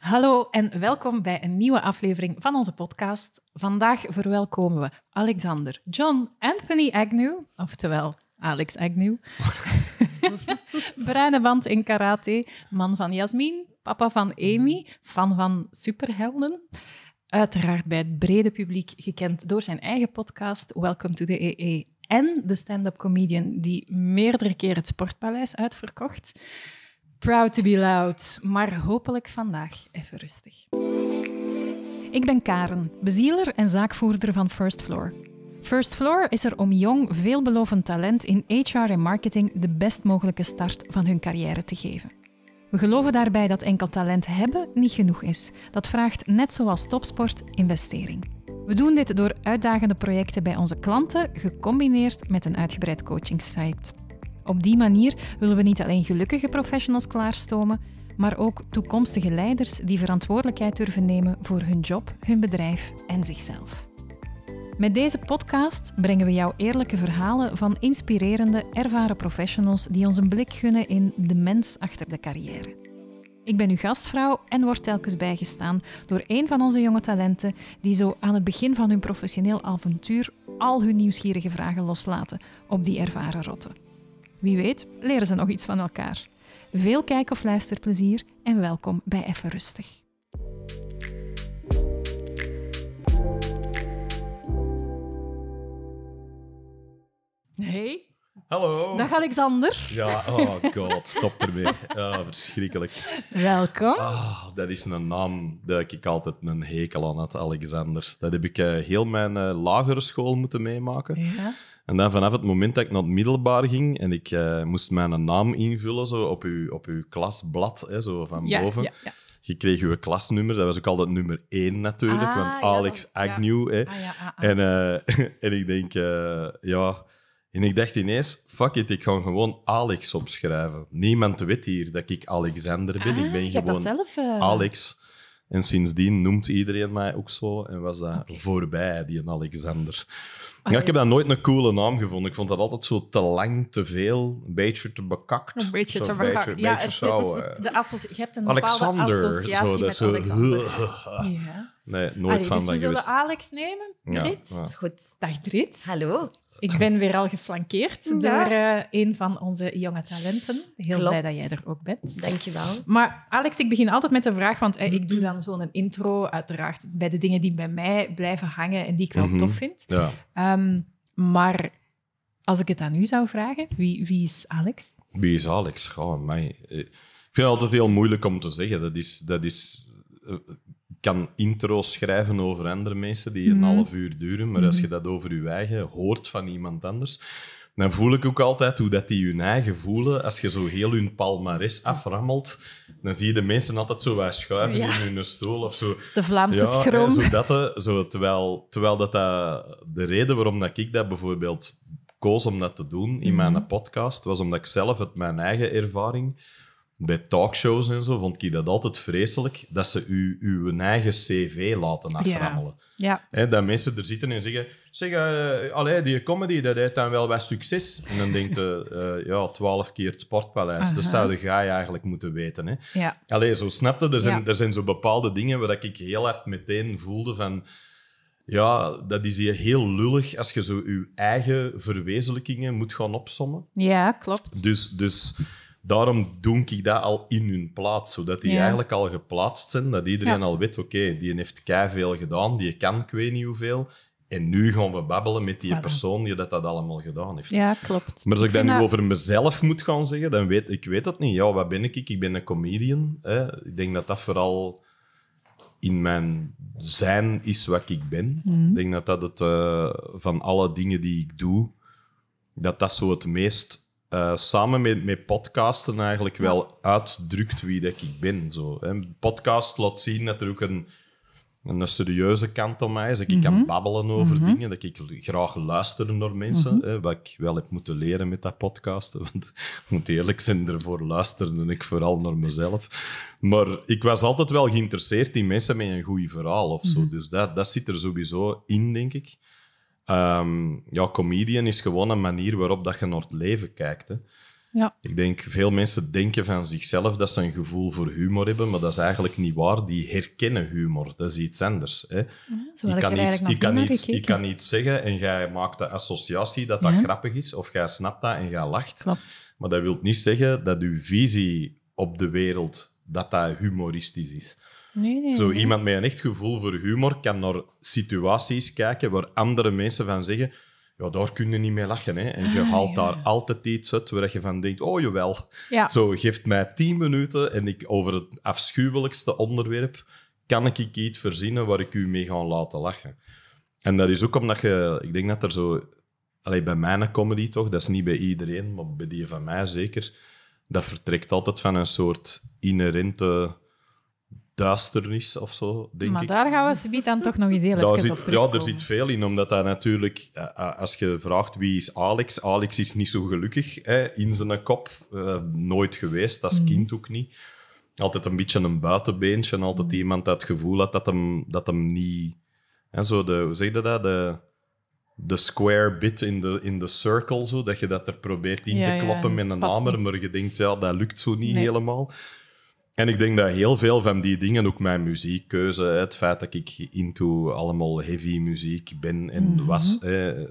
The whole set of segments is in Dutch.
Hallo en welkom bij een nieuwe aflevering van onze podcast. Vandaag verwelkomen we Alexander John Anthony Agnew, oftewel Alex Agnew. Bruine band in karate, man van Jasmin, papa van Amy, fan van superhelden. Uiteraard bij het brede publiek gekend door zijn eigen podcast Welcome to the EE en de stand-up comedian die meerdere keer het Sportpaleis uitverkocht. Proud to be loud, maar hopelijk vandaag even rustig. Ik ben Karen, bezieler en zaakvoerder van First Floor. First Floor is er om jong, veelbelovend talent in HR en marketing de best mogelijke start van hun carrière te geven. We geloven daarbij dat enkel talent hebben niet genoeg is. Dat vraagt, net zoals topsport, investering. We doen dit door uitdagende projecten bij onze klanten, gecombineerd met een uitgebreid coachingsite. Op die manier willen we niet alleen gelukkige professionals klaarstomen, maar ook toekomstige leiders die verantwoordelijkheid durven nemen voor hun job, hun bedrijf en zichzelf. Met deze podcast brengen we jou eerlijke verhalen van inspirerende, ervaren professionals die ons een blik gunnen in de mens achter de carrière. Ik ben uw gastvrouw en word telkens bijgestaan door een van onze jonge talenten die zo aan het begin van hun professioneel avontuur al hun nieuwsgierige vragen loslaten op die ervaren rotten. Wie weet leren ze nog iets van elkaar. Veel kijk- of luisterplezier en welkom bij Even Rustig. Hey, Hallo. dag Alexander. Ja, oh god, stop ermee. Ja, verschrikkelijk. Welkom. Ah, dat is een naam dat ik altijd een hekel aan had, Alexander. Dat heb ik eh, heel mijn eh, lagere school moeten meemaken. Ja. En dan vanaf het moment dat ik naar het middelbaar ging en ik eh, moest mijn naam invullen zo op, uw, op uw klasblad, hè, zo van Ja, boven. ja, ja. Je kreeg uw klasnummer, dat was ook altijd nummer één natuurlijk, Ah, want Alex. Agnew. Hè. Ah, ah. En, eh, en ik denk, eh, ja. En ik dacht ineens, fuck it, ik ga gewoon Alex opschrijven. Niemand weet hier dat ik Alexander ben. Ik ben je gewoon zelf... Alex. En sindsdien noemt iedereen mij ook zo. En was dat voorbij, die Alexander. Ja, ik heb dat nooit een coole naam gevonden. Ik vond dat altijd zo te lang, te veel. Een beetje te bekakt. Een beetje Zo te beetje- Ja, beetje het, zo, het- eh, de associ- je hebt een Alexander. bepaalde associatie zo, dat met zo, Alexander. Nee, Ja. nooit Allee, van dus we dat zullen geweest. Alex nemen. Ja, Brit. ja. goed. Dag Brit. Hallo. Ik ben weer al geflankeerd Ja. door eh, een van onze jonge talenten. Heel Klopt. blij dat jij er ook bent. Dankjewel. Maar Alex, ik begin altijd met de vraag, want eh, ik doe dan zo'n intro, uiteraard bij de dingen die bij mij blijven hangen en die ik wel Mhm. tof vind. Ja. Ehm, maar als ik het aan u zou vragen, wie, wie is Alex? Wie is Alex? Ga, mij. eh, Ik vind het altijd heel moeilijk om te zeggen. Dat is, dat is, eh, kan intro's schrijven over andere mensen die een Mhm. half uur duren, maar als je dat over je eigen hoort van iemand anders, dan voel ik ook altijd hoe dat die hun eigen voelen. Als je zo heel hun palmares aframmelt, dan zie je de mensen altijd zo wat schuiven Ja. in hun stoel of zo. De Vlaamse Ja, schroom. hè, zo dat, zo, terwijl, terwijl dat, dat de reden waarom dat ik dat bijvoorbeeld koos om dat te doen in Mhm. mijn podcast, was omdat ik zelf uit mijn eigen ervaring bij talkshows en zo, vond ik dat altijd vreselijk, dat ze u, uw eigen cv laten aframmelen. Ja, dat mensen er zitten en zeggen, zeg, allee, die comedy, dat heeft dan wel wat succes. En dan denkt je, eh, ja, twaalf keer het Sportpaleis. Dat Aha. zou jij eigenlijk moeten weten, hè. ja. Allee, zo snapte. Er zijn, Ja. er zijn zo bepaalde dingen waar ik heel hard meteen voelde van... Ja, dat is hier heel lullig als je zo je eigen verwezenlijkingen moet gaan opsommen. ja klopt. Dus, dus daarom doe ik dat al in hun plaats, zodat die Ja. eigenlijk al geplaatst zijn, dat iedereen Ja. al weet, oké, die heeft veel gedaan, die kan ik weet niet hoeveel. En nu gaan we babbelen met die persoon die dat, dat allemaal gedaan heeft. Ja, klopt. Maar als ik dat vind nu dat- over mezelf moet gaan zeggen, dan weet ik weet het niet. Ja, wat ben ik? Ik ben een comedian. Hè. Ik denk dat dat vooral in mijn zijn is wat ik ben. Mhm. Ik denk dat dat het, eh, van alle dingen die ik doe, dat dat zo het meest, eh, samen met, met podcasten eigenlijk wel uitdrukt wie dat ik ben. Zo, hè. Podcast laat zien dat er ook een, een serieuze kant aan mij is. Dat ik Mhm. kan babbelen over dingen, dat ik graag luister naar mensen. Mhm. hè, wat ik wel heb moeten leren met dat podcasten. Want ik moet eerlijk zijn, ervoor luisterde ik vooral naar mezelf. Maar ik was altijd wel geïnteresseerd in mensen met een goed verhaal of zo. Mhm. Dus dat, dat zit er sowieso in, denk ik. Ehm, ja, comedian is gewoon een manier waarop dat je naar het leven kijkt. Hè. Ja. Ik denk, veel mensen denken van zichzelf dat ze een gevoel voor humor hebben, maar dat is eigenlijk niet waar. Die herkennen humor. Dat is iets anders. Hè. Je kan, iets, je, kan iets, je kan iets zeggen en jij maakt de associatie dat dat Ja. grappig is, of jij snapt dat en jij lacht. Klopt. Maar dat wil niet zeggen dat uw visie op de wereld dat dat humoristisch is. Nee, nee. Zo iemand met een echt gevoel voor humor kan naar situaties kijken waar andere mensen van zeggen ja, daar kun je niet mee lachen. Hè. En je Ah, haalt ja. daar altijd iets uit waar je van denkt, oh jawel. Ja. Zo, geeft mij tien minuten en ik over het afschuwelijkste onderwerp kan ik iets verzinnen waar ik u mee ga laten lachen. En dat is ook omdat je... Ik denk dat er zo... Allee, bij mijn comedy toch, dat is niet bij iedereen, maar bij die van mij zeker, dat vertrekt altijd van een soort inherente duisternis of zo, denk maar ik. daar gaan we subiet dan toch nog eens heel Daar even zit, op ja, er zit veel in, omdat dat natuurlijk... eh, eh, Als je vraagt wie is Alex, Alex is niet zo gelukkig hè, in zijn kop. Eh, nooit geweest, als Mhm. kind ook niet. Altijd een beetje een buitenbeentje en altijd Mhm. iemand dat het gevoel had dat hem, dat hem niet... Hè, zo de, hoe zeg je dat? De, de square bit in de, in de circle, zo, dat je dat er probeert in Ja, te ja, kloppen met een hamer, maar je denkt, ja, dat lukt zo niet Nee. helemaal. En ik denk dat heel veel van die dingen, ook mijn muziekkeuze, het feit dat ik into allemaal heavy muziek ben en Mhm. was, hè,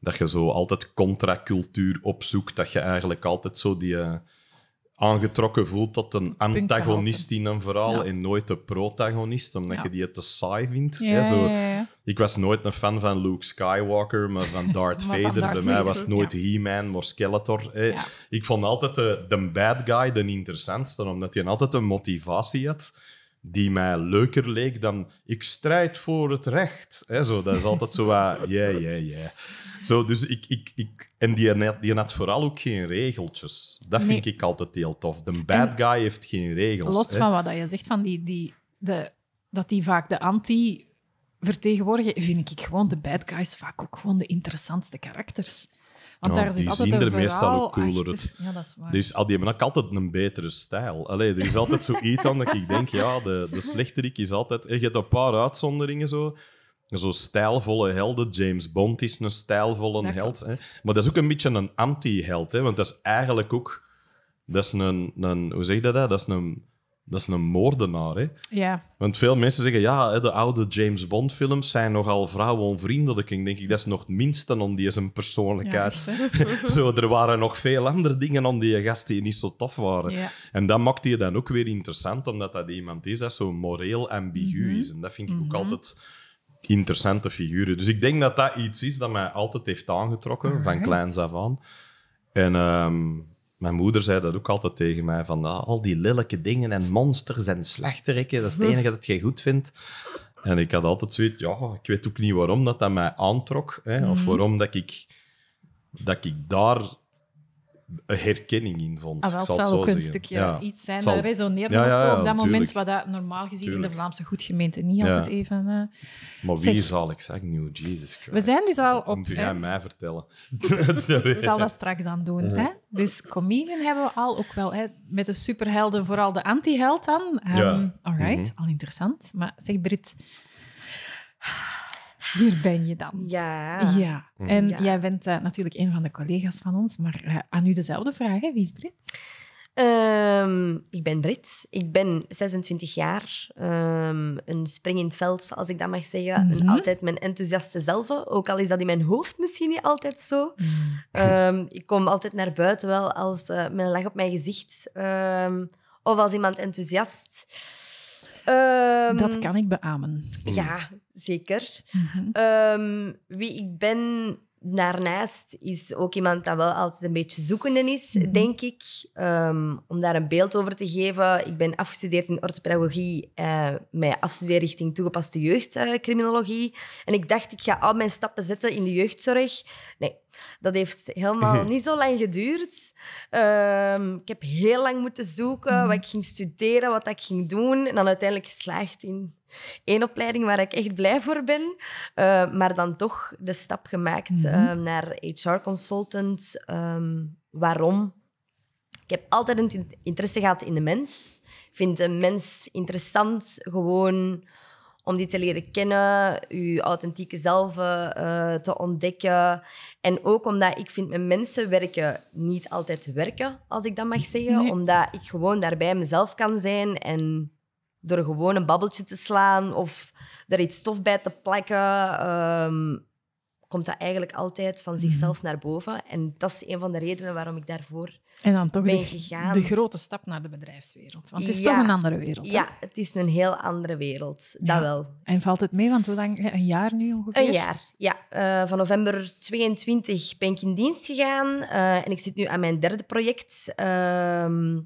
dat je zo altijd contracultuur opzoekt, dat je eigenlijk altijd zo die eh, aangetrokken voelt tot een antagonist in een verhaal Ja. en nooit de protagonist, omdat Ja. je die te saai vindt. Ja, hè, zo. Ik was nooit een fan van Luke Skywalker, maar van Darth Maar van Vader. Darth Bij mij Vader was het nooit. He-Man, maar Skeletor. hè. Ik vond altijd de, de bad guy de interessantste, omdat hij altijd een motivatie had die mij leuker leek dan ik strijd voor het recht. Hè, zo, dat is altijd zo wat, ja, ja, ja. Zo, dus ik, ik, ik, en die had, die had vooral ook geen regeltjes. Dat vind Nee. ik altijd heel tof. De bad En guy heeft geen regels. Los hè. van wat je zegt, van die, die, de, dat die vaak de anti vertegenwoordigen, vind ik gewoon de bad guys vaak ook gewoon de interessantste karakters. Want Ja, daar zit die zien er meestal ook cooler achter. Ja, dat is waar. Er is, al- die hebben ook altijd een betere stijl. Allee, er is altijd zoiets aan dat ik denk, ja, de, de slechterik is altijd... Je hebt een paar uitzonderingen zo. Zo stijlvolle helden. James Bond is een stijlvolle Dat held. Hè. Maar dat is ook een beetje een anti-held. Hè, want dat is eigenlijk ook... Dat is een... een hoe zeg je dat? Dat is een, dat is een moordenaar. Hè. Ja, Want veel mensen zeggen, ja, de oude James Bond-films zijn nogal vrouwenvriendelijk. En denk ik, dat is nog het minste aan die zijn persoonlijkheid. Zo, er waren nog veel andere dingen aan die gast die niet zo tof waren. ja. En dat maakt je dan ook weer interessant, omdat dat iemand is dat zo moreel ambigu Mhm. is. En dat vind ik ook Mhm. altijd interessante figuren. Dus ik denk dat dat iets is dat mij altijd heeft aangetrokken, van kleins af aan. En ehm, mijn moeder zei dat ook altijd tegen mij, van ah, al die lelijke dingen en monsters en slechterikken, dat is het enige dat je goed vindt. En ik had altijd zoiets, ja, ik weet ook niet waarom dat, dat mij aantrok, hè, of Mhm. waarom dat ik, dat ik daar herkenning in vond. Ah, wel, ik het zal zal ook zo een zeggen. stukje Ja. iets zijn zal- dat resoneert Ja, of ja, zo ja, op dat moment, wat dat normaal gezien in de Vlaamse goedgemeente niet altijd even... eh, Maar wie Zeg. is Alex Agnew? Jesus Christ. We zijn dus al op... moet jij mij vertellen. Ik zal dat straks aan doen. Hè? Dus comedian hebben we al ook wel. Hè? Met de superhelden, vooral de anti-held dan. Ehm Ja. Alright, Mhm. al interessant. Maar zeg Brit, hier ben je dan. Ja. Ja, Mhm. en Ja. jij bent eh, natuurlijk een van de collega's van ons, maar eh, aan u dezelfde vraag. Hè? Wie is Brit? Ehm, ik ben Brit. Ik ben 26 jaar. Ehm, een spring in het veld, als ik dat mag zeggen. Mhm. En altijd mijn enthousiaste zelf. Ook al is dat in mijn hoofd misschien niet altijd zo. Ehm, ik kom altijd naar buiten wel als eh, met een lach op mijn gezicht. Ehm, of als iemand enthousiast. Ehm, Dat kan ik beamen. Ja, zeker. Mhm. Ehm, wie ik ben daarnaast is ook iemand dat wel altijd een beetje zoekende is, Mhm. denk ik. Ehm, om daar een beeld over te geven. Ik ben afgestudeerd in orthopedagogie eh met afstudeerrichting toegepaste jeugdcriminologie. en ik dacht, ik ga al mijn stappen zetten in de jeugdzorg. Nee, dat heeft helemaal niet zo lang geduurd. Ehm, ik heb heel lang moeten zoeken Mhm. wat ik ging studeren, wat ik ging doen. En dan uiteindelijk geslaagd in één opleiding waar ik echt blij voor ben. Uh, maar dan toch de stap gemaakt Mhm. uh, naar HR-consultant. Um, waarom? Ik heb altijd een interesse gehad in de mens. Ik vind de mens interessant gewoon om die te leren kennen, je authentieke zelf eh, te ontdekken. En ook omdat ik vind met mensen werken niet altijd werken, als ik dat mag zeggen. Nee. Omdat ik gewoon daarbij mezelf kan zijn en door gewoon een babbeltje te slaan of er iets stof bij te plakken, ehm, komt dat eigenlijk altijd van zichzelf naar boven. En dat is een van de redenen waarom ik daarvoor... En dan toch Ben de, gegaan. de grote stap naar de bedrijfswereld. Want het is Ja. toch een andere wereld. hè? Ja, het is een heel andere wereld. Dat Ja. wel. En valt het mee? Want hoe lang? Een jaar nu ongeveer? Een jaar, ja. Eh, van november 22 ben ik in dienst gegaan. eh, en ik zit nu aan mijn derde project. Ehm,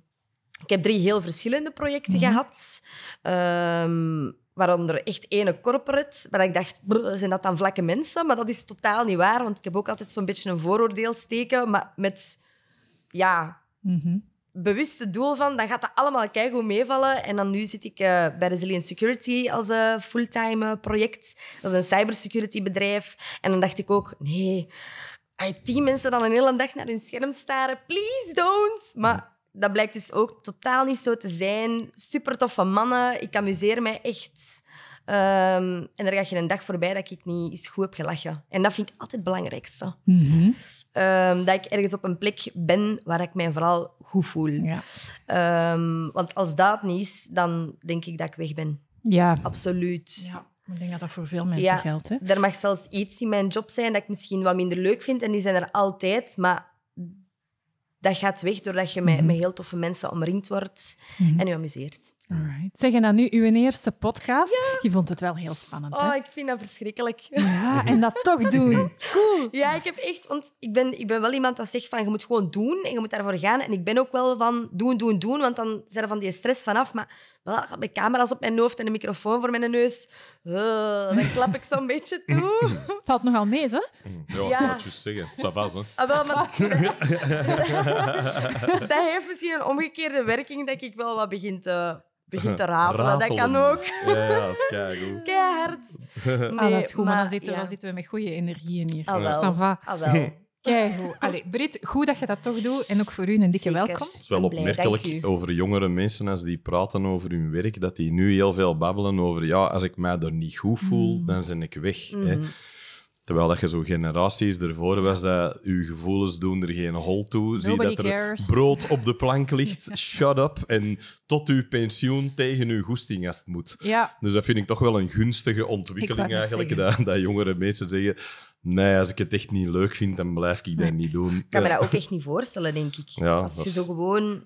ik heb drie heel verschillende projecten Mhm. gehad. Ehm, waaronder echt ene corporate, waar ik dacht, "Brr, zijn dat dan vlakke mensen? Maar dat is totaal niet waar, want ik heb ook altijd zo'n beetje een vooroordeel steken, maar met ja, Mhm. bewuste doel van, dan gaat dat allemaal keigoed meevallen. En dan nu zit ik eh, bij Resilient Security als een fulltime eh, project. Dat is een cybersecurity bedrijf. En dan dacht ik ook, nee, IT-mensen dan een hele dag naar hun scherm staren. Please don't! Maar dat blijkt dus ook totaal niet zo te zijn. Super toffe mannen. Ik amuseer mij echt. Ehm, en er gaat geen dag voorbij dat ik niet eens goed heb gelachen. En dat vind ik altijd het belangrijkste. Mhm. Ehm, dat ik ergens op een plek ben waar ik mij vooral goed voel. Ja. Ehm, want als dat niet is, dan denk ik dat ik weg ben. Ja. Absoluut. ja. Ik denk dat dat voor veel mensen Ja. geldt. Hè? Er mag zelfs iets in mijn job zijn dat ik misschien wat minder leuk vind. En die zijn er altijd. Maar dat gaat weg doordat je met, Mhm. met heel toffe mensen omringd wordt Mhm. en je amuseert. Alright. Zeg, en dan nu uw eerste podcast. Je vond het wel heel spannend, hè? Oh, ik vind dat verschrikkelijk. Ja, en dat toch doen. Cool. Ja, ik heb echt... Want ik ben, ik ben wel iemand dat zegt van, je moet gewoon doen en je moet daarvoor gaan. En ik ben ook wel van doen, doen, doen, want dan zijn er van die stress vanaf. Maar wel, met camera's op mijn hoofd en een microfoon voor mijn neus, eh, dan klap ik zo'n beetje toe. Valt nogal mee, hè? Ja, ik Ja. kan het juist zeggen. Ça va, hè. Ah, wel, maar dat heeft misschien een omgekeerde werking dat ik wel wat begin te, begin te ratelen. Dat kan ook. Ja, ja, dat is keigoed. Keihard. ah, dat is goed, maar, dan, zitten, ja. dan zitten we met goede energieën hier. Ah, wel. Ça va. Ah, wel. Keigoed. Allee, Brit, goed dat je dat toch doet. En ook voor u een dikke Zeker. welkom. Het is wel opmerkelijk over jongere mensen als die praten over hun werk, dat die nu heel veel babbelen over ja, als ik mij er niet goed voel, Mm. dan ben ik weg. Hè. Mhm. Terwijl dat je zo generaties ervoor was dat je gevoelens doen er geen hol toe. Zie dat er cares. brood op de plank ligt, shut up. En tot uw pensioen tegen uw goesting als het moet. Ja, Dus dat vind ik toch wel een gunstige Ik ontwikkeling eigenlijk. Dat, dat jongere mensen zeggen, nee, als ik het echt niet leuk vind, dan blijf ik dat niet doen. Ik kan me dat ook echt niet voorstellen, denk ik. Ja, Als je is- zo gewoon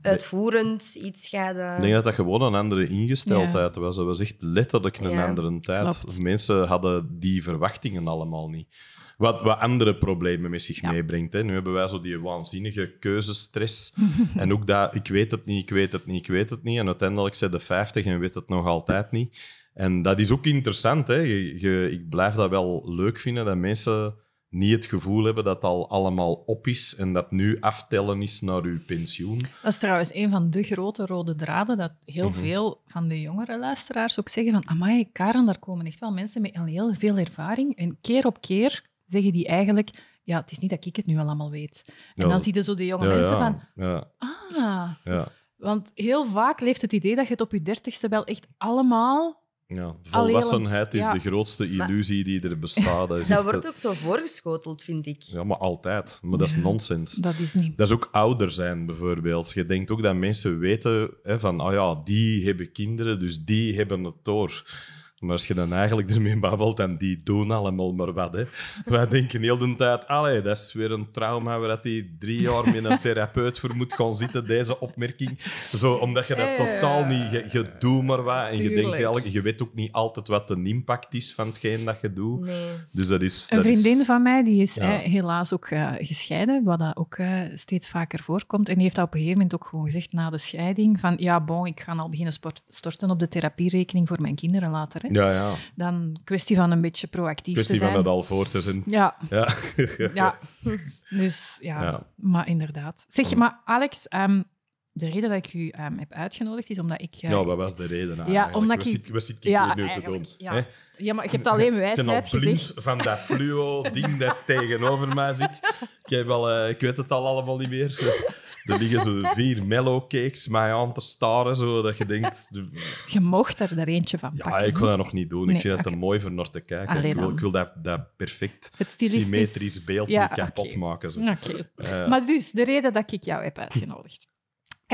uitvoerend iets gaat... eh, Ik denk dat dat gewoon een andere ingesteldheid was. Dat was echt letterlijk een Ja, andere tijd. klopt. Mensen hadden die verwachtingen allemaal niet. Wat, wat andere problemen met zich Ja. meebrengt. Hè. Nu hebben wij zo die waanzinnige keuzestress. en ook dat, ik weet het niet, ik weet het niet, ik weet het niet. En uiteindelijk zijn de 50 en weet het nog altijd niet. En dat is ook interessant. Hè. Je, je- ik blijf dat wel leuk vinden, dat mensen niet het gevoel hebben dat het al allemaal op is en dat nu aftellen is naar uw pensioen. dat is trouwens een van de grote rode draden dat heel Mhm. veel van de jongere luisteraars ook zeggen van amai, Karen, daar komen echt wel mensen met al heel veel ervaring. En keer op keer zeggen die eigenlijk, ja, het is niet dat ik het nu al allemaal weet. En Ja. dan zie je zo de jonge Ja, mensen van, Ja, ah, ja. want heel vaak leeft het idee dat je het op je dertigste wel echt allemaal... Ja, volwassenheid is ja. de grootste illusie die er bestaat. Dat, Dat wordt ook zo voorgeschoteld, vind ik. Ja, maar altijd. Maar dat is nonsens. Dat is niet. Dat is ook ouder zijn, bijvoorbeeld. Je denkt ook dat mensen weten hè, van, oh ja, die hebben kinderen, dus die hebben het door. Maar als je dan eigenlijk ermee babbelt en die doen allemaal maar wat. Hè. Wij denken heel de tijd, allee, dat is weer een trauma waar die drie jaar met een therapeut voor moet gaan zitten, deze opmerking. Zo, omdat je dat totaal niet... Je, je doet maar wat en je denkt eigenlijk... Je weet ook niet altijd wat de impact is van hetgeen dat je doet. Nee. Dus dat is... Een dat is- vriendin van mij die is Ja. helaas ook eh, gescheiden, wat dat ook eh, steeds vaker voorkomt. En die heeft dat op een gegeven moment ook gewoon gezegd na de scheiding: van ja, bon, ik ga al beginnen sport- storten op de therapierekening voor mijn kinderen later. Hè. Ja, ja. Dan kwestie van een beetje proactief Kwestie te zijn. van het al voor te zijn. Ja, Ja. ja. Dus ja, Ja. maar inderdaad. Zeg, maar Alex, ehm, de reden dat ik u ehm, heb uitgenodigd is omdat ik... eh, Ja, wat was de reden? Ja, eigenlijk? omdat wat ik- Zit, wat zit ik ja, hier nu te doen? ja. hè? ja, maar je hebt alleen wijsheid gezegd. van dat fluo-ding dat tegenover mij zit. Ik, heb al, eh, ik weet het al allemaal niet meer. Er liggen zo vier mellowcakes mij aan te staren, zo, dat je denkt... Je mocht er er eentje van Ja, pakken. ik wil dat nog niet doen. Nee, ik vind het oké. te mooi voor naar te kijken. Allee ik, wil, dan. ik wil dat, dat perfect Het symmetrisch beeld Ja, niet kapot maken. Zo. Eh, Maar dus, de reden dat ik jou heb uitgenodigd.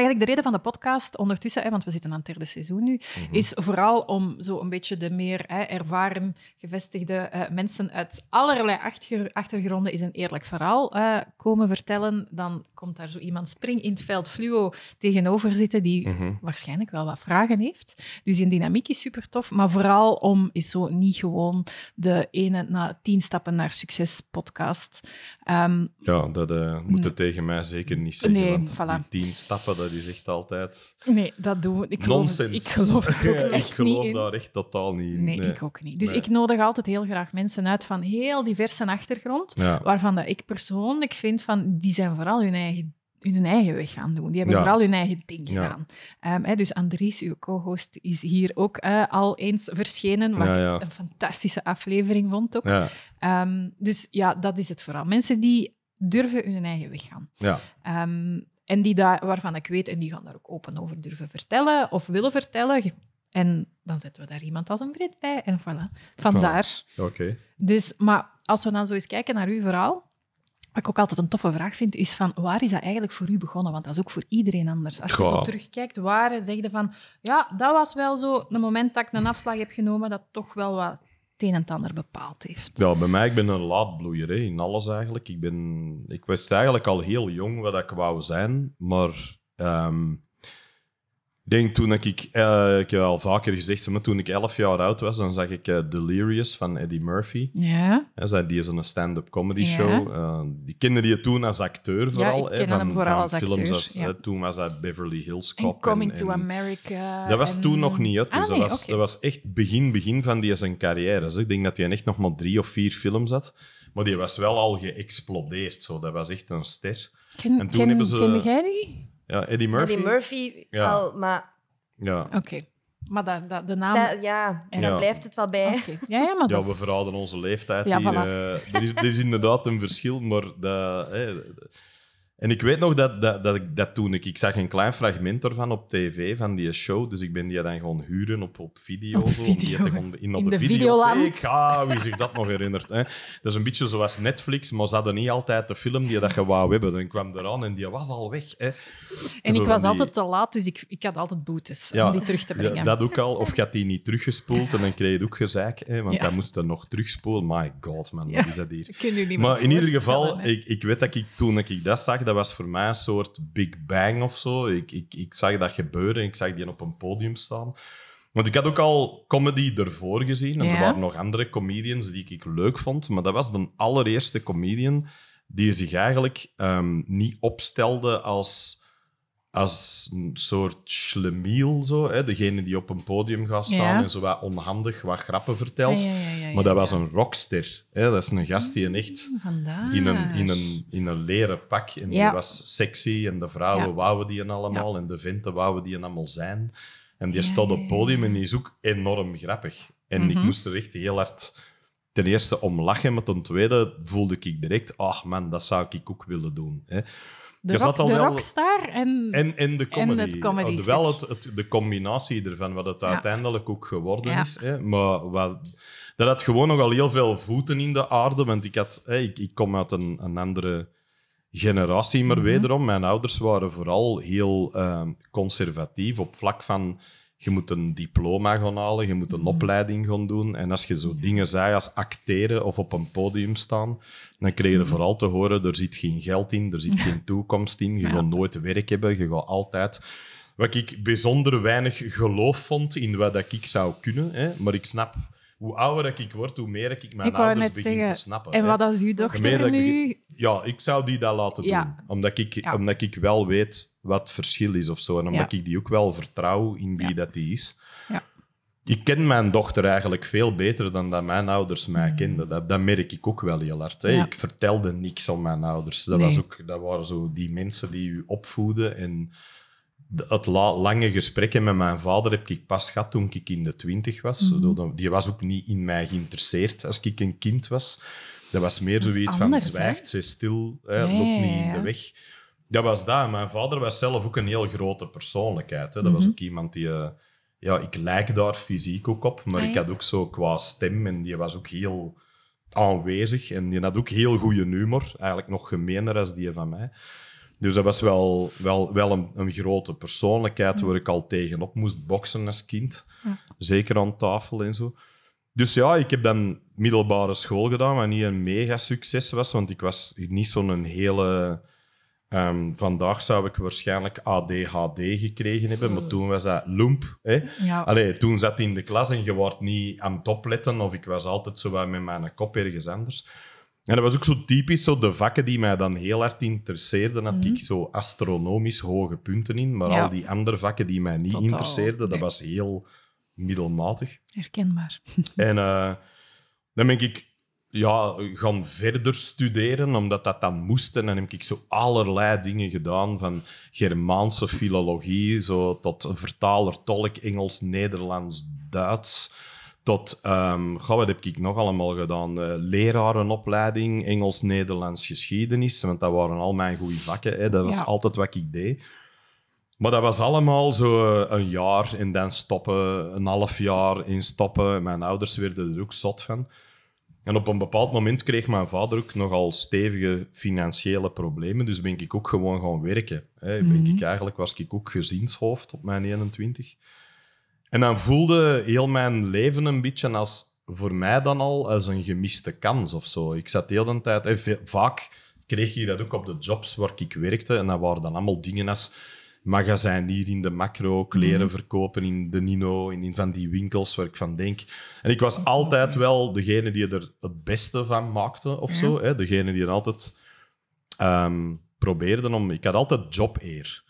Eigenlijk de reden van de podcast ondertussen, hè, want we zitten aan het derde seizoen nu, mhm. is vooral om zo een beetje de meer hè, ervaren, gevestigde eh, mensen uit allerlei achter- achtergronden eens een eerlijk verhaal eh, komen vertellen. Dan komt daar zo iemand spring in het veld fluo tegenover zitten die mhm. waarschijnlijk wel wat vragen heeft. Dus die dynamiek is super tof, maar vooral om is zo niet gewoon de ene na tien stappen naar succes podcast. Ehm, Ja, dat eh, moet Nee. je tegen mij zeker niet zeggen. Nee, want voilà. die tien stappen, dat is echt altijd nee, dat doen we. Ik geloof, nonsens. ik geloof ook Ja, echt ik geloof niet daar echt totaal niet in. Nee, ik ook niet. Dus Nee. ik nodig altijd heel graag mensen uit van heel diverse achtergrond, Ja. waarvan dat ik persoonlijk vind van die zijn vooral hun eigen, hun eigen weg gaan doen. Die hebben Ja. vooral hun eigen ding Ja. gedaan. Ehm, hè, dus Andries, uw co-host, is hier ook eh, al eens verschenen, wat Ja, ik een fantastische aflevering vond ook. Ehm, dus ja, dat is het vooral. Mensen die durven hun eigen weg gaan. ja. En die daar, waarvan ik weet, en die gaan daar ook open over durven vertellen of willen vertellen. En dan zetten we daar iemand als een Brit bij. En voilà, vandaar. oké. Dus, maar als we dan zo eens kijken naar uw verhaal, wat ik ook altijd een toffe vraag vind, is van waar is dat eigenlijk voor u begonnen? Want dat is ook voor iedereen anders. Als je Goh. zo terugkijkt, waar zeg je van, ja, dat was wel zo een moment dat ik een afslag heb genomen dat toch wel wat het een en het ander bepaald heeft. Ja, bij mij, ik ben een laadbloeier hè, in alles eigenlijk. Ik, ben, ik wist eigenlijk al heel jong wat ik wou zijn, maar ehm, denk toen ik, eh, ik heb al vaker gezegd, maar toen ik 11 jaar oud was, dan zag ik eh, Delirious van Eddie Murphy. Ja, zij- die is een stand-up comedy Ja. show. Eh, die kende die toen als acteur vooral. ik hè, van, hem vooral van als films acteur, als, ja. hè, toen was dat Beverly Hills en Cop. Coming en- to en- America. Dat was en- toen nog niet uit. Dus Ah, dat, nee, was, oké. dat was echt begin, begin van die zijn carrière. Dus ik denk dat hij echt nog maar drie of vier films had. Maar die was wel al geëxplodeerd. Zo. Dat was echt een ster. Ken, en toen ken- hebben ze- Kende jij die? Ja, Eddie Murphy. Eddie Murphy, Ja. al, maar Ja. Oké. Maar dat, dat, de naam... dat, ja, En- daar Ja. blijft het wel bij. Ja, ja, maar ja, dat we is- verraden onze leeftijd Ja, hier. voilà. eh, er, is, er is inderdaad een verschil, maar dat... hè, en ik weet nog dat, dat, dat, ik, dat toen ik... Ik zag een klein fragment ervan op tv, van die show, dus ik ben die dan gewoon huren op, op video. Op om die video. te gaan- in, op In de, de videotheek. Videoland. Ah, wie zich dat nog herinnert. Hè. Dat is een beetje zoals Netflix, maar ze hadden niet altijd de film die dat je wou hebben. Dan kwam eraan en die was al weg. Hè. En ik was die- altijd te laat, dus ik, ik had altijd boetes Ja, om die terug te brengen. Ja, dat ook al. Of had die niet teruggespoeld en dan kreeg je het ook gezeik. Hè, want Ja. dat moest dan nog terugspoelen. My god, man, wat is dat hier? Ik kan u niet meer Maar in ieder geval, ik, ik weet dat ik toen ik dat zag, dat was voor mij een soort Big Bang of zo. Ik, ik, ik zag dat gebeuren, ik zag die op een podium staan. Want ik had ook al comedy ervoor gezien en er waren nog andere comedians die ik leuk vond, maar dat was de allereerste comedian die zich eigenlijk ehm, niet opstelde als, als een soort schlemiel, zo, hè? degene die op een podium gaat staan Ja. en zo wat onhandig wat grappen vertelt. Ja, ja, ja, ja, Maar dat was een rockster. Hè? Dat is een gast die een echt Vandaar. in een, in een, in een leren pak. En Ja. die was sexy en de vrouwen Ja. wouden die en allemaal en de venten wouden die en allemaal zijn. En die Ja, stond op het podium en die is ook enorm grappig. En ik Mhm. moest er echt heel hard ten eerste om lachen, maar ten tweede voelde ik direct, ach man, dat zou ik ook willen doen. Hè? De, rock, rockstar en... En, en de comedy. het comedy Uh, wel het, het, de combinatie ervan, wat het Ja. uiteindelijk ook geworden Ja. is. Hè. Maar wat, dat had gewoon nog al heel veel voeten in de aarde. Want ik, had, hè, ik, ik kom uit een, een andere generatie, maar Mhm. wederom. Mijn ouders waren vooral heel eh, conservatief op vlak van... Je moet een diploma gaan halen, je moet een Mhm. opleiding gaan doen. En als je zo dingen zei als acteren of op een podium staan, dan kreeg je Mhm. vooral te horen, er zit geen geld in, er zit geen toekomst in, je gaat nooit werk hebben, je gaat altijd... Wat ik bijzonder weinig geloof vond in wat dat ik zou kunnen. Hè? Maar ik snap, hoe ouder ik word, hoe meer ik mijn Ik ouders begin zeggen, te snappen. En hè. wat als uw dochter ik nu... Ja, ik zou die dat laten doen. Omdat, ik, Ja. omdat ik wel weet wat het verschil is of zo. En omdat Ja. ik die ook wel vertrouw in wie dat die is. Ja. Ik ken mijn dochter eigenlijk veel beter dan dat mijn ouders mij Mm. kenden. Dat, dat merk ik ook wel heel hard. Hè. Ik vertelde niks aan mijn ouders. Dat, Nee. was ook, dat waren zo die mensen die u opvoeden. En het la- lange gesprekken met mijn vader heb ik pas gehad toen ik in de twintig was. Mhm. Die was ook niet in mij geïnteresseerd als ik een kind was. Dat was meer Dat zoiets van anders, zwijgt, ze is stil, hè, loopt ja, niet in de weg. Dat was dat. Mijn vader was zelf ook een heel grote persoonlijkheid. Hè. Dat was Mhm. ook iemand die... eh, ja, ik lijk daar fysiek ook op, maar Ah, ik had ook zo qua stem en die was ook heel aanwezig en die had ook heel goede humor. Eigenlijk nog gemener als die van mij. Dus dat was wel, wel, wel een, een grote persoonlijkheid waar ik al tegenop moest boksen als kind. Ja. Zeker aan tafel en zo. Dus ja, ik heb dan middelbare school gedaan, maar niet een mega succes was, want ik was niet zo'n hele... ehm, vandaag zou ik waarschijnlijk ADHD gekregen hebben, maar toen was dat loemp. Hè? Ja. Allee, toen zat hij in de klas en je wordt niet aan het opletten, of ik was altijd zo wat met mijn kop ergens anders. En dat was ook zo typisch, zo de vakken die mij dan heel hard interesseerden, had ik zo astronomisch hoge punten in, maar Mhm. Ja. al die andere vakken die mij niet Totaal, interesseerden, dat nee. was heel middelmatig. Herkenbaar. En eh, dan ben ik ja, gaan verder studeren, omdat dat dan moest. En dan heb ik zo allerlei dingen gedaan, van Germaanse filologie, zo tot vertaler, tolk, Engels, Nederlands, Duits. Tot, goh, wat heb ik nog allemaal gedaan? Eh, lerarenopleiding, Engels, Nederlands, geschiedenis. Want dat waren al mijn goede vakken. Hè. Dat was Ja. altijd wat ik deed. Maar dat was allemaal zo eh, een jaar en dan stoppen, een half jaar in stoppen. Mijn ouders werden er ook zot van. En op een bepaald moment kreeg mijn vader ook nogal stevige financiële problemen. Dus ben ik ook gewoon gaan werken. Hè. Ben ik eigenlijk was ik ook gezinshoofd op mijn 21. En dan voelde heel mijn leven een beetje als, voor mij dan al, als een gemiste kans of zo. Ik zat de hele tijd... ve- vaak kreeg je dat ook op de jobs waar ik werkte. En dat waren dan allemaal dingen als magazijn hier in de macro, kleren verkopen in de Nino, in, in van die winkels waar ik van denk. En ik was altijd wel degene die er het beste van maakte of zo. Hè? Degene die er altijd ehm, probeerde om... Ik had altijd jobeer.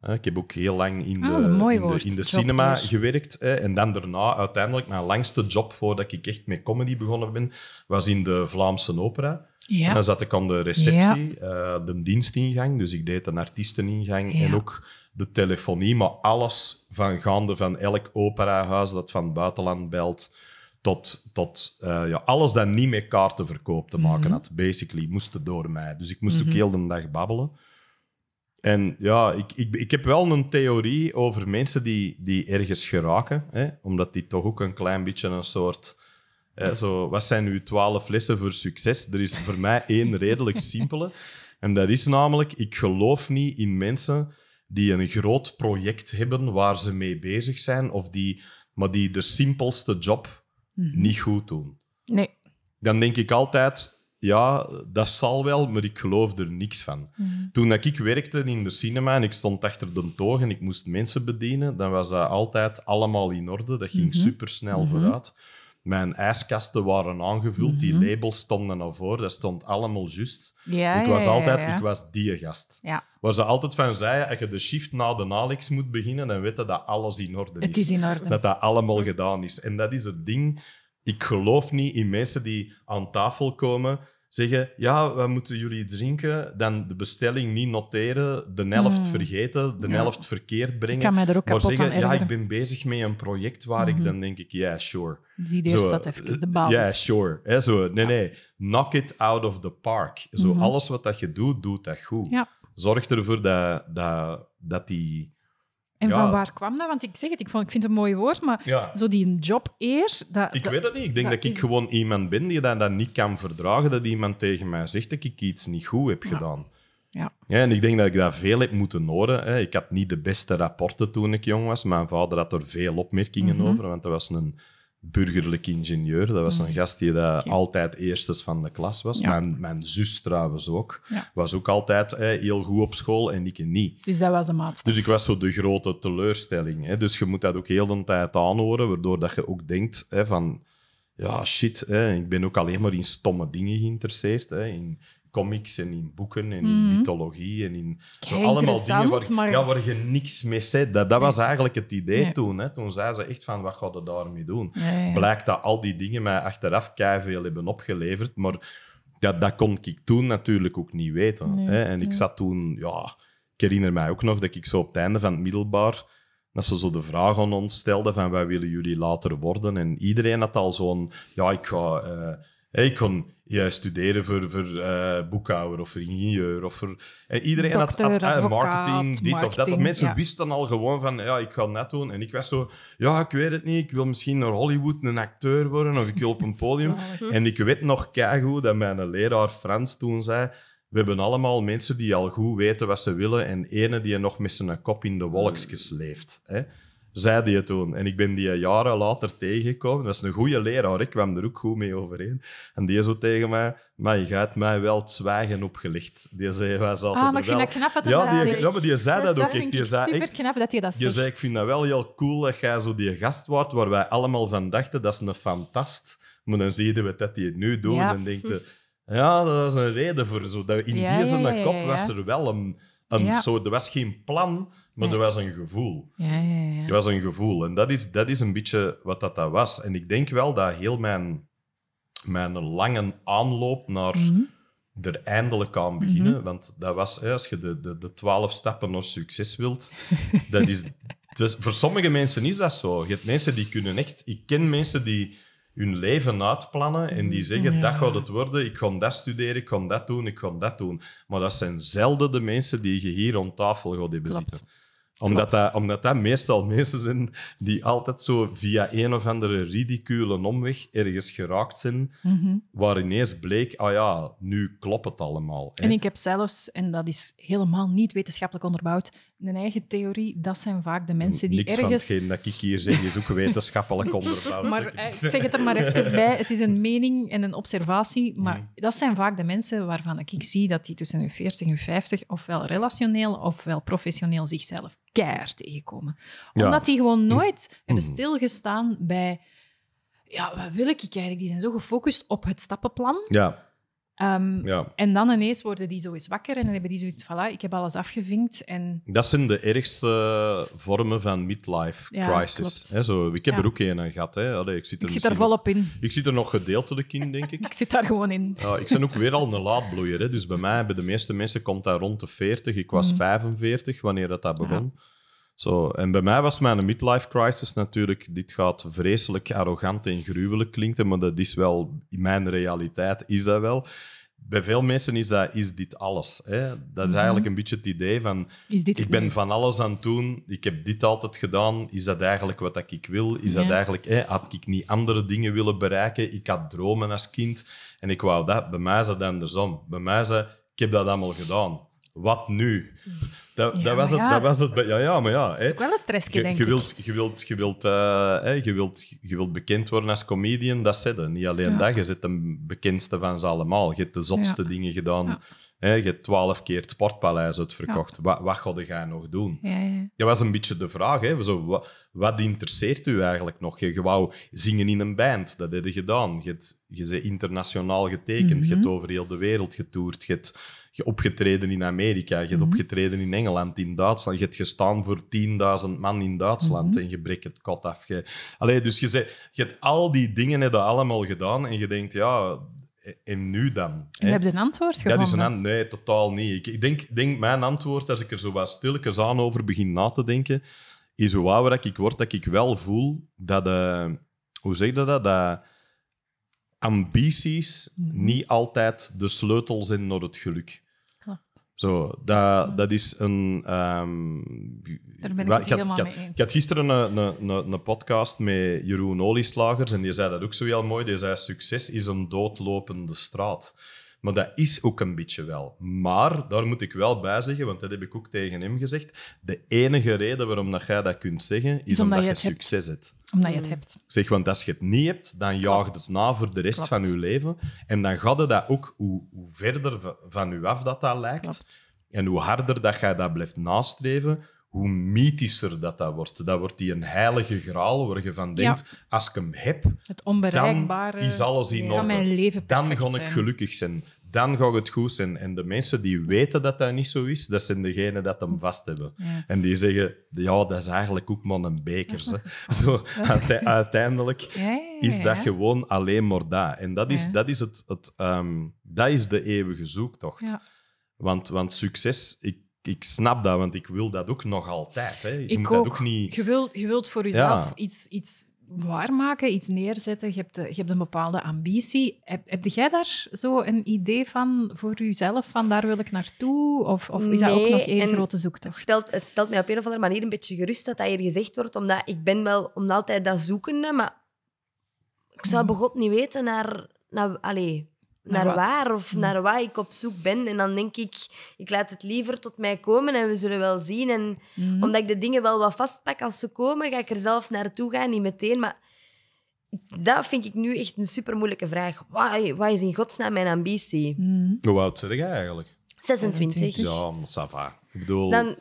Hè, Ik heb ook heel lang in Ah, de, in de, woord, in de jobeer. cinema gewerkt. En dan daarna, uiteindelijk, mijn langste job voordat ik echt met comedy begonnen ben, was in de Vlaamse opera. En Ja. dan zat ik aan de receptie, eh, de dienstingang. Dus ik deed een artiesteningang Ja. en ook de telefonie. Maar alles van gaande van elk operahuis dat van het buitenland belt, tot, tot eh, ja, alles dat niet met kaartenverkoop te maken Mhm. had. Basically, moest door mij. Dus ik moest ook heel de dag babbelen. En ja, ik, ik, ik heb wel een theorie over mensen die, die ergens geraken. Hè? Omdat die toch ook een klein beetje een soort... Hè, zo, wat zijn uw twaalf lessen voor succes? Er is voor mij één redelijk simpele. En dat is namelijk, ik geloof niet in mensen die een groot project hebben waar ze mee bezig zijn, of die, maar die de simpelste job Mhm. niet goed doen. Nee. Dan denk ik altijd, ja, dat zal wel, maar ik geloof er niks van. Mhm. Toen dat ik werkte in de cinema en ik stond achter de toog en ik moest mensen bedienen, dan was dat altijd allemaal in orde. Dat ging Mhm. supersnel vooruit. Mijn ijskasten waren aangevuld, die Mhm. labels stonden naar voren, dat stond allemaal juist. Ja, ik was ja, altijd, ja. ik was die gast. Ja, Waar ze altijd van zeiden, als je de shift na de Alex moet beginnen, dan weet je dat alles in orde is. het is in orde. Dat dat allemaal gedaan is. En dat is het ding. Ik geloof niet in mensen die aan tafel komen, zeggen: Ja, wat moeten jullie drinken? Dan de bestelling niet noteren, de helft Mm. vergeten, de Ja. helft verkeerd Ik brengen. kan mij er ook Maar zeggen: Ja, ik ben bezig met een project waar ik Mhm. dan denk ik: Ja, sure. Zie eerst dat even, de basis. Ja, sure. Hè, zo, nee, nee. Knock it out of the park. Zo, Mhm. Alles wat dat je doet, doet dat goed. Ja. Zorg ervoor dat, dat, dat die. En Ja. van waar kwam dat? Want ik zeg het, ik, vond, ik vind het een mooi woord, maar Ja. zo die job eer... Dat, Ik dat- weet het niet. Ik denk dat dat, ik is- gewoon iemand ben die dat, dat niet kan verdragen. Dat iemand tegen mij zegt dat ik iets niet goed heb Ja. gedaan. Ja. en ik denk dat ik dat veel heb moeten horen. Hè. Ik had niet de beste rapporten toen ik jong was. Mijn vader had er veel opmerkingen Mhm. over, want dat was een burgerlijk ingenieur. Dat was een gast die dat altijd eerstes van de klas was. Ja. Mijn, mijn zus trouwens ook. Ja. Was ook altijd hè, heel goed op school en ik niet. Dus dat was de maatstaf. Dus ik was zo de grote teleurstelling. Hè. Dus je moet dat ook heel de tijd aanhoren, waardoor dat je ook denkt hè, van... Ja, shit, hè, ik ben ook alleen maar in stomme dingen geïnteresseerd. Hè, in comics en in boeken en in Mhm. mythologie en in... Zo allemaal dingen waar, maar- ja, waar je niks mee zet. Dat, dat was eigenlijk het idee Nee. toen. Hè. Toen zei ze echt van, wat gaat je daarmee doen? Blijkt dat al die dingen mij achteraf veel hebben opgeleverd, maar dat, dat kon ik toen natuurlijk ook niet weten. Nee, hè. En ik zat toen, ja, ik herinner mij ook nog dat ik zo op het einde van het middelbaar, dat ze zo de vraag aan ons stelden van wat willen jullie later worden? En iedereen had al zo'n, ja, ik ga... eh, ik kon ja, studeren voor, voor eh, boekhouder of voor ingenieur. Of voor, en iedereen had, Dokter, had eh, marketing, dit of dat. Mensen ja. wisten al gewoon van, ja, ik ga net doen. En ik was zo, ja, ik weet het niet. Ik wil misschien naar Hollywood een acteur worden of ik wil op een podium. En ik weet nog keigoed dat mijn leraar Frans toen zei... We hebben allemaal mensen die al goed weten wat ze willen en ene die nog met zijn kop in de wolkjes leeft. Hè? Zei die toen. En ik ben die jaren later tegengekomen. Dat is een goede leraar. Ik kwam er ook goed mee overeen. En die zo tegen mij... Maar je gaat mij wel het zwijgen opgelegd. Die zei, wij zaten Ah, maar ik vind wel... dat knap dat hij Ja, die, ja, maar die zei dat, ook. Dat vind Die ik zei super knap dat hij dat je zegt. zei, ik vind dat wel heel cool dat jij zo die gast wordt waar wij allemaal van dachten, dat is een fantast. Maar dan zie je wat dat die nu doen Ja. en denkt je, ja, dat was een reden voor zo. Dat in Ja, deze ja, kop was er wel een, een soort... Er was geen plan, maar er was een gevoel. Ja, ja, ja. Er was een gevoel. En dat is, dat is een beetje wat dat, dat was. En ik denk wel dat heel mijn, mijn lange aanloop naar Mhm. er eindelijk aan beginnen. Want dat was, als je de, de, de twaalf stappen naar succes wilt, dat is, dus voor sommige mensen is dat zo. Je hebt mensen die kunnen echt... Ik ken mensen die hun leven uitplannen en die zeggen, Ja. dat gaat het worden, ik ga dat studeren, ik ga dat doen, ik ga dat doen. Maar dat zijn zelden de mensen die je hier rond tafel gaat hebben Klopt. zitten omdat dat, omdat dat meestal mensen zijn die altijd zo via een of andere ridicule omweg ergens geraakt zijn, Mhm. waar ineens bleek, ah ja, nu klopt het allemaal. hè. En ik heb zelfs, en dat is helemaal niet wetenschappelijk onderbouwd, een eigen theorie. Dat zijn vaak de mensen die Niks ergens... hetgeen dat ik hier zeg is ook wetenschappelijk onderbouwd. Maar zeg eh, zeg het er maar even bij. Het is een mening en een observatie. Maar Mhm. dat zijn vaak de mensen waarvan ik zie dat die tussen hun 40 en 50 ofwel relationeel ofwel professioneel zichzelf keihard tegenkomen. Ja. Omdat die gewoon nooit hebben Mhm. stilgestaan bij... Ja, wat wil ik eigenlijk? Die zijn zo gefocust op het stappenplan. Ja, Ehm, ja. En dan ineens worden die zo eens wakker en dan hebben die zoiets van, voilà, ik heb alles afgevinkt. En Dat zijn de ergste vormen van midlife Ja, crisis. Hè, zo, ik heb Ja. er ook een gehad. Hè. Allee, ik zit er, ik zit er volop in. nog- ik zit er nog gedeeltelijk in, denk ik. Ik zit daar gewoon in. Ja, ik ben ook weer al een laadbloeier. Hè. Dus bij mij, bij de meeste mensen, komt dat rond de 40. Ik was Mhm. 45 wanneer dat, dat begon. Zo, en bij mij was mijn midlife crisis natuurlijk... Dit gaat vreselijk arrogant en gruwelijk klinken, maar dat is wel... In mijn realiteit is dat wel. Bij veel mensen is, dat, is dit alles. Hè. Dat is Mhm. eigenlijk een beetje het idee van... Ik ben van alles aan het doen. Ik heb dit altijd gedaan. Is dat eigenlijk wat dat ik wil? Is dat eigenlijk... hè, had ik niet andere dingen willen bereiken? Ik had dromen als kind. En ik wou dat. Bij mij is dat andersom. Bij mij is dat... Ik heb dat allemaal gedaan. Wat nu? Dat, Ja, dat, was, het, ja. dat was het. Ja, ja, maar ja. Dat Hè. is ook wel een stressje, Je, denk je, ik. wilt, je, wilt, je, wilt, hè, je, wilt, je wilt bekend worden als comedian, dat zit er. Niet alleen Ja. dat, je zit de bekendste van ze allemaal. Je hebt de zotste dingen gedaan. Hè, je hebt twaalf keer het Sportpaleis uitverkocht. Wat, wat ga jij nog doen? Ja, ja. Dat was een beetje de vraag. Hè? Zo, wat, wat interesseert u eigenlijk nog? Je, je wou zingen in een band, dat heb je gedaan. Je, hebt, je bent internationaal getekend, je Mhm. hebt over heel de wereld getoerd. Je hebt je opgetreden in Amerika, je hebt Mhm. opgetreden in Engeland, in Duitsland. Je hebt gestaan voor 10.000 man in Duitsland Mhm. en je breekt het kot af. Je, Allee, dus je, zei, je hebt al die dingen heb allemaal gedaan en je denkt, ja, en nu dan? En heb je een antwoord gevonden? Dat is een Nee, totaal niet. Ik, denk, denk mijn antwoord, als ik er zo wat stilletjes aan over begin na te denken, is hoe ouder dat ik word, dat ik wel voel dat... eh, hoe zeg je dat? Dat ambities Mhm. niet altijd de sleutel zijn naar het geluk. Zo, dat, dat is een... ehm, Daar ben ik het helemaal mee eens. Ik had gisteren een, een, een, een podcast met Jeroen Olieslagers en die zei dat ook zo heel mooi. Die zei, succes is een doodlopende straat. Maar dat is ook een beetje wel. Maar, daar moet ik wel bij zeggen, want dat heb ik ook tegen hem gezegd, de enige reden waarom dat jij dat kunt zeggen, is, omdat, omdat je, succes hebt. Omdat je het hebt. Ik Zeg, want als je het niet hebt, dan jaagt het na voor de rest Klopt. van je leven. En dan gaat het dat ook, hoe, hoe verder va- van je af dat dat lijkt, Klopt. en hoe harder dat jij dat blijft nastreven, hoe mythischer dat dat wordt. Dat wordt die een heilige graal waar je van denkt, als ik hem heb, Het onbereikbare Dan is alles in orde. dan ga ik gelukkig zijn. Dan gaat het goed zijn. En de mensen die weten dat dat niet zo is, dat zijn degenen dat hem vast hebben. Ja. En die zeggen, ja, dat is eigenlijk ook maar een Zo, uiteindelijk Ja, is dat gewoon alleen maar dat. En dat is, dat is, het, het, ehm, dat is de eeuwige zoektocht. Want, want succes, ik, ik snap dat, want ik wil dat ook nog altijd. Hè. Je Ik moet ook. dat ook niet... Je, wilt, je wilt voor jezelf iets, iets waarmaken, iets neerzetten. Je hebt, je hebt een bepaalde ambitie. Heb, heb jij daar zo een idee van voor jezelf? Van daar wil ik naartoe? Of, of is dat ook nog één grote Het zoektocht? stelt, het stelt mij op een of andere manier een beetje gerust dat dat hier gezegd wordt, omdat ik ben wel om altijd dat zoekende, maar ik zou Mhm. begot niet weten naar, naar, allee, Naar naar, wat? waar of Mhm. naar waar ik op zoek ben. En dan denk ik, ik laat het liever tot mij komen en we zullen wel zien. En Mhm. omdat ik de dingen wel wat vastpak als ze komen, ga ik er zelf naartoe gaan, niet meteen. Maar dat vind ik nu echt een super moeilijke vraag. Wat, wat is in godsnaam mijn ambitie? Mhm. Hoe oud zit jij eigenlijk? 26. Ja, ça va. Ik bedoel... Dan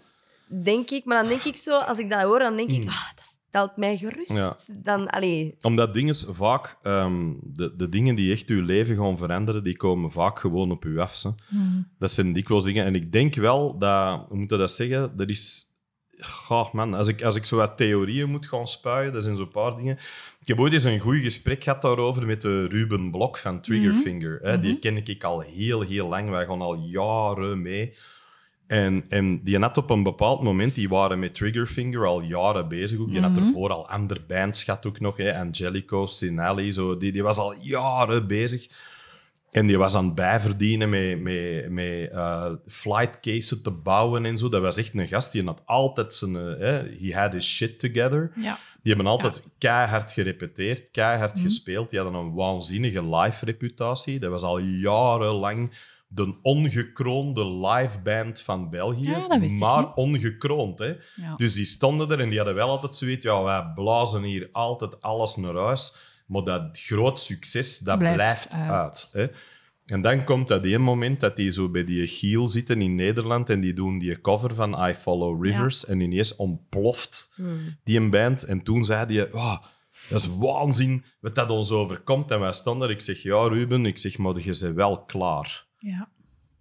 denk ik, maar dan denk ik zo, als ik dat hoor, dan denk ik, ah, dat stelt mij gerust. Ja. Dan, allee, Omdat dingen vaak, ehm, de, de dingen die echt je leven gaan veranderen, die komen vaak gewoon op je af. Hè. Mhm. Dat zijn dikwijls dingen. En ik denk wel dat, hoe moet je dat zeggen? Dat is. Goh, man, als ik, als ik zo wat theorieën moet gaan spuien, dat zijn zo'n paar dingen. Ik heb ooit eens een goed gesprek gehad daarover met de Ruben Blok van Triggerfinger. hè. Die Mhm. ken ik al heel, heel lang. Wij gaan al jaren mee. En, en die had op een bepaald moment, die waren met Triggerfinger al jaren bezig. Ook. Die had Mhm. ervoor al andere bands gehad ook nog. Hè. Angelico, Sinelli, zo. Die, die was al jaren bezig. En die was aan het bijverdienen met, met, met eh, flight cases te bouwen en zo. Dat was echt een gast die had altijd zijn... hè, he had his shit together. Ja. Die hebben altijd keihard gerepeteerd, keihard Mhm. gespeeld. Die hadden een waanzinnige live-reputatie. Dat was al jarenlang de ongekroonde liveband van België. Ja, dat wist ik maar ongekroond, hè. Ja. Dus die stonden er en die hadden wel altijd zoiets... Ja, wij blazen hier altijd alles naar huis. Maar dat groot succes, dat Blijft blijft, uit. uit. hè. En dan komt dat één moment dat die zo bij die Giel zitten in Nederland en die doen die cover van I Follow Rivers en ineens ontploft hmm. die een band. En toen zei hij, "Ah, dat is waanzin wat dat ons overkomt. En wij stonden er. Ik zeg, ja Ruben, ik zeg, maar je bent wel klaar. Ja.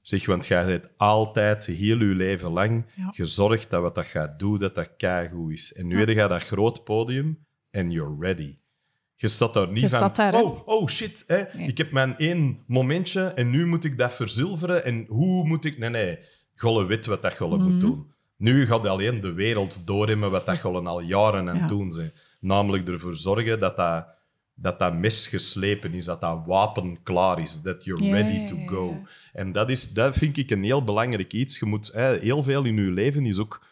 Zeg, want jij hebt altijd, heel je leven lang, Ja. gezorgd dat wat dat gaat doen, dat dat keigoed is. En nu Ja. heb je dat groot podium en you're ready. Je staat daar niet Je van, daar, oh, oh shit, hè, Nee. ik heb mijn één momentje en nu moet ik dat verzilveren. En hoe moet ik... Nee, nee, Golle weet wat dat Golle Mhm. moet doen. Nu gaat alleen de wereld doorhemmen wat dat Golle al jaren aan Ja. het doen zijn. Namelijk ervoor zorgen dat dat, dat dat mes geslepen is, dat dat wapen klaar is, that you're ready to go. En dat, is, dat vind ik een heel belangrijk iets. Je moet, hè, heel veel in je leven is ook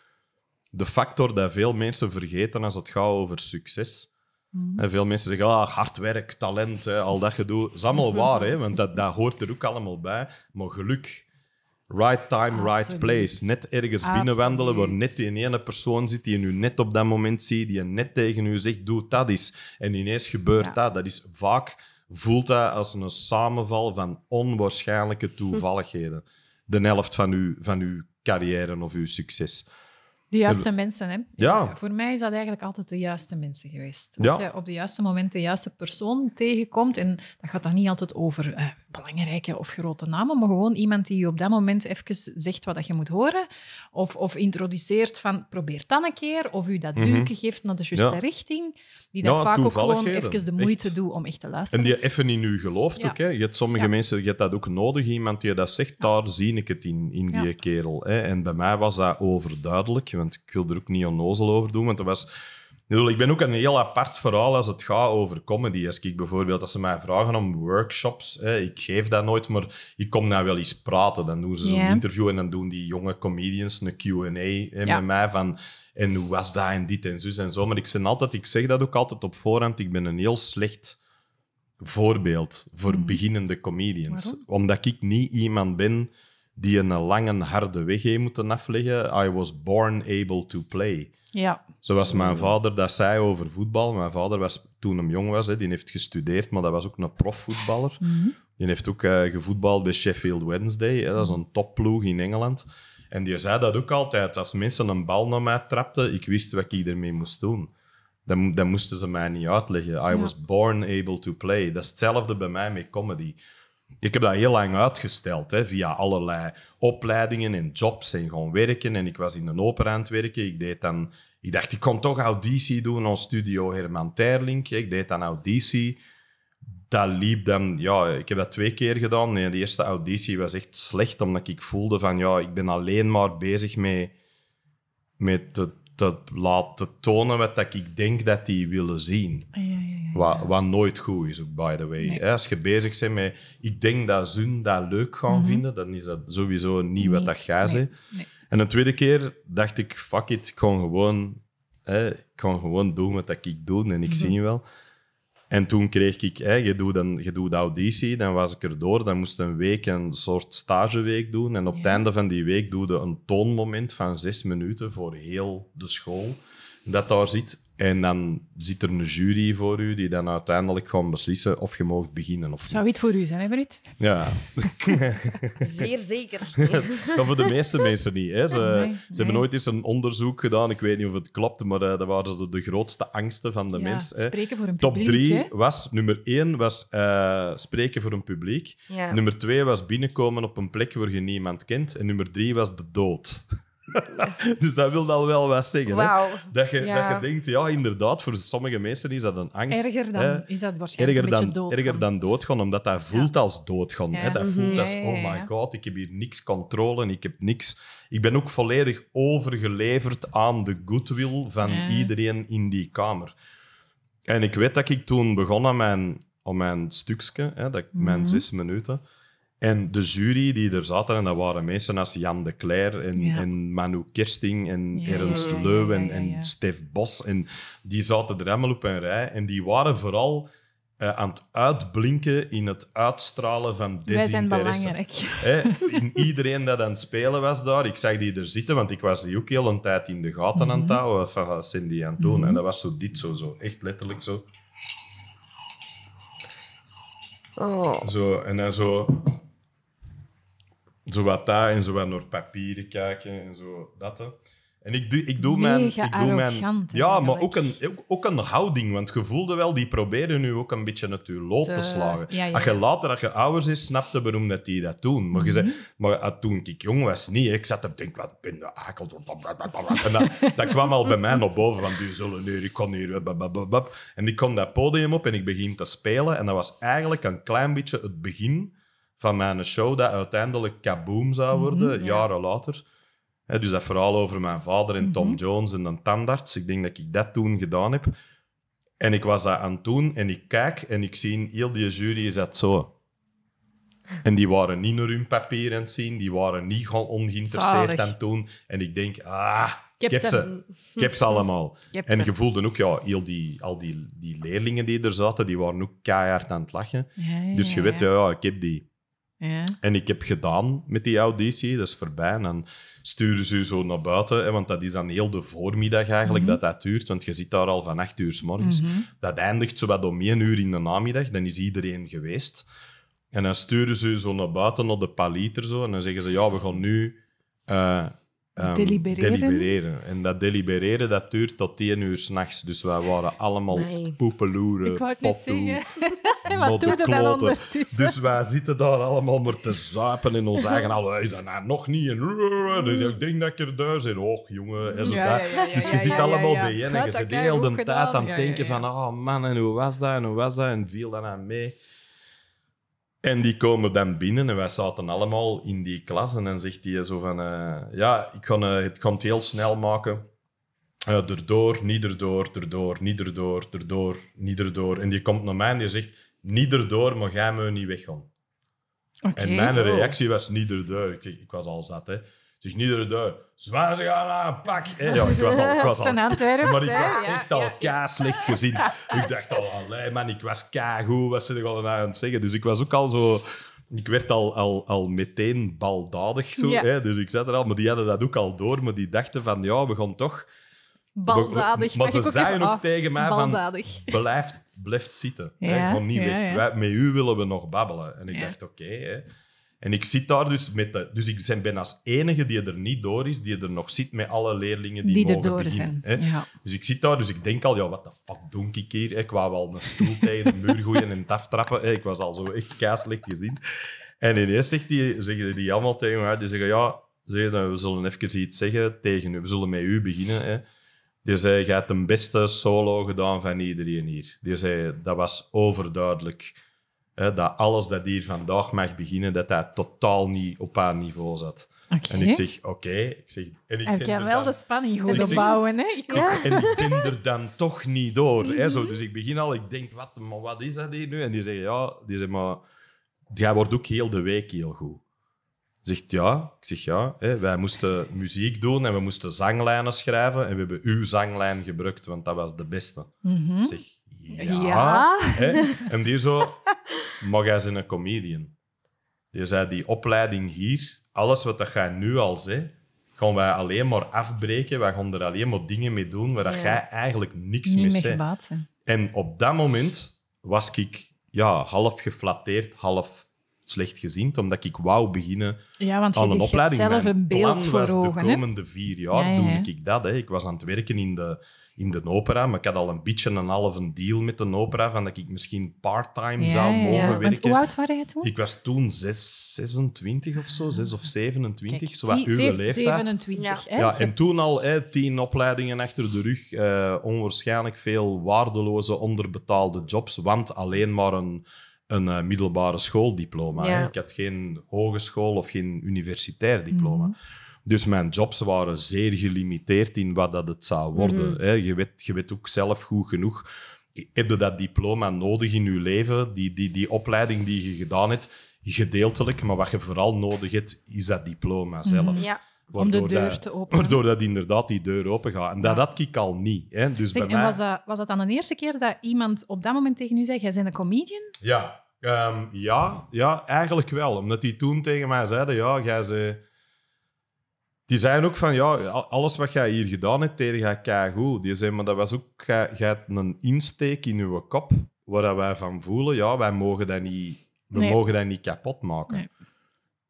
de factor dat veel mensen vergeten als het gaat over succes. Mhm. En veel mensen zeggen, ah, hard werk, talent, hè, al dat gedoe. Dat is allemaal waar, hè, want dat, dat hoort er ook allemaal bij. Maar geluk, right time, right Absoluut. place. Net ergens binnenwandelen waar net die ene persoon zit die je nu net op dat moment ziet, die je net tegen u zegt, doe dat eens. En ineens gebeurt Ja. dat. Dat is vaak, voelt dat als een samenval van onwaarschijnlijke toevalligheden. De helft van uw, van uw carrière of uw succes. De juiste mensen, hè? Ja. Voor mij is dat eigenlijk altijd de juiste mensen geweest. Ja. Dat je op de juiste moment de juiste persoon tegenkomt. En dat gaat dan niet altijd over eh, belangrijke of grote namen, maar gewoon iemand die je op dat moment even zegt wat dat je moet horen. Of, of introduceert van, probeer dan een keer. Of u dat duwtje geeft naar de juiste Ja. richting. Die dan vaak ook gewoon even de moeite doet om echt te En luisteren. die even in u gelooft ook. Hè. Je hebt sommige mensen, je hebt dat ook nodig, iemand die dat zegt, daar zie ik het in, in die kerel. Hè. En bij mij was dat overduidelijk, want ik wil er ook niet onnozel over doen, want dat was... Ik ben ook een heel apart verhaal als het gaat over comedy. Als ik bijvoorbeeld, als ze mij vragen om workshops, hè, ik geef dat nooit, maar ik kom nou wel eens praten. Dan doen ze zo'n interview en dan doen die jonge comedians een Q&A Ja. met mij van... En hoe was dat en dit en zus en zo. Maar ik, zeg altijd, ik zeg dat ook altijd op voorhand, ik ben een heel slecht voorbeeld voor Mhm. beginnende comedians. Waarom? Omdat ik niet iemand ben die een lange, harde weg heeft moeten afleggen. I was born able to play. Ja, Zoals mijn vader dat zei over voetbal. Mijn vader was, toen hem jong was, hè, die heeft gestudeerd, maar dat was ook een profvoetballer. Mhm. Die heeft ook eh, gevoetbald bij Sheffield Wednesday. Hè, dat is een topploeg in Engeland. En die zei dat ook altijd. Als mensen een bal naar mij trapten, ik wist wat ik ermee moest doen. Dan, dan moesten ze mij niet uitleggen. I Ja. was born able to play. Dat is hetzelfde bij mij met comedy. Ik heb dat heel lang uitgesteld, hè, via allerlei opleidingen en jobs en gewoon werken. En ik was in een opera aan het werken. Ik, deed dan, ik dacht, ik kon toch auditie doen aan Studio Herman Terlink. Ik deed dan auditie. Dat liep dan... Ja, ik heb dat twee keer gedaan. Nee, de eerste auditie was echt slecht, omdat ik voelde van... Ja, ik ben alleen maar bezig met, met te, te laten tonen wat dat ik denk dat die willen zien. Ja, ja, ja. Wat, wat nooit goed is, ook, by the way. Nee. Als je bezig bent met... Ik denk dat Zun dat leuk gaan Mhm. vinden, dan is dat sowieso niet wat dat jij Nee. zegt. Nee. En een tweede keer dacht ik, fuck it, ik ga gewoon, hè, ik ga gewoon doen wat dat ik doe en ik Mhm. zie wel. En toen kreeg ik, hè, je, doet dan, je doet de auditie, dan was ik erdoor, dan moest een week een soort stageweek doen. En op het einde van die week doe je een toonmoment van zes minuten voor heel de school dat daar zit. En dan zit er een jury voor u die dan uiteindelijk gaan beslissen of je mag beginnen of niet. Zou iets voor u zijn, hè, Brit? Ja, Zeer zeker. maar voor de meeste mensen niet. Hè. Ze, Nee, ze hebben nooit eens een onderzoek gedaan. Ik weet niet of het klopt, maar eh, dat waren de, de grootste angsten van de Ja, mens. Hè. Spreken voor een Top publiek, drie hè. was, nummer één was eh, spreken voor een publiek. Ja. Nummer twee was binnenkomen op een plek waar je niemand kent. En nummer drie was de dood. dus dat wil al wel wat zeggen. Hè? Dat, je, Ja. dat je denkt, ja, inderdaad, voor sommige mensen is dat een angst. Erger dan, hè. is dat waarschijnlijk Erger een dan, doodgaan. erger dan doodgaan, omdat dat voelt als doodgaan. Hè? Dat voelt als, Ja, ja, oh my ja. god, ik heb hier niks controle, ik heb niks... Ik ben ook volledig overgeleverd aan de goodwill van Ja. iedereen in die kamer. En ik weet dat ik toen begon aan mijn, aan mijn stukje, hè, dat, mijn Mhm. zes minuten. En de jury die er zaten, en dat waren mensen als Jan de Cler en, Ja. en Manu Kersting en Ja, Ernst ja, Leu en, en. Stef Bos. En die zaten er allemaal op een rij. En die waren vooral eh, aan het uitblinken in het uitstralen van Wij zijn belangrijk. Hè, in iedereen dat aan het spelen was daar. Ik zag die er zitten, want ik was die ook heel een tijd in de gaten aan het Mhm. houden van wat zijn die aan het doen. En dat was zo dit zo, zo. Echt letterlijk zo. Oh. zo en dan zo... Zo wat daar en zo wat naar papieren kijken en zo dat. En ik doe, ik doe mijn... Ik doe mijn ja, maar ook een, ook, ook een houding. Want je voelde wel, die proberen nu ook een beetje het lood te, Te- slagen. ja, ja, Als je later, als je ouders is, snapte waarom dat die dat doen. Maar, je zei, maar ah, toen ik jong was, niet. Ik zat er denk wat ben de akel. En dat, dat kwam al bij mij naar boven. Van, die zullen hier, ik kon hier... En ik kom dat podium op en ik begin te spelen. En dat was eigenlijk een klein beetje het begin van mijn show, dat uiteindelijk kaboom zou worden, Mhm, ja. jaren later. Hè, dus dat verhaal over mijn vader en Tom Mhm. Jones en een tandarts. Ik denk dat ik dat toen gedaan heb. En ik was dat aan het doen en ik kijk en ik zie heel die jury is dat zo. En die waren niet naar hun papier aan het zien, die waren niet gewoon ongeïnteresseerd aan het doen. En ik denk, ah, Ik heb ze. ze. Ik heb ze allemaal. Heb En je voelde ook, ja, heel die, al die, die leerlingen die er zaten, die waren ook keihard aan het lachen. Ja, ja, Dus je weet, ja, ja, ik heb die. Ja. En ik heb gedaan met die auditie, dat is voorbij. En dan sturen ze je zo naar buiten, hè, want dat is dan heel de voormiddag eigenlijk Mhm. dat dat duurt. Want je zit daar al van acht uur s morgens. Mhm. Dat eindigt zo wat om één uur in de namiddag, dan is iedereen geweest. En dan sturen ze je zo naar buiten, naar de paliter zo. En dan zeggen ze, ja, we gaan nu... eh, ehm, Delibereren? delibereren. En dat delibereren, dat duurt tot tien uur s'nachts. Dus wij waren allemaal Nee. poepeloeren, Ik wou het potdoen, zeggen. Wat doe je dan mottekloten. ondertussen? Dus wij zitten daar allemaal maar te zuipen in ons eigen al is dat nou nog niet? En ik denk dat ik er daar zit. Och, jongen. En zo Ja, dat. ja, ja, dus je ja, zit ja, allemaal ja, ja. bijeen Ja, en je zit de hele ook tijd aan het Ja, denken ja, ja. van oh man, en hoe was dat en hoe was dat? En viel dat aan mee. En die komen dan binnen en wij zaten allemaal in die klas. En dan zegt hij zo van... eh, ja, ik ga, eh, het kan het heel snel maken. Eh, erdoor, niet erdoor, erdoor, niet erdoor, erdoor, niet erdoor. En die komt naar mij en die zegt... Niet erdoor, maar jij moet niet weggaan. Oké. En mijn Oh. reactie was niet erdoor. Ik, ik was al zat, hè. Zeg, niet erdoor. Zwaar ze gaan aan, pak. Hè, Ja, ik was al... Ik was al maar ik hè? was echt al ja, ka slecht gezien. Ik dacht al, allee man, ik was goed. Wat ze er al aan het zeggen? Dus ik was ook al zo... Ik werd al, al, al meteen baldadig. Zo, Ja. hè? Dus ik zat er al, maar die hadden dat ook al door. Maar die dachten van, ja, we gaan toch... Baldadig. Maar Mag ze ik ook zeiden even- ook ah, tegen mij van... Baldadig. Blijf, blijft zitten. hè. Ja, Ga niet ja, weg. ja. Wij- met u willen we nog babbelen. En ik Ja. dacht, oké. hè. En ik zit daar dus met de... Dus ik ben als enige die er niet door is, die er nog zit met alle leerlingen die, Die mogen erdoor beginnen. zijn. hè. Ja. Dus ik zit daar, dus ik denk al, ja, wat de fuck doe ik hier? Ik wou wel een stoel tegen de muur gooien en het aftrappen. Ik was al zo echt keislecht gezien. En ineens zegt die, zeggen die allemaal tegen mij, die zeggen, ja, zeggen, we zullen even iets zeggen tegen u. We zullen met u beginnen. Hè. Die zei, je hebt de beste solo gedaan van iedereen hier. Die zei, dat was overduidelijk hè, dat alles dat hier vandaag mag beginnen, dat dat totaal niet op haar niveau zat. En ik zeg, oké. Ik zeg, en ik kan wel dan- de spanning goed opbouwen. Hè? Ik Ja. en ik ben er dan toch niet door. Hè, Mhm. zo. Dus ik begin al, ik denk, wat, maar wat is dat hier nu? En die zeggen, ja, die zeggen, maar jij wordt ook heel de week heel goed. Zegt ja, ik zeg ja. Hè, wij moesten muziek doen en we moesten zanglijnen schrijven. En we hebben uw zanglijn gebruikt, want dat was de beste. Mhm. Ik zeg ja. Ja. Hè? En die zo, maar jij bent een comedian. Die zei, die opleiding hier, alles wat dat jij nu al zegt, gaan wij alleen maar afbreken. Wij gaan er alleen maar dingen mee doen waar dat Ja. jij eigenlijk niks mee Niet zegt. gebaat zijn. En op dat moment was ik ja, half geflatteerd, half slecht gezien, omdat ik wou beginnen Ja, want aan je een opleiding. zelf een beeld plan voor was ogen. de komende vier jaar Ja, ja, ja. doe ik dat. Hè. Ik was aan het werken in de, in de opera, maar ik had al een beetje een halve deal met de opera, van dat ik misschien part-time Ja, zou ja, ja. mogen Want werken. Want hoe oud waren jij toen? Ik was toen zes, 26 of zo, 6 of 27, Kijk, zo wat uw leeftijd. 27. Hè? Ja, en toen al hè, tien opleidingen achter de rug, eh, onwaarschijnlijk veel waardeloze, onderbetaalde jobs, want alleen maar een, een eh, middelbare schooldiploma. Ja. Hè. Ik had geen hogeschool of geen universitair diploma. Mhm. Dus mijn jobs waren zeer gelimiteerd in wat dat het zou worden. Mhm. hè. Je, weet, je weet ook zelf goed genoeg. Heb je dat diploma nodig in je leven? Die, die, die opleiding die je gedaan hebt, gedeeltelijk. Maar wat je vooral nodig hebt, is dat diploma zelf. Mhm. Ja. Om de deur dat- te openen. Waardoor dat inderdaad die deur open gaat. En dat Ja. had ik al niet. Hè. Dus Zeg, bij en mij... was dat, was dat dan de eerste keer dat iemand op dat moment tegen u zei: Jij bent een comedian? Ja, ehm, ja, ja, eigenlijk wel. Omdat die toen tegen mij zeiden, ja, jij zei... Die zeiden ook van, ja, alles wat jij hier gedaan hebt, tegen jij keigoed. Die zei, maar dat was ook... Jij, jij hebt een insteek in je kop, waar wij van voelen, ja, wij mogen dat niet... We Nee. mogen dat niet kapot maken. Nee.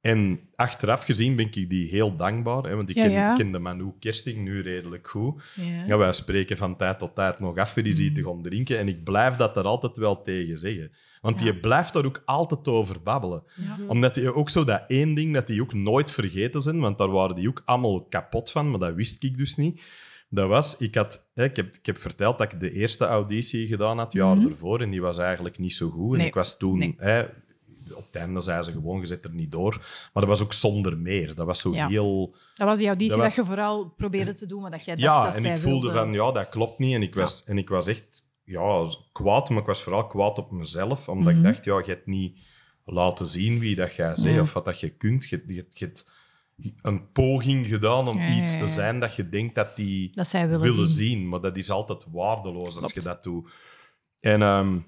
En achteraf gezien ben ik die heel dankbaar, hè, want ik Ja, ken, ja. ken de Manu Kersting nu redelijk goed. Ja. Ja, wij spreken van tijd tot tijd nog af voor die Mm. te gaan drinken. En ik blijf dat er altijd wel tegen zeggen. Want je blijft daar ook altijd over babbelen. Ja. Omdat je ook zo dat één ding dat die ook nooit vergeten zijn, want daar waren die ook allemaal kapot van, maar dat wist ik dus niet. Dat was, ik, had, hè, ik, heb, ik heb verteld dat ik de eerste auditie gedaan had, het jaar Mhm. ervoor, en die was eigenlijk niet zo goed. En Nee. ik was toen, Nee. hè, op het einde zei ze gewoon, je zit er niet door. Maar dat was ook zonder meer. Dat was zo Ja. heel... Dat was die auditie Dat je vooral probeerde te doen, maar dat jij dacht Ja, dat en zij ik voelde wilde. van, ja, dat klopt niet. En ik was, en ik was echt ja, kwaad, maar ik was vooral kwaad op mezelf. Omdat Mhm. ik dacht, ja, je hebt niet laten zien wie dat jij bent of wat dat je kunt. Je, je, je hebt een poging gedaan om Ja, iets ja, te zijn dat je denkt dat die Dat zij willen, willen zien. zien. Maar dat is altijd waardeloos als je dat doet. En ehm,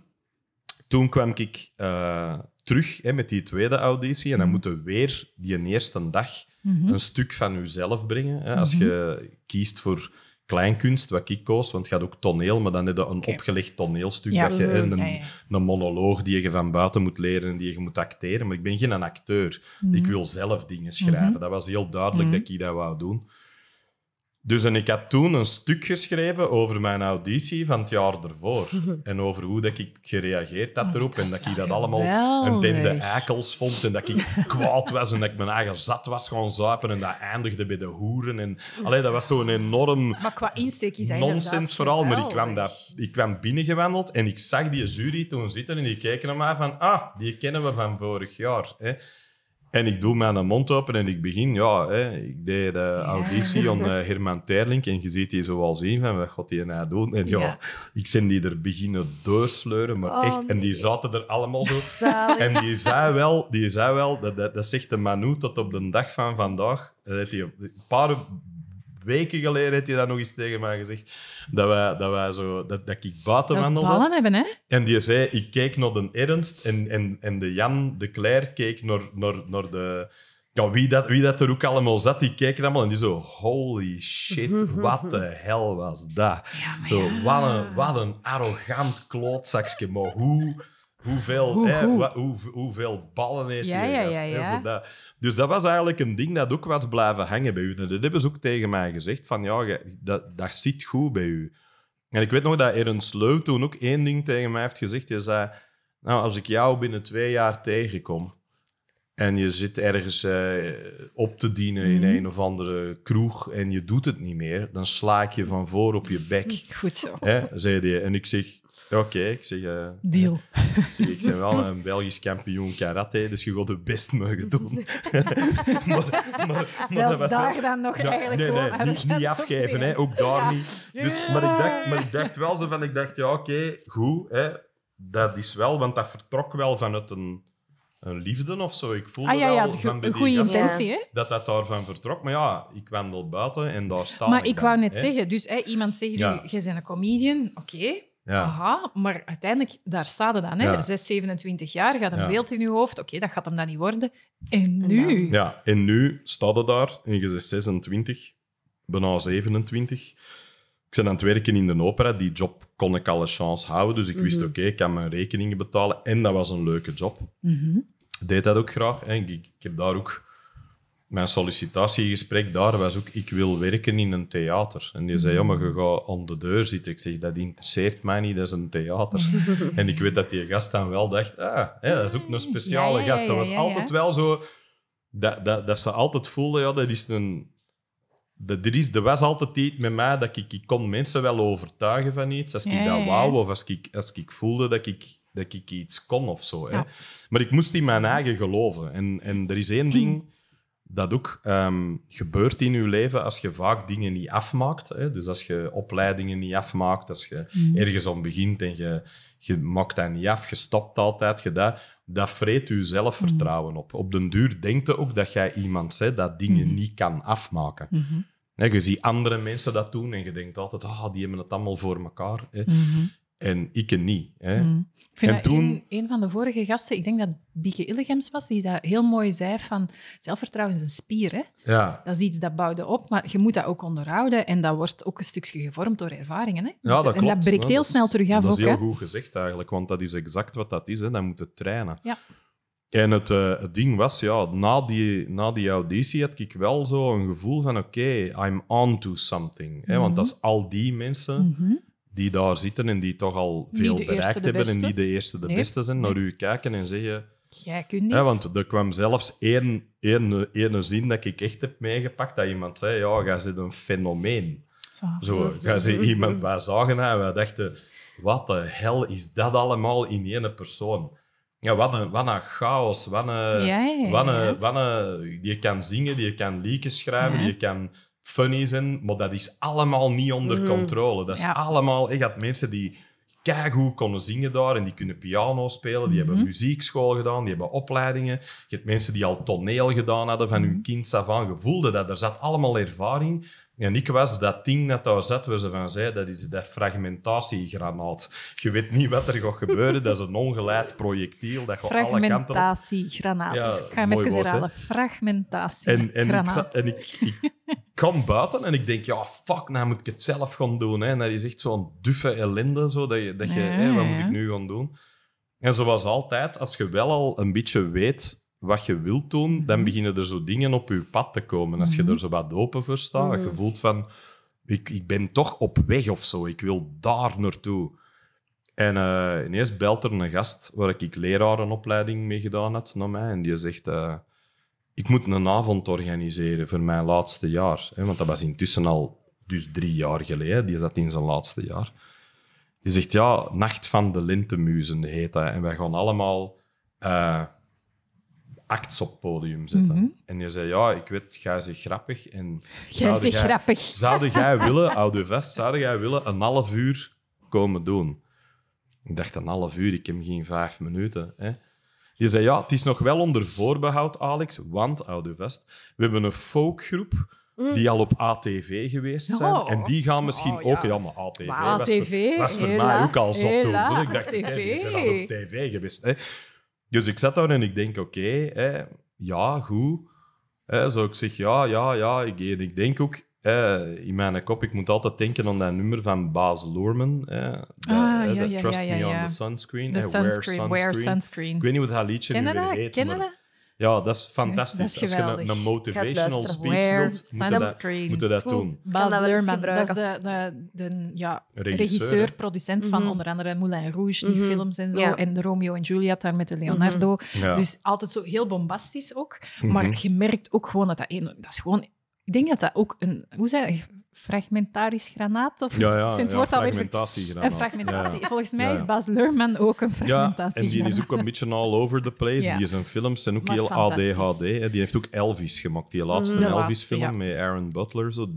toen kwam ik eh, terug hè, met die tweede auditie. En dan Mhm. moeten we weer die eerste dag Mhm. een stuk van jezelf brengen. Hè. Als Mhm. je kiest voor kleinkunst, wat ik koos, want het gaat ook toneel, maar dan heb je een opgelegd toneelstuk. Ja. Dat je, hè, een, Ja, ja. een monoloog die je van buiten moet leren en die je moet acteren. Maar ik ben geen acteur. Ik wil zelf dingen schrijven. Dat was heel duidelijk dat ik dat wou doen. Dus en ik had toen een stuk geschreven over mijn auditie van het jaar ervoor. en over hoe dat ik gereageerd had Oh, erop. en dat ik dat allemaal een bende eikels vond. En dat ik kwaad was en dat ik mijn eigen zat was gaan zuipen. En dat eindigde bij de hoeren. En, allee, dat was zo'n enorm Maar qua insteek is hij inderdaad nonsens verhaal. Maar ik kwam, dat, ik kwam binnengewandeld en ik zag die jury toen zitten. En die keken naar mij van... Ah, die kennen we van vorig jaar. Hè. En ik doe mijn mond open en ik begin. Ja, hè, ik deed de auditie aan eh, Herman Terlink. En je ziet die zo al zien van wat gaat die nou doen. En ja, Ja. ik zie die er beginnen doorsleuren. Maar Oh, echt, en die zaten er allemaal zo. Zalig. En die zei wel, die zei wel dat, dat, dat zegt de Manu tot op de dag van vandaag. Dat heeft hij een paar weken geleden heeft hij dat nog eens tegen mij gezegd. Dat, wij, dat, wij zo, dat, dat ik buiten Dat is wandelde. ballen hebben, hè? En die zei, ik keek naar de Ernst en, en, en de Jan de Cler keek naar, naar, naar de... Ja, wie dat, wie dat er ook allemaal zat, die keken allemaal en die zo... Holy shit, wat de hel was dat? Ja, Zo, ja. wat, een, wat een arrogant klootzakje. Maar hoe, hoeveel, Hoe hè, wat- hoe, hoeveel ballen heeft Ja, die ja, gast, ja, hè, dat. Dus dat was eigenlijk een ding dat ook was blijven hangen bij u. En dat hebben ze ook tegen mij gezegd, van ja, dat, dat zit goed bij u. En ik weet nog dat Ernst Leu toen ook één ding tegen mij heeft gezegd. Je zei, nou, als ik jou binnen twee jaar tegenkom en je zit ergens eh, op te dienen in Mhm. een of andere kroeg en je doet het niet meer, dan sla ik je van voor op je bek. Goed zo. Hè, zei hij. En ik zeg, Oké, ik zeg... eh, Deal. ik zeg, ik ben wel een Belgisch kampioen karate, dus je gaat het best mogen doen. maar, maar, maar Zelfs dat was daar wel- dan nog Ja, eigenlijk nee, gewoon nee, niet, afgeven, hè, ook daar Ja. niet. Dus, maar, ik dacht, maar ik dacht wel zo van, ik dacht, ja, oké, goed, hè, dat is wel, want dat vertrok wel vanuit een, een liefde of zo. Ik voelde Ah ja, ja, wel van bij goede intentie, hè? dat dat daarvan vertrok. Maar ja, ik wandel buiten en daar sta Maar ik dan, wou net hè. zeggen, dus hè, iemand zegt jij bent een comedian, oké, Ja. aha, maar uiteindelijk, daar staat het dan, hè, Ja. 6, 27 jaar, gaat een Ja. beeld in je hoofd, oké, dat gaat hem dan niet worden. En nu? Ja, en nu staat het daar en je bent 26, bijna 27. Ik ben aan het werken in de opera. Die job kon ik alle chance houden. Dus ik wist, Mhm. oké, ik kan mijn rekeningen betalen. En dat was een leuke job. Mhm. Ik deed dat ook graag. Hè. Ik, ik heb daar ook... Mijn sollicitatiegesprek daar was ook... Ik wil werken in een theater. En die zei, ja, maar je gaat aan de deur zitten. Ik zeg, dat interesseert mij niet, dat is een theater. en ik weet dat die gast dan wel dacht... Ah, hè, dat is ook een speciale Ja, ja, ja, gast. Dat was altijd wel zo... Dat, dat, dat ze altijd voelden, ja, dat is een... Dat, er, is, er was altijd iets met mij dat ik, ik kon mensen wel overtuigen van iets. Als ik dat wou, of als ik, als ik voelde dat ik, dat ik iets kon of zo. Hè. Ja. Maar ik moest in mijn eigen geloven. En, en er is één ding dat ook ehm, gebeurt in je leven als je vaak dingen niet afmaakt. Hè. Dus als je opleidingen niet afmaakt, als je Mhm. ergens om begint en je, je maakt dat niet af, je stopt altijd, je dat, dat vreet je zelfvertrouwen op. Op den duur denkt je ook dat jij iemand bent dat dingen Mhm. niet kan afmaken. Mhm. Je ziet andere mensen dat doen en je denkt altijd, ah, die hebben het allemaal voor elkaar. Mhm. En ik niet. Hè. Ik vind En toen- een, een van de vorige gasten, ik denk dat Bieke Illegems was, die dat heel mooi zei van zelfvertrouwen is een spier, hè? Ja. Dat is iets dat bouwde op, maar je moet dat ook onderhouden en dat wordt ook een stukje gevormd door ervaringen. Hè? Ja, Dus- dat en klopt. dat breekt heel Dat snel terug af Dat ook. is heel hè? goed gezegd eigenlijk, want dat is exact wat dat is. Hè. Dat moet het trainen. Ja. En het, eh, het ding was, ja, na die, na die auditie had ik wel zo een gevoel van, oké, I'm on to something. Hè. Want Mhm. dat is al die mensen Mhm. Die daar zitten en die toch al veel eerste, bereikt hebben en niet de eerste, de Nee. beste zijn, Nee. naar u kijken en zeggen... Jij kunt niet. Ja, want er kwam zelfs één, één, één zin dat ik echt heb meegepakt, dat iemand zei, ja, jij zit een fenomeen. Zo. Zo, jij ziet iemand, wij zagen en wij dachten, wat de hel is dat allemaal in één persoon? Ja, wat een, wat een chaos, wat een... Ja, ja, ja, wat een, ja. wat een- die kan zingen, die kan liedjes schrijven, die kan funny zijn, maar dat is allemaal niet onder Mhm. controle. Dat is Ja. allemaal... Je had mensen die keigoed konden zingen daar en die kunnen piano spelen, die Mhm. hebben muziekschool gedaan, die hebben opleidingen. Je hebt mensen die al toneel gedaan hadden van Mhm. hun kind af aan. Je voelde dat, er zat allemaal ervaring. En ik was dat ding dat daar zat, waar ze van zei, dat is dat fragmentatiegranaat. Je weet niet wat er gaat gebeuren, dat is een ongeleid projectiel, dat gaat alle kanten. Fragmentatiegranaat. Ja, Ik ga hem even woord, herhalen. Fragmentatiegranaat. En, en, ik, zat- en ik, ik kwam buiten en ik denk, ja, fuck, nou moet ik het zelf gaan doen. Hè. En dat is echt zo'n duffe ellende, zo, dat je, dat je Ja, hè, wat moet ik nu gaan doen? En zoals altijd, als je wel al een beetje weet wat je wilt doen, dan Mhm. beginnen er zo dingen op je pad te komen. Als je Mhm. er zo wat open voor staat, dat je Mhm. voelt van, ik, ik ben toch op weg of zo, ik wil daar naartoe. En eh, ineens belt er een gast waar ik lerarenopleiding mee gedaan had naar mij. En die zegt: eh, Ik moet een avond organiseren voor mijn laatste jaar. Hè, want dat was intussen al dus drie jaar geleden. Die zat in zijn laatste jaar. Die zegt: Ja, Nacht van de Lintemuizen heet dat. En wij gaan allemaal eh, acts op podium zetten. Mhm. En je zei: Ja, ik weet, jij zegt grappig. En Jij zouden zegt jij- grappig. Zou jij willen, houd je vast, zou jij willen een half uur komen doen? Ik dacht een half uur, ik heb geen vijf minuten. Hè? Je zei ja, het is nog wel onder voorbehoud, Alex, want, houd je vast, we hebben een folkgroep die al op ATV geweest zijn. Oh. En die gaan misschien Oh, ja. ook... Ja, maar ATV, voor, was voor mij ook al zot zo. Ik dacht, oké, die zijn al op tv geweest. Hè. Dus ik zat daar en ik denk, oké, ja, goed. Hè, zo ik zeg, ja, ja, ja. Ik, ik denk ook hè, in mijn kop, ik moet altijd denken aan dat nummer van Baz Luhrmann. Hè, dat, Ah, hè, ja, dat ja, Trust ja, Me on the Sunscreen. De hè, sunscreen, wear sunscreen. Ik weet niet hoe dat liedje nu weer heet. Dat? Ja, dat is fantastisch. dat is Als je een, motivational speech wilt, moet je dat, moet je dat doen. Dat Luhrmann, dat is de, gebruiken. de, de ja, Regisseur, producent van Mhm. onder andere Moulin Rouge, die Mhm. films en zo. Ja. En de Romeo en Juliet daar met de Leonardo. Ja. Dus altijd zo heel bombastisch ook. Mhm. Maar je merkt ook gewoon dat dat een... Dat is gewoon... Ik denk dat dat ook een... Hoe zei fragmentarisch granaat? Of Ja, het ja, woord ver- fragmentatiegranaat. Een fragmentatie. Ja. Volgens mij is. Bas Luhrmann ook een Ja, fragmentatie. en die is ook een beetje all over the place. Die zijn films zijn ook Maar heel. ADHD. Hè. Die heeft ook Elvis gemaakt, die laatste De Elvis-film met Aaron Butler. Zo.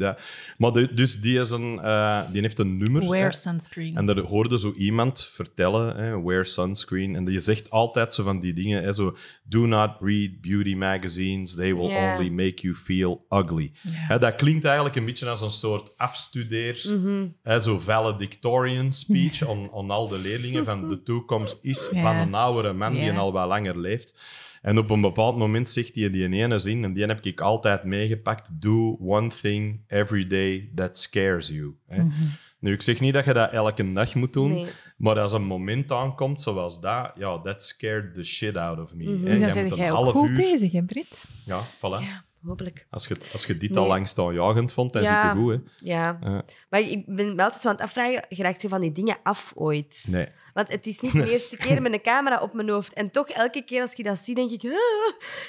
Maar de- dus die, is een, eh, die heeft een nummer. Wear sunscreen. En daar hoorde zo iemand vertellen, hè, wear sunscreen. En die zegt altijd zo van die dingen, hè, zo, do not read beauty magazines, they will only make you feel ugly. Hè, dat klinkt eigenlijk een beetje als een soort afstudeer, Mhm. hè, zo valedictorian speech aan, aan al de leerlingen van de toekomst is Ja. van een oudere man die al wat langer leeft. En op een bepaald moment zegt hij die ene zin, en die heb ik altijd meegepakt, do one thing every day that scares you. Hè. Mhm. Nu, ik zeg niet dat je dat elke dag moet doen, Nee. maar als een moment aankomt zoals dat, ja, that scared the shit out of me. Mhm. hè. Dus dan een jij ook half goed uur... bezig, hè, Brit? Ja, voilà. Ja, hopelijk. Als, je, als je dit Nee. al langstaanjagend vond, dan Ja. zit het goed. Hè. Ja. Ja. Maar ik ben wel eens zo aan het afvragen, geraakt je van die dingen af ooit? Nee. Want het is niet de eerste keer met een camera op mijn hoofd. En toch, elke keer als je dat ziet, denk ik... "Ah,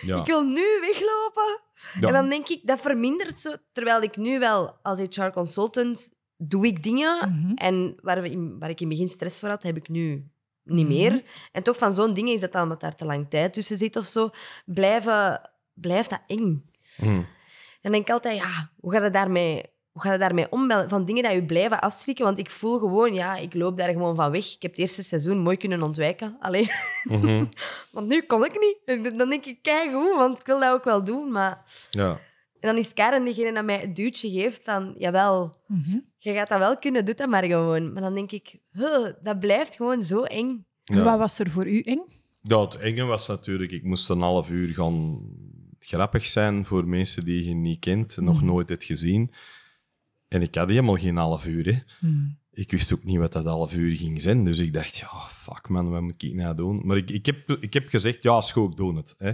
Ja. Ik wil nu weglopen. Ja. En dan denk ik, dat vermindert zo. Terwijl ik nu wel, als HR consultant, doe ik dingen. Mhm. En waar, we in, waar ik in het begin stress voor had, heb ik nu niet Mhm. meer. En toch van zo'n dingen is dat dan omdat daar te lang tijd tussen zit of zo, blijven, blijft dat eng. Hm. En dan denk ik altijd, ja, hoe ga je daarmee, hoe ga je daarmee om? Van dingen dat je blijven afschrikken. Want ik voel gewoon, ja, ik loop daar gewoon van weg. Ik heb het eerste seizoen mooi kunnen ontwijken. Alleen, Mhm. want nu kon ik niet. En dan denk ik, kijk hoe, want ik wil dat ook wel doen. Maar... Ja. En dan is Karen degene dat mij het duwtje geeft van, jawel, Mhm. je gaat dat wel kunnen, doe dat maar gewoon. Maar dan denk ik, huh, dat blijft gewoon zo eng. Ja. Wat was er voor u eng? Ja, het enge was natuurlijk, ik moest een half uur gaan grappig zijn voor mensen die je niet kent, nog Mhm. nooit hebt gezien. En ik had helemaal geen half uur. Hè. Mhm. Ik wist ook niet wat dat half uur ging zijn. Dus ik dacht, ja, fuck man, wat moet ik nou doen? Maar ik, ik, heb, ik heb gezegd, ja, schoon, ik doe het. Hè.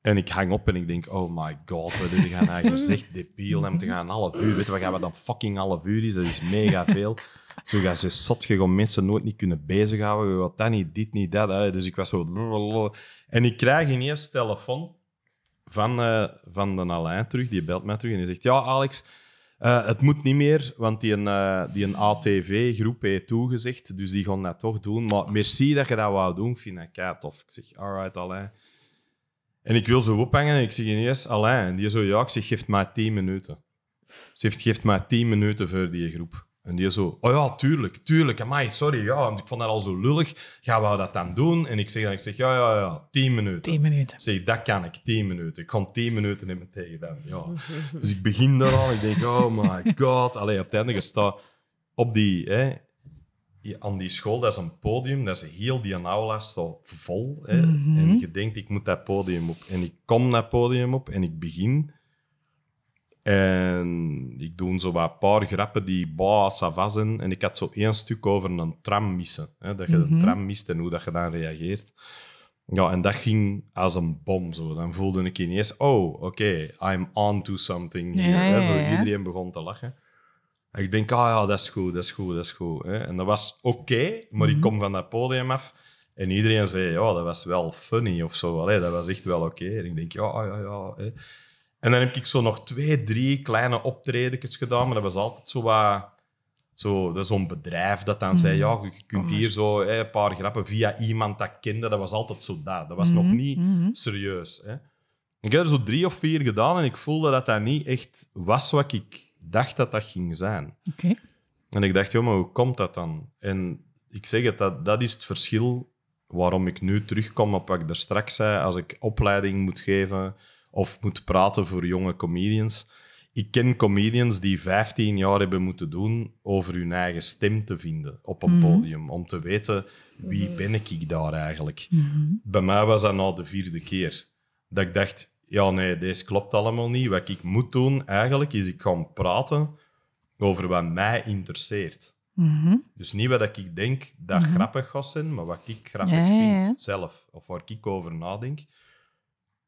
En ik hang op en ik denk, oh my god, wat heb je nou gezegd, debiel? Moet je gaan een half uur. Weet je wat gaan we dan fucking half uur is? Dat is mega veel. Zo gaan ze zot, je gaat mensen nooit niet kunnen bezighouden. Je gaat dat niet, dit niet, dat. Hè. Dus ik was zo... En ik krijg ineens telefoon van, eh, van de Alain terug. Die belt mij terug en die zegt, ja, Alex... eh, het moet niet meer, want die eh, die een ATV-groep heeft toegezegd. Dus die gaan dat toch doen. Maar merci dat je dat wou doen. Ik vind dat kei tof. Ik zeg, alright, Alain. En ik wil zo ophangen en ik zeg ineens, Alain. En die zo, ja, ik zeg, geef mij 10 minuten. Ze heeft, geeft mij 10 minuten voor die groep. En die zo, oh ja, tuurlijk, tuurlijk. Amai, sorry, ja, want ik vond dat al zo lullig. Gaan we dat dan doen? En ik zeg, dan, ik zeg ja, ja, ja, 10 minuten. Tien minuten. Ik zeg, dat kan ik, 10 minuten. Ik kan 10 minuten in mijn tegen dan. Ja. Dus ik begin daar al. Ik denk, oh my god. Allee, op het einde, je staat op die, hè, aan die school, dat is een podium. Dat is heel die aula staat vol. Hè. Mhm. En je denkt, ik moet dat podium op. En ik kom dat podium op en ik begin. En ik doe zo wat een paar grappen die bah, ça zijn. En ik had zo één stuk over een tram missen. Hè, dat je Mhm. de tram mist en hoe dat je dan reageert. Ja, en dat ging als een bom. Zo. Dan voelde ik ineens, oh, oké, I'm on to something. Hier, Ja, ja, Zo, iedereen begon te lachen. En ik denk, ah ja, dat is goed, dat is goed, dat is goed. Hè. En dat was oké, maar ik Mhm. kom van dat podium af en iedereen zei, ja, dat was wel funny of zo. Allee, dat was echt wel oké. En ik denk, ja, ja, ja. Hè. En dan heb ik zo nog twee, drie kleine optredens gedaan, maar dat was altijd zo wat... Zo, dat is zo'n bedrijf dat dan zei, ja, je kunt hier zo hè, een paar grappen via iemand dat kende. Dat was altijd zo dat. Dat was nog Mhm, niet mhm. serieus. Hè. Ik heb er zo drie of vier gedaan en ik voelde dat dat niet echt was wat ik dacht dat dat ging zijn. Oké. En ik dacht, joh, maar hoe komt dat dan? En ik zeg het, dat, dat is het verschil waarom ik nu terugkom op wat ik er straks zei. Als ik opleiding moet geven of moet praten voor jonge comedians. Ik ken comedians die 15 jaar hebben moeten doen over hun eigen stem te vinden op een Mhm. podium. Om te weten, wie ben ik daar eigenlijk? Mhm. Bij mij was dat nou de vierde keer. Dat ik dacht, ja nee, deze klopt allemaal niet. Wat ik moet doen eigenlijk, is ik ga praten over wat mij interesseert. Mhm. Dus niet wat ik denk dat Mhm. grappig gaat zijn, maar wat ik grappig Ja, ja, ja. vind zelf. Of waar ik over nadenk.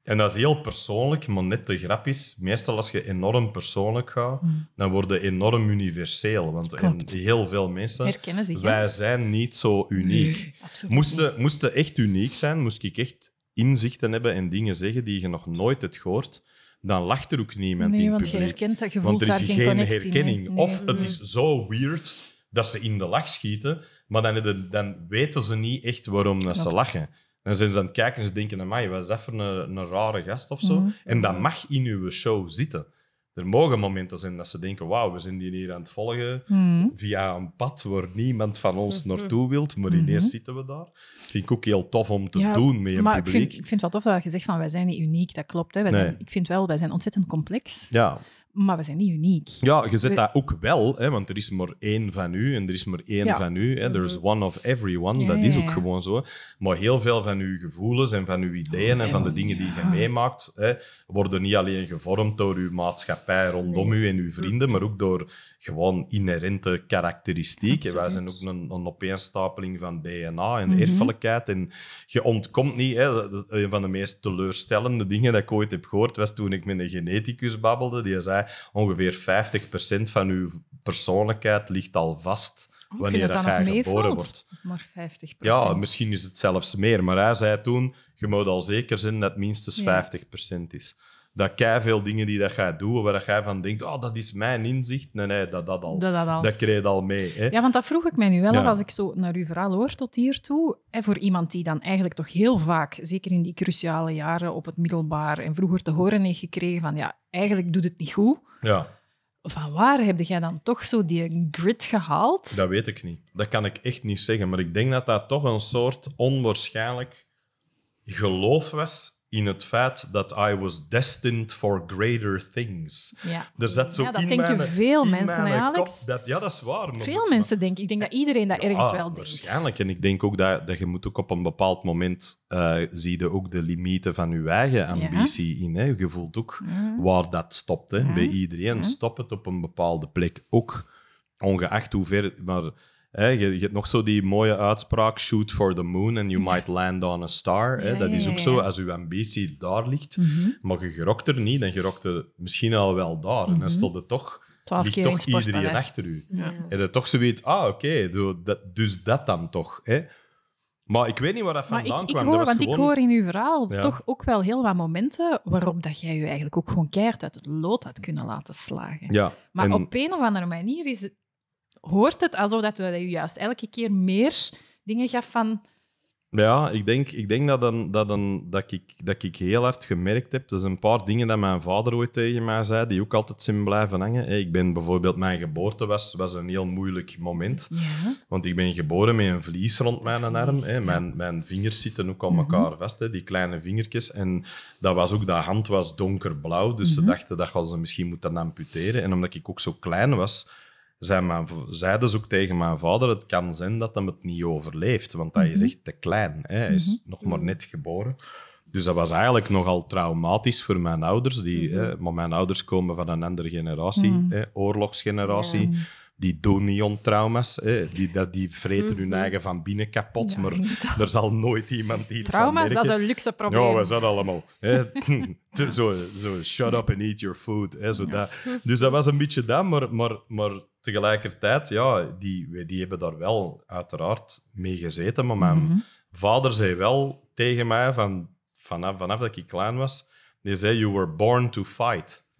En dat is heel persoonlijk, maar net de grap is, meestal als je enorm persoonlijk gaat, Mhm. dan word je enorm universeel. Want heel veel mensen, Herkennen zich, wij zijn niet zo uniek. Nee. Moesten, moesten echt uniek zijn, moest ik echt inzichten hebben en dingen zeggen die je nog nooit hebt gehoord, dan lacht er ook niemand Nee, in want je herkent dat, je Want er is daar geen connectie herkenning. Nee. Of het is zo weird dat ze in de lach schieten, maar dan, dan, weten ze niet echt waarom dat ze lachen. Dan zijn ze aan het kijken en ze denken, amai, wat is dat voor een, een rare gast of zo? Mhm. En dat mag in uw show zitten. Er mogen momenten zijn dat ze denken, wauw, we zijn die hier aan het volgen Mhm. via een pad waar niemand van ons Mhm. naartoe wilt, maar ineens zitten we daar. vind ik ook heel tof om te Ja, doen met een Maar ik publiek. vind, ik vind het wel tof dat je zegt van wij zijn niet uniek. Dat klopt. Hè. Wij Nee. zijn, ik vind wel, wij zijn ontzettend complex, Ja. Maar we zijn niet uniek. ja, je zet We- dat ook wel, hè, want er is maar één van u en er is maar één Ja. van u. Hè. There's Mhm. one of everyone, Ja, dat is ook gewoon zo. Maar heel veel van uw gevoelens en van uw ideeën en van de Oh, dingen die je meemaakt, hè, worden niet alleen gevormd door uw maatschappij rondom Nee. u en uw vrienden, maar ook door gewoon inherente karakteristieken. Wij zijn ook een, een opeenstapeling van DNA en Mhm. erfelijkheid. En je ontkomt niet. Hè, een van de meest teleurstellende dingen dat ik ooit heb gehoord was toen ik met een geneticus babbelde. Die zei: ongeveer 50% van uw persoonlijkheid ligt al vast Oh, wanneer dat jij geboren wordt. Maar 50 Ja, misschien is het zelfs meer. Maar hij zei toen: je moet al zeker zijn dat het minstens Ja. 50% is. Dat veel dingen die dat jij doet, waar dat jij van denkt: oh, dat is mijn inzicht. Nee, nee, dat, dat al. Dat, dat al. Dat kreeg je al mee. Hè? Ja, want dat vroeg ik mij nu wel Ja. als ik zo naar uw verhaal hoor tot hiertoe. En voor iemand die dan eigenlijk toch heel vaak, zeker in die cruciale jaren op het middelbaar en vroeger te horen heeft gekregen van ja, eigenlijk doet het niet goed. ja. Van waar heb jij dan toch zo die grit gehaald? Dat weet ik niet. Dat kan ik echt niet zeggen. Maar ik denk dat dat toch een soort onwaarschijnlijk geloof was in het feit dat I was destined for greater things. Ja. Er zat zo Ja, dat denken veel mensen, hè, kop Alex? Dat, ja, dat is waar. maar- Veel maar- mensen denken. Ik denk dat iedereen dat ergens wel denkt. Waarschijnlijk. En ik denk ook dat, dat je moet ook op een bepaald moment eh zie je ook de limieten van je eigen ambitie in. Hè. Je voelt ook waar dat stopt. Hè. Bij iedereen stopt het op een bepaalde plek. Ook ongeacht hoe ver... Maar hè, je, je hebt nog zo die mooie uitspraak, shoot for the moon and you might land on a star. Hè. Ja, dat is ook zo, als je ambitie daar ligt, Mhm. maar je gerokt er niet, dan gerokt er misschien al wel daar. En Mhm. dan stond het toch, ligt toch iedereen achter u. En dat toch zoiets, ah, oké, dus dat dan toch. Hè? Maar ik weet niet waar dat Maar vandaan ik, ik kwam. hoor, dat want ik hoor in uw verhaal Ja. toch ook wel heel wat momenten waarop dat jij je eigenlijk ook gewoon keihard uit het lood had kunnen laten slagen. Ja, Maar en- op een of andere manier is het, hoort het alsof dat, je juist elke keer meer dingen gaf van... Ja, ik denk, ik denk dat, dan, dat, dan, dat, ik, dat ik heel hard gemerkt heb. Er zijn een paar dingen dat mijn vader ooit tegen mij zei, die ook altijd zijn blijven hangen. Ik ben bijvoorbeeld, mijn geboorte was, was een heel moeilijk moment. Ja. Want ik ben geboren met een vlies rond mijn Vlies, arm. Ja. Mijn, mijn vingers zitten ook aan Mhm. elkaar vast, die kleine vingertjes. En dat was ook, dat hand was donkerblauw. Dus ze Mhm. dachten dat ze misschien moeten amputeren. En omdat ik ook zo klein was, zei mijn, v- zeiden ze ook tegen mijn vader: het kan zijn dat hij het niet overleeft. Want hij is Mhm. echt te klein. Hè. Hij is Mhm. nog maar net geboren. Dus dat was eigenlijk nogal traumatisch voor mijn ouders. Die, Mhm. hè, maar mijn ouders komen van een andere generatie, hè, oorlogsgeneratie. Ja. Die doen niet om trauma's. Hè. Die, dat- die vreten hun eigen van binnen kapot. Ja, maar er zal nooit iemand iets Trauma's, van dat is een luxe probleem. Ja, we zijn allemaal. Hè. zo, zo, shut up and eat your food. Hè, zo dat. Dus dat was een beetje dat, maar, maar, maar tegelijkertijd, ja, die, die hebben daar wel uiteraard mee gezeten. Maar mijn Mhm. vader zei wel tegen mij, van, vanaf, vanaf dat ik klein was, die zei, you were born to fight.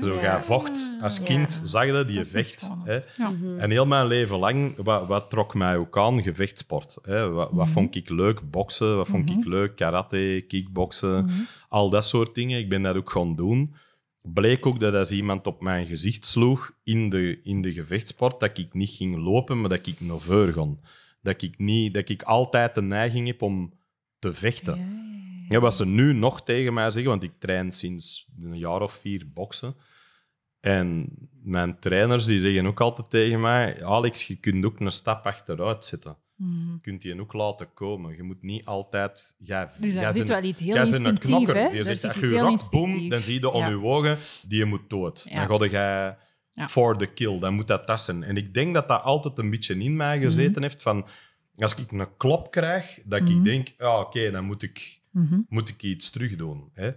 Zo, Ja. jij vocht. Als Ja. kind zag je dat, die is vecht. Hè. Ja. Mhm. En heel mijn leven lang, wat, wat trok mij ook aan? Gevechtsport. Hè. Wat, wat Mhm. vond ik leuk? Boksen. Wat vond ik leuk? Karate, kickboksen, al dat soort dingen. Ik ben dat ook gaan doen. Bleek ook dat als iemand op mijn gezicht sloeg in de, in de gevechtsport, dat ik niet ging lopen, maar dat ik voren ging. Dat ik, niet, dat ik altijd de neiging heb om te vechten. Ja, ja, Ja, wat ze nu nog tegen mij zeggen, want ik train sinds een jaar of vier boksen. En mijn trainers die zeggen ook altijd tegen mij: Alex, je kunt ook een stap achteruit zetten. Mhm. Je kunt die ook laten komen. Je moet niet altijd. Jij, Dus daar zit wel iets heel instinctief, knokker. hè? Je zegt, zit als je rokt, boom, dan zie je om Ja. je ogen, die moet dood. Ja. Dan ga jij Ja. for the kill. Dan moet dat tassen. En ik denk dat dat altijd een beetje in mij gezeten Mhm. heeft van... Als ik een klop krijg, dat Mhm. ik denk, ja, oké, dan moet ik Mhm. moet ik iets terug doen. Hè?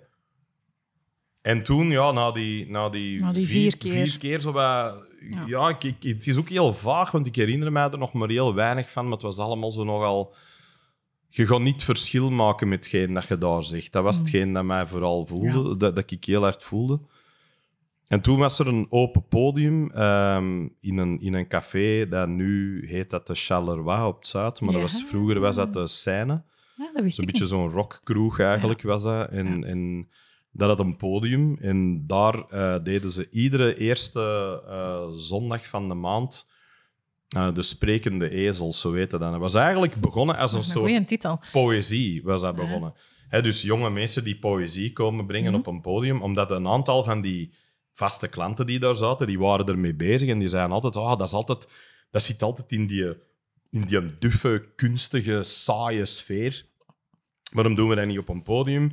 En toen, ja, na die, na die, Na die vier keer. vier keer zo wat- Ja. ja, ik, ik- het is ook heel vaag, want ik herinner mij er nog maar heel weinig van, maar het was allemaal zo nogal je gaat niet verschil maken met hetgeen dat je daar zegt. Dat was Mm. hetgeen dat mij vooral voelde, dat, dat ik heel hard voelde. En toen was er een open podium ehm, in, een, in een café, dat nu heet dat de Charleroi op het Zuid, maar dat was, vroeger was dat de Seine. Ja, dat wist Zo'n beetje zo'n rockkroeg eigenlijk was dat. En, Ja. en dat had een podium. En daar eh, deden ze iedere eerste eh, zondag van de maand eh, de sprekende ezels, zo weten dat. Het was eigenlijk begonnen als een soort titel. poëzie was dat begonnen. Dus jonge mensen die poëzie komen brengen Mhm. op een podium, omdat een aantal van die vaste klanten die daar zaten, die waren ermee bezig en die zeiden altijd, oh, dat, is altijd dat zit altijd in die, in die duffe, kunstige, saaie sfeer. Waarom doen we dat niet op een podium?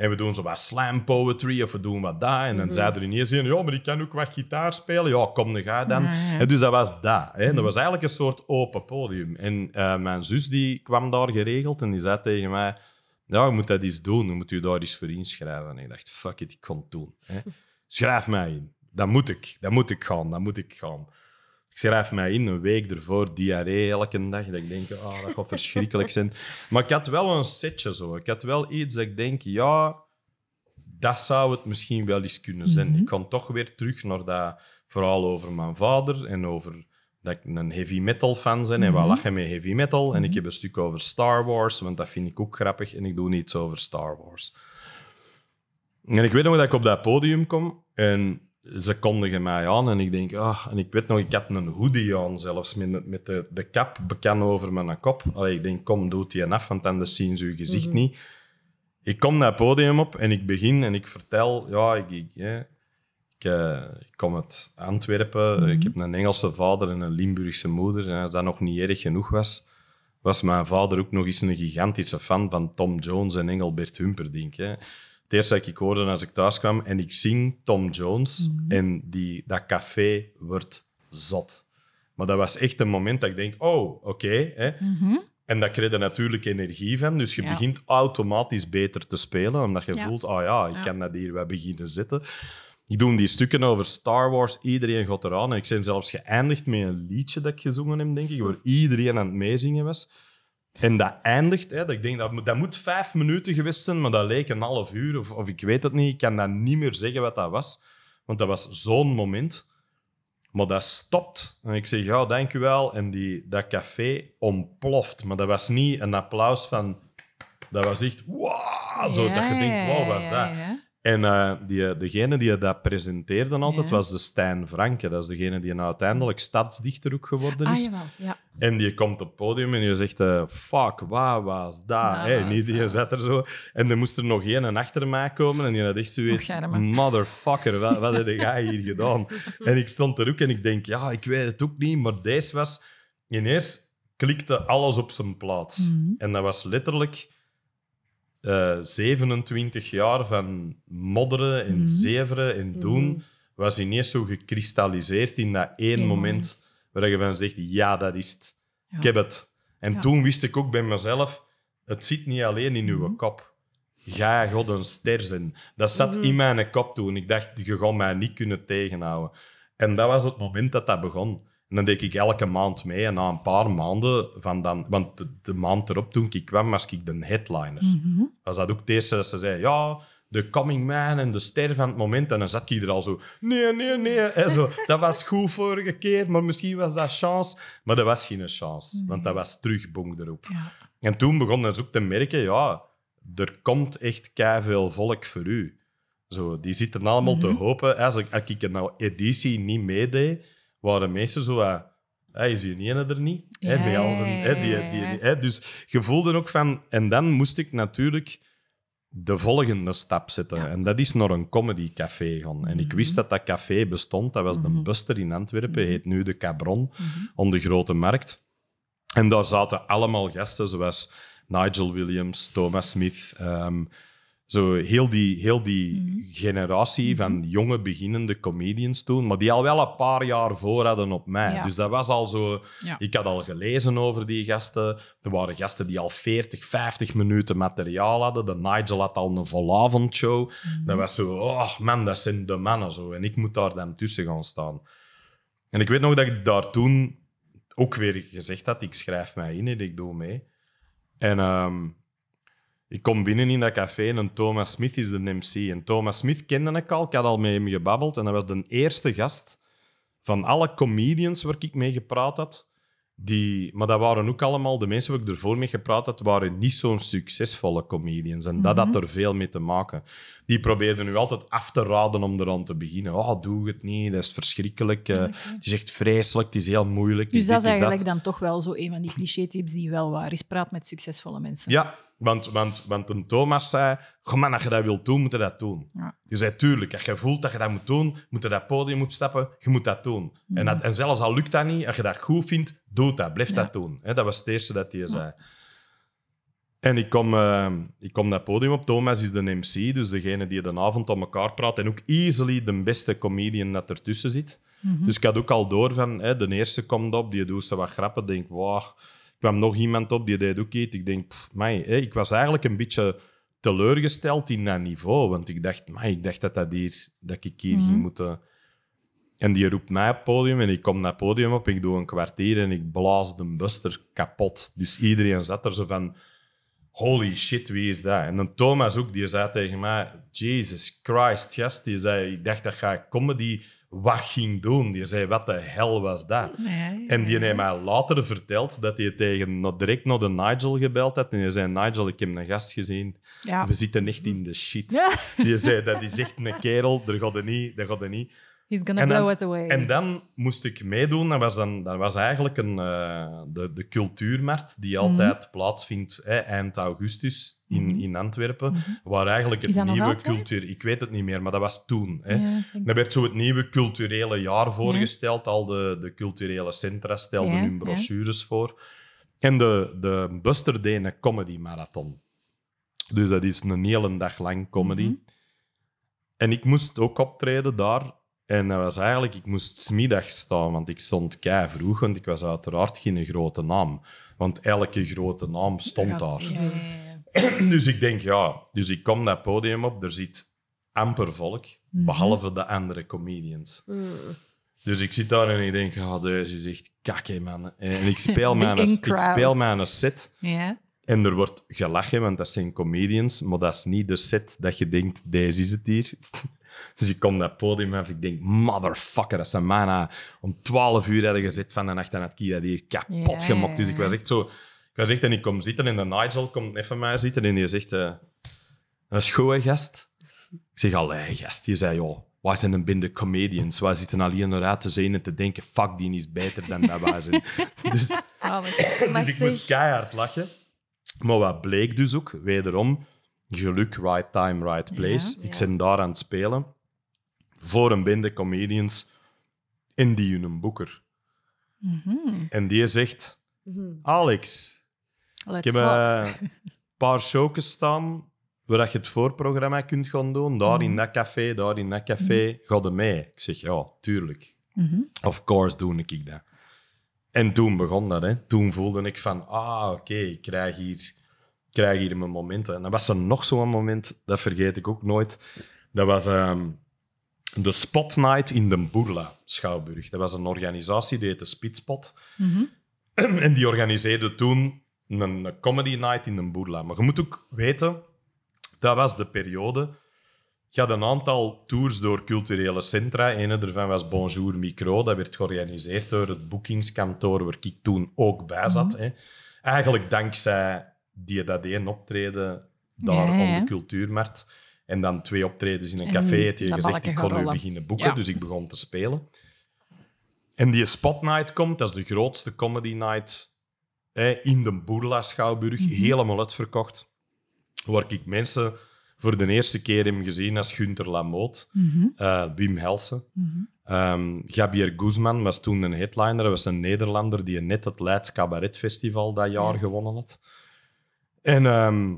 En we doen zo wat slam poetry of we doen wat dat. En dan Mhm. zei er ineens een, ja, maar ik kan ook wat gitaar spelen. Ja, kom, dan ga je dan. Ja, ja. En dus dat was dat. Hè. Mhm. Dat was eigenlijk een soort open podium. En eh, mijn zus die kwam daar geregeld en die zei tegen mij... Ja, je moet dat eens doen. Je moet je daar eens voor inschrijven. En ik dacht, fuck it, ik kon het doen. Hè. Schrijf mij in. Dat moet ik. Dat moet ik gaan. Dat moet ik gaan. Schrijf mij in, een week ervoor, diarree elke dag. Dat ik denk, ah, dat gaat verschrikkelijk zijn. Maar ik had wel een setje zo. Ik had wel iets dat ik denk, ja, dat zou het misschien wel eens kunnen zijn. Mhm. Ik kan toch weer terug naar dat verhaal over mijn vader en over dat ik een heavy metal fan ben en we Mhm. lachen met heavy metal. En ik Mhm. heb een stuk over Star Wars, want dat vind ik ook grappig. En ik doe niets over Star Wars. En ik weet nog dat ik op dat podium kom en ze kondigen mij aan en ik denk, ah, en ik weet nog, ik had een hoodie aan zelfs, met, met de, de kap bekend over mijn kop. Allee, ik denk, kom, doe die af, want dan zien ze je gezicht Mhm. niet. Ik kom dat podium op en ik begin en ik vertel, ja, ik, ik, eh, ik kom uit Antwerpen, Mhm. ik heb een Engelse vader en een Limburgse moeder. En als dat nog niet erg genoeg was, was mijn vader ook nog eens een gigantische fan van Tom Jones en Engelbert Humperdinck. Hè. Het eerste dat ik hoorde als ik thuis kwam en ik zing Tom Jones Mhm. en die, dat café wordt zot. Maar dat was echt een moment dat ik denk, oh, oké. hè. Mhm. en daar krijg je natuurlijk energie van. Dus je Ja. begint automatisch beter te spelen, omdat je Ja. voelt, oh ja, ik Ja. kan dat hier wel beginnen zitten. Ik doe die stukken over Star Wars, iedereen gaat eraan. En ik ben zelfs geëindigd met een liedje dat ik gezongen heb, denk ik, waar iedereen aan het meezingen was. En dat eindigt, hè, dat ik denk, dat moet, dat moet vijf minuten geweest zijn, maar dat leek een half uur, of, of ik weet het niet. Ik kan dat niet meer zeggen wat dat was, want dat was zo'n moment. Maar dat stopt. En ik zeg, ja, dank u wel. En die, dat café ontploft. Maar dat was niet een applaus van... Dat was echt, wow! Zo, dat je denkt, wow, wat is dat? Ja. En eh, die, degene die dat presenteerde altijd, Ja. was de Stijn Franke. Dat is degene die nou uiteindelijk stadsdichter ook geworden Ah, is. jawel. Ja. En die komt op het podium en je zegt, eh, fuck, wat was dat? Ja, wat niet, die zat er zo. En er moest er nog één achter mij komen en die had echt zoiets, motherfucker, wat, wat heb jij hier gedaan? en ik stond er ook en ik denk, ja, ik weet het ook niet, maar deze was... Ineens klikte alles op zijn plaats. Mhm. En dat was letterlijk eh 27 jaar van modderen en Mhm. zeveren en doen, Mhm. was ineens zo gekristalliseerd in dat één Eén moment, waar je van zegt, ja, dat is het. Ja. Ik heb het. En Ja. toen wist ik ook bij mezelf, het zit niet alleen in uw Mhm. kop. Ga god een ster zijn. Dat zat Mhm. in mijn kop toen. Ik dacht, je gaat mij niet kunnen tegenhouden. En dat was het moment dat dat begon. En dan deed ik elke maand mee. En na een paar maanden van dan... Want de, de maand erop, toen ik kwam, was ik de headliner. Mhm. Was dat ook het eerste dat ze zei, ja, de coming man en de ster van het moment. En dan zat ik er al zo, nee, nee, nee. En zo, dat was goed vorige keer, maar misschien was dat chance. Maar dat was geen chance, want dat was terug bonk erop. Ja. En toen begon ze ook te merken, ja, er komt echt veel volk voor u. Zo, die zitten allemaal te Mhm. hopen. Als ik, als ik een nou editie niet meedeed, waren mensen zo... Uh, hey, is die ene er niet? Hè, bij al zijn- hè, die, die, hè, dus je voelde ook van... En dan moest ik natuurlijk de volgende stap zetten. Ja. En dat is naar een comedycafé gaan. En ik Mhm. wist dat dat café bestond. Dat was de Mhm. Buster in Antwerpen. Mhm. Heet nu de Cabron Mhm. op de Grote Markt. En daar zaten allemaal gasten zoals Nigel Williams, Thomas Smith. ehm, zo heel die, heel die Mhm. generatie van jonge beginnende comedians toen, maar die al wel een paar jaar voor hadden op mij. Ja. Dus dat was al zo. Ja. Ik had al gelezen over die gasten. Er waren gasten die al 40, 50 minuten materiaal hadden. De Nigel had al een volavondshow. Mhm. Dat was zo, oh man, dat zijn de mannen zo. En ik moet daar dan tussen gaan staan. En ik weet nog dat ik daar toen ook weer gezegd had, ik schrijf mij in en ik doe mee. En ehm, ik kom binnen in dat café en Thomas Smith is de MC. En Thomas Smith kende ik al, ik had al met hem gebabbeld. En dat was de eerste gast van alle comedians waar ik mee gepraat had. Die, maar dat waren ook allemaal, de mensen waar ik ervoor mee gepraat had, waren niet zo'n succesvolle comedians. En dat had er veel mee te maken. Die probeerden nu altijd af te raden om eraan te beginnen. Oh, doe het niet, dat is verschrikkelijk. eh, Het is echt vreselijk, het is heel moeilijk. Dus dat is dit, eigenlijk dan toch wel zo een van die cliché-tips die wel waar is. Praat met succesvolle mensen. Ja, want, want, want een Thomas zei: man, als je dat wilt doen, moet je dat doen. Ja. Je zei: Tuurlijk, als je voelt dat je dat moet doen, moet je dat podium opstappen, je moet dat doen. En, dat, en zelfs al lukt dat niet, als je dat goed vindt, doe dat, blijf Ja. dat doen. Dat was het eerste dat hij zei. En ik kom, eh, ik kom dat podium op. Thomas is de MC, dus degene die de avond om elkaar praat. En ook easily de beste comedian dat ertussen zit. Mhm. Dus ik had ook al door van, hè, de eerste komt op, die doet ze wat grappen. denk, wow. Kwam nog iemand op, die deed ook iets. Ik denk, pff, hè, ik was eigenlijk een beetje teleurgesteld in dat niveau. Want ik dacht, amai, ik dacht dat, dat, hier, dat ik hier Mhm. ging moeten... En die roept mij op het podium en ik kom naar het podium op. Ik doe een kwartier en ik blaas de buster kapot. Dus iedereen zat er zo van... Holy shit, wie is dat? En dan Thomas ook, die zei tegen mij... Jesus Christ, gast. Die zei, ik dacht dat ga comedy wat ging doen. Die zei, wat de hel was dat? Nee, En die nee. heeft mij later verteld dat hij tegen, direct naar de Nigel gebeld had. En hij zei, Nigel, ik heb een gast gezien. Ja. We zitten echt in de shit. Ja. Die zei, dat is echt een kerel, dat gaat er niet, dat gaat er niet. He's gonna En dan- blow us away. En dan moest ik meedoen. Dat was, dan, dat was eigenlijk een, eh, de, de cultuurmarkt die altijd plaatsvindt hè, eind augustus in, Mhm. in Antwerpen. Mhm. Waar eigenlijk het nieuwe cultuur... Ik weet het niet meer, maar dat was toen. Hè. Ja, ik denk- Dan werd zo het nieuwe culturele jaar voorgesteld. Al de, de culturele centra stelden Ja, hun brochures voor. En de, de Buster deed een comedy marathon. Dus dat is een hele dag lang comedy. Mhm. En ik moest ook optreden daar. En dat was eigenlijk, ik moest 's middags staan, want ik stond kei vroeg, want ik was uiteraard geen grote naam. Want elke grote naam stond daar. ja, ja, ja. Dus ik denk, ja, dus ik kom dat podium op, er zit amper volk, Mhm. behalve de andere comedians. Mm. Dus ik zit daar en ik denk, ja, deze is echt kakke, man. En ik speel, mijn, ik speel mijn set Ja. en er wordt gelachen, want dat zijn comedians, maar dat is niet de set dat je denkt, deze is het hier. Dus ik kom dat podium af, ik denk, motherfucker, dat zijn mannen om 12 uur hadden gezet van de nacht en had ik dat hier kapot gemokt. Dus ik was echt zo... Ik was echt, en ik kom zitten en de Nigel komt even mij zitten en die zegt, eh goed, hè, gast? Ik zeg, allee, gast. Die zei, joh, wij zijn een bende comedians. Wij zitten alleen eruit te zien en te denken, fuck, die is beter dan dat wij zijn. dus, dus ik moest keihard lachen. Maar wat bleek dus ook, wederom, geluk, right time, right place. Ja, ik ja. ben daar aan het spelen voor een bende comedians en die een boeker. Mhm. En die zegt, Mhm. Alex, Let's ik heb swap. eh, een paar showjes staan waar je het voorprogramma kunt gaan doen. Daar in Mhm. dat café, daar in dat café. Ga er mee? Ik zeg, ja, tuurlijk. Mhm. Of course doe ik dat. En toen begon dat. Hè. Toen voelde ik van, ah, oké, ik krijg hier, krijg hier mijn momenten. En dan was er nog zo'n moment, dat vergeet ik ook nooit. Dat was ehm, de Spot Night in de Boerla, Schouwburg. Dat was een organisatie, die heette Spitspot. Mhm. En die organiseerde toen een, comedy night in een boerla. Maar je moet ook weten, dat was de periode. Je had een aantal tours door culturele centra. Een daarvan was Bonjour Micro. Dat werd georganiseerd door het boekingskantoor waar ik toen ook bij zat. hè. Eigenlijk dankzij die dat één optreden daar Ja, ja, op de cultuurmarkt. En dan twee optredens in een En café. Het je gezegd, ik kon nu beginnen boeken. Ja. Dus ik begon te spelen. En die Spot Night komt, dat is de grootste comedy night hè, in de Boerla Schouwburg. Mhm. Helemaal uitverkocht. Waar ik mensen voor de eerste keer heb gezien als Gunther Lamoot, Mhm. eh, Wim Helsen. Ehm Gabier Guzman was toen een headliner. Was een Nederlander die net het Leids Cabaret Festival dat jaar Ja. gewonnen had. En ehm,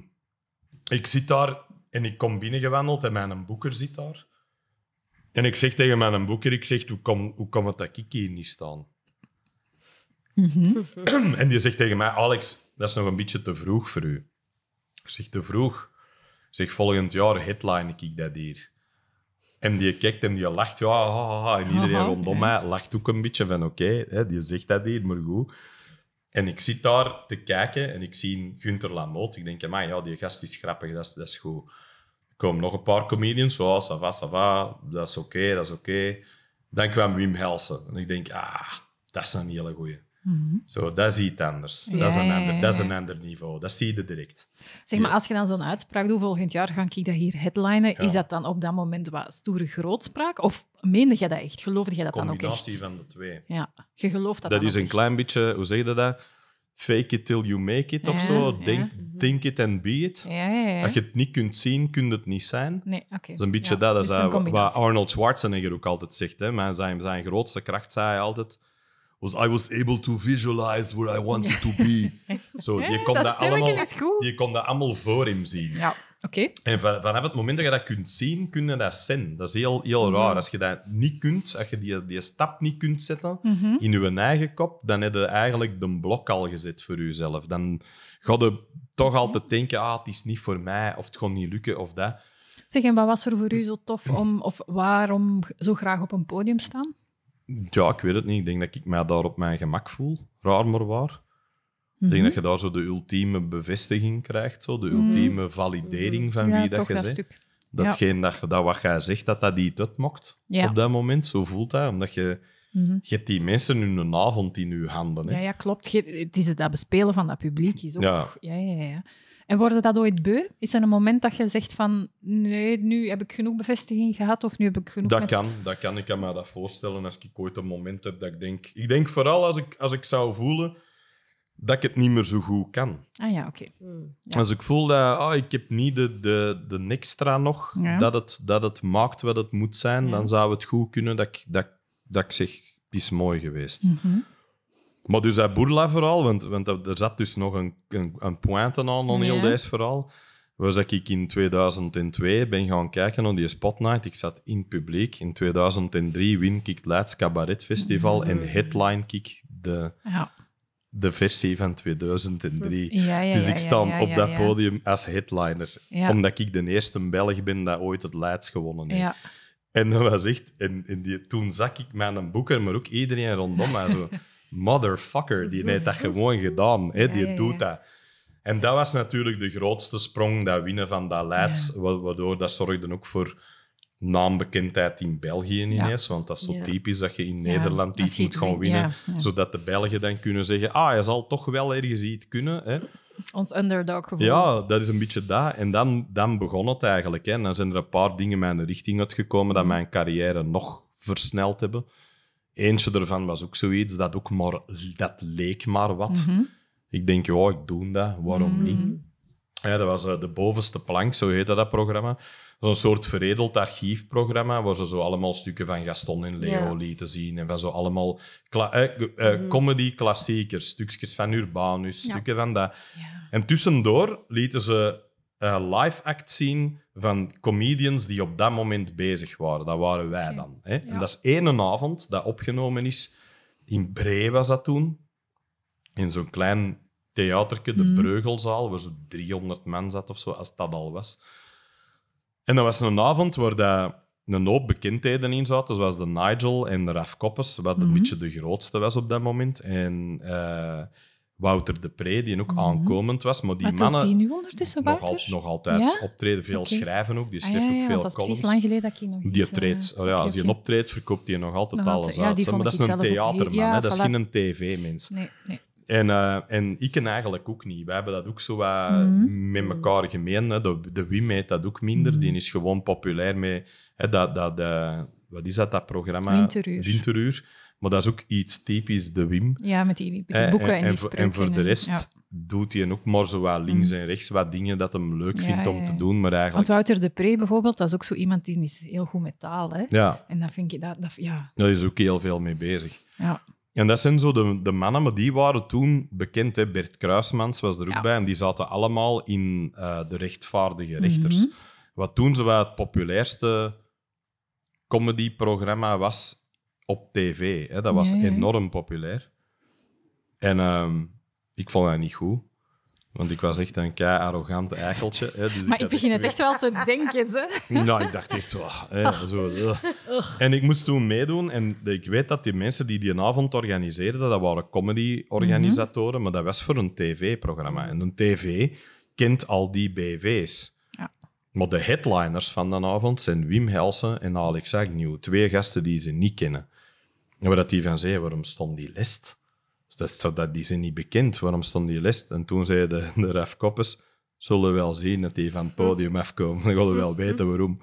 ik zit daar en ik kom binnengewandeld en mijn boeker zit daar. En ik zeg tegen mijn boeker, ik zeg, hoe komt hoe kom het dat ik hier niet staan? Mhm. En die zegt tegen mij, Alex, dat is nog een beetje te vroeg voor u. Ik zeg, te vroeg? Ik zeg, volgend jaar headline ik dat hier. En die kijkt en die lacht, ja, ha, ha, ha. En iedereen Aha, rondom mij lacht ook een beetje van, oké, hè, die zegt dat hier, maar goed. En ik zit daar te kijken en ik zie Gunther Lamoot. Ik denk, man, ja, die gast is grappig, dat is, dat is goed. Er komen nog een paar comedians, va, dat is oké, dat is oké. Dan kwam Wim Helsen. En ik denk, ah, dat is een hele goeie. Zo, dat is iets anders. Ja, dat, is een ja, ander, ja, dat is een ander niveau. Dat zie je direct. Zeg maar, Ja. als je dan zo'n uitspraak doet, volgend jaar ga ik dat hier headlinen, Ja. is dat dan op dat moment wat stoere grootspraak? Of meende jij dat echt? Geloofde jij dat dan ook Combinatie echt? van de twee. Ja, je gelooft dat Dat dan is een echt? klein beetje, hoe zeg je dat? Fake it till you make it of Ja, zo. ja. Think, think it and be it. Ja, ja, ja. Als je het niet kunt zien, kun je het niet zijn. Nee, oké. Dat is een beetje Ja, dat. dat is dus een wat combinatie. Arnold Schwarzenegger ook altijd zegt. Hè. Maar zijn, zijn grootste kracht, zei hij altijd, was I was able to visualize where I wanted to be. Zo, je Ja, kon dat allemaal, je kon dat allemaal voor hem zien. Ja, oké. En van- vanaf het moment dat je dat kunt zien, kun je dat zijn. Dat is heel, heel Mhm. raar. Als je dat niet kunt, als je die, die stap niet kunt zetten Mhm. in je eigen kop, dan heb je eigenlijk de blok al gezet voor jezelf. Dan ga je toch altijd denken, ah, het is niet voor mij, of het gaat niet lukken, of dat. Zeg, en wat was er voor u zo tof om, of waarom zo graag op een podium staan? Ja, ik weet het niet. Ik denk dat ik mij daar op mijn gemak voel. Raar maar waar. Ik denk Mhm. dat je daar zo de ultieme bevestiging krijgt, zo, de ultieme validering van ja, wie dat je dat bent. Datgene dat, je- dat wat jij zegt, dat dat iets uitmokt Ja. op dat moment. Zo voelt dat, omdat je, Mhm. je hebt die mensen hun avond in je handen. Hè. Ja, ja, klopt. Het is het dat bespelen van dat publiek. Is ook... Ja. Ja, ja, ja. En wordt dat ooit beu? Is er een moment dat je zegt van nee, nu heb ik genoeg bevestiging gehad of nu heb ik genoeg... Dat met- kan, dat kan. Ik kan me dat voorstellen als ik ooit een moment heb dat ik denk... Ik denk vooral als ik, als ik zou voelen dat ik het niet meer zo goed kan. Ah ja, oké. Hmm. Ja. Als ik voel dat ah, ik heb niet de, de, de extra nog, Ja. dat, het, dat het maakt wat het moet zijn, Ja. dan zou het goed kunnen dat ik, dat, dat ik zeg, het is mooi geweest. Mhm. Maar dus dat Boerla-verhaal, want, want er zat dus nog een, een, een pointe aan aan heel Ja. deze verhaal, was dat ik in 2002 ben gaan kijken naar die Spotnight. Ik zat in publiek. In 2003 win ik het Leids Cabaret Festival en headline ik de, Ja. de versie van 2003. Ja, ja, dus ik sta op dat podium als headliner. Omdat ik de eerste Belg ben dat ooit het Leids gewonnen heeft. Ja. En dat was echt... En, en die, toen zag ik mijn boeker, maar ook iedereen rondom mij zo... Motherfucker, die heeft dat gewoon gedaan. Hè? Die Ja, ja, doet ja. dat. En dat was natuurlijk de grootste sprong, dat winnen van dat Leids. wa- Waardoor dat zorgde ook voor naambekendheid in België ineens. Want dat is zo Ja. typisch dat je in Ja, Nederland iets moet gaan winnen. ja, ja. Zodat de Belgen dan kunnen zeggen... Ah, je zal toch wel ergens iets kunnen. Hè? Ons underdog gevoel. Ja, dat is een beetje dat. En dan, dan begon het eigenlijk. Hè. En dan zijn er een paar dingen mijn richting uitgekomen dat Mhm. mijn carrière nog versneld hebben. Eentje daarvan was ook zoiets dat ook maar... Dat leek maar wat. Mhm. Ik denk, ja, ik doe dat. Waarom Mhm. niet? Ja, dat was eh, de bovenste plank, zo heette dat programma. Een soort veredeld archiefprogramma, waar ze zo allemaal stukken van Gaston en Leo Ja. lieten zien. En van zo allemaal kla- eh, eh, Mhm. comedy-klassiekers, stukjes van Urbanus, Ja. stukken van dat. Ja. En tussendoor lieten ze een live act zien van comedians die op dat moment bezig waren. Dat waren wij dan. Hè? Ja. En dat is één avond dat opgenomen is. In Bree was dat toen. In zo'n klein theaterke, de Mhm. Breugelzaal, waar zo'n 300 man zat of zo, als dat al was. En dat was een avond waar dat een hoop bekendheden in zaten, zoals de Nigel en de Raf Koppes, wat een Mhm. beetje de grootste was op dat moment. En eh, Wouter de Pre, die ook Mhm. aankomend was. Maar die Wat mannen die nu ondertussen, nog, al- nog altijd Ja? optreden, veel schrijven ook. Die Ah, schrijft ja, ook veel dat is columns. precies lang geleden dat ik nog Die eh, treedt. Oh ja, als hij oké. optreedt, verkoopt hij nog altijd Nog alles uit. maar dat is een theaterman, hè. dat is geen tv-mens. Nee, nee. En, eh, en ik en eigenlijk ook niet. Wij hebben dat ook zo wat Mhm. met elkaar gemeen. Hè. De, de Wim heeft dat ook minder. Mhm. Die is gewoon populair met... Hè, dat, dat, eh, wat is dat, dat programma? Winteruur. Winteruur. Maar dat is ook iets typisch de Wim. Ja, met die, met die Eh, boeken en, die voor- spreuken. en voor de en- rest ja. doet hij ook maar zo wat links Mhm. en rechts wat dingen dat hem leuk Ja, vindt om ja, te doen. Maar Want eigenlijk... Wouter de Pre bijvoorbeeld, dat is ook zo iemand die is heel goed met taal. Hè? Ja, En dat vind ik... Dat, dat, ja, daar is ook heel veel mee bezig. ja. En dat zijn zo de, de mannen, maar die waren toen bekend. Hè. Bert Kruismans was er ook bij. En die zaten allemaal in eh, de rechtvaardige rechters. Mhm. Wat toen zo wat het populairste comedyprogramma was op tv. Hè. Dat was enorm populair. En ehm, ik vond dat niet goed. Want ik was echt een kei arrogant eikeltje. Hè, dus Maar ik begin het echt wel te denken. Ze. Nou, ik dacht echt wel. Hè, zo, ugh. En ik moest toen meedoen. En ik weet dat die mensen die die avond organiseerden, dat waren comedy-organisatoren, maar dat was voor een tv-programma. En een tv kent al die BV's. Ja. Maar de headliners van de avond zijn Wim Helsen en Alex Agnew. Twee gasten die ze niet kennen. En waar dat die van zei, waarom stond die list? Dus dat, dat die zijn niet bekend. Waarom stond die list? En toen zei de, de Ref Koppes, zullen we wel zien dat die van het podium afkomen. Dan gaan we wel weten waarom.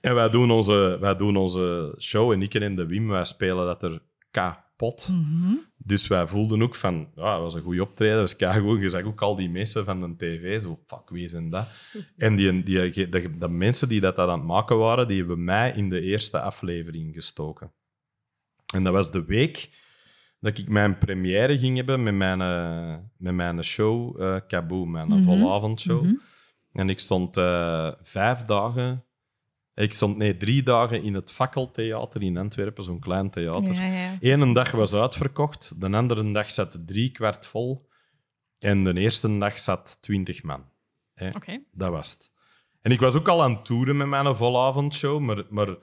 En wij doen onze, wij doen onze show en ik en de Wim, wij spelen dat er kapot. Mhm. Dus wij voelden ook van, ja, dat was een goed optreden, dat was keigoed. Je zag ook al die mensen van de tv, zo, fuck, wie zijn dat? En die, die, de, de mensen die dat aan het maken waren, die hebben mij in de eerste aflevering gestoken. En dat was de week dat ik mijn première ging hebben met mijn, eh, met mijn show, eh Kaboom, mijn Mhm. volavondshow. Mhm. En ik stond eh, vijf dagen... Ik stond, nee, drie dagen in het Fakkeltheater in Antwerpen, zo'n klein theater. Ja, ja. Eén dag was uitverkocht, de andere dag zat drie kwart vol. En de eerste dag zat twintig man. Oké. Dat was het. En ik was ook al aan het toeren met mijn volavondshow, maar, maar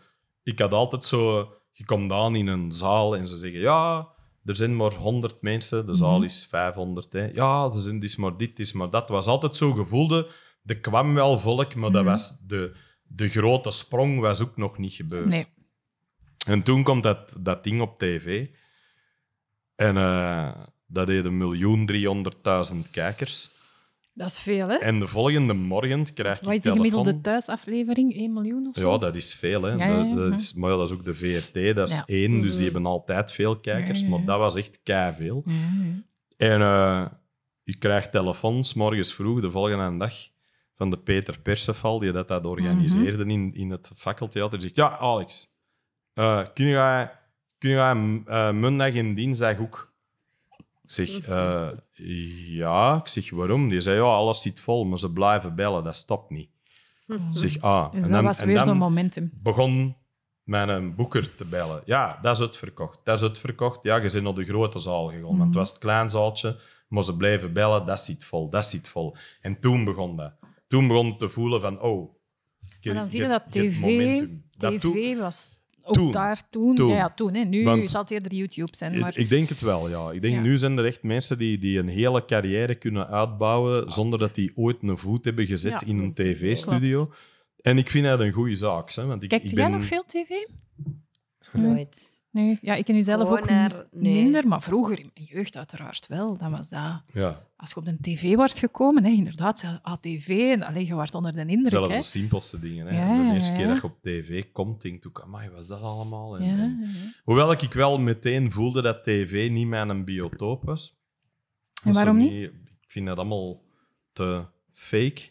ik had altijd zo... Je komt aan in een zaal en ze zeggen... Ja, er zijn maar 100 mensen, de zaal Mhm. is 500. Hè. Ja, er zijn, is maar dit, is maar dat. Het was altijd zo gevoelde... Er kwam wel volk, maar dat Mhm. was de, de grote sprong was ook nog niet gebeurd. Nee. En toen komt dat, dat ding op tv. En eh, dat deed een miljoen driehonderdduizend kijkers. Dat is veel, hè? En de volgende morgen krijg ik Wat is de telefoon. gemiddelde thuisaflevering? 1 miljoen of zo? Ja, dat is veel. Hè. Ja, ja, ja. Dat, is, maar ja, dat is ook de VRT, dat is één, dus die Mhm. hebben altijd veel kijkers. Maar dat was echt veel. Ja, ja. En eh je krijgt telefoons morgens vroeg, de volgende dag, van de Peter Perceval, die dat, dat organiseerde Mhm. in, in het fakkeltheater. Die zegt, ja, Alex, eh, kun jij, kun jij eh, maandag en dinsdag ook? Ik zeg, eh, ja. Ik zeg, waarom? Die zei, ja, alles zit vol, maar ze blijven bellen, dat stopt niet. Ik zeg, ah. Dus En dat dan- was en weer zo'n momentum. begon mijn boeker te bellen. Ja, dat is het verkocht. Dat is het verkocht. Ja, je bent naar de grote zaal gegaan. Want Mhm. het was het klein zaaltje, maar ze bleven bellen. Dat zit vol, dat zit vol. En toen begon dat. Toen begon het te voelen van, oh... Maar dan zie je dat tv, momentum. Dat tv was ook Toen. daar toen. Toen. Ja, ja, toen. Hè. Nu Want- zal het eerder YouTube zijn. Maar... Ik- Ik denk het wel, ja. Ik denk, Ja. nu zijn er echt mensen die, die een hele carrière kunnen uitbouwen zonder dat die ooit een voet hebben gezet Ja. in een tv-studio. En ik vind dat een goede zaak. Hè, want ik, Kijkt ik jij nog veel tv? Nooit. Nee. Ja, ik ken u zelf Gewoon ook naar- nee. minder, maar vroeger in mijn jeugd uiteraard wel. Dan was dat... Ja, Als je op de tv wordt gekomen, hè, inderdaad, ATV, en alleen je wordt onder de indruk. zelfs Hè. de simpelste dingen. Hè. Ja, de eerste ja, keer dat je op tv komt, denk ik, amai, was dat allemaal? En, Ja, en- ja, ja. Hoewel ik wel meteen voelde dat tv niet mijn biotoop was. En waarom niet? Ik vind dat allemaal te fake.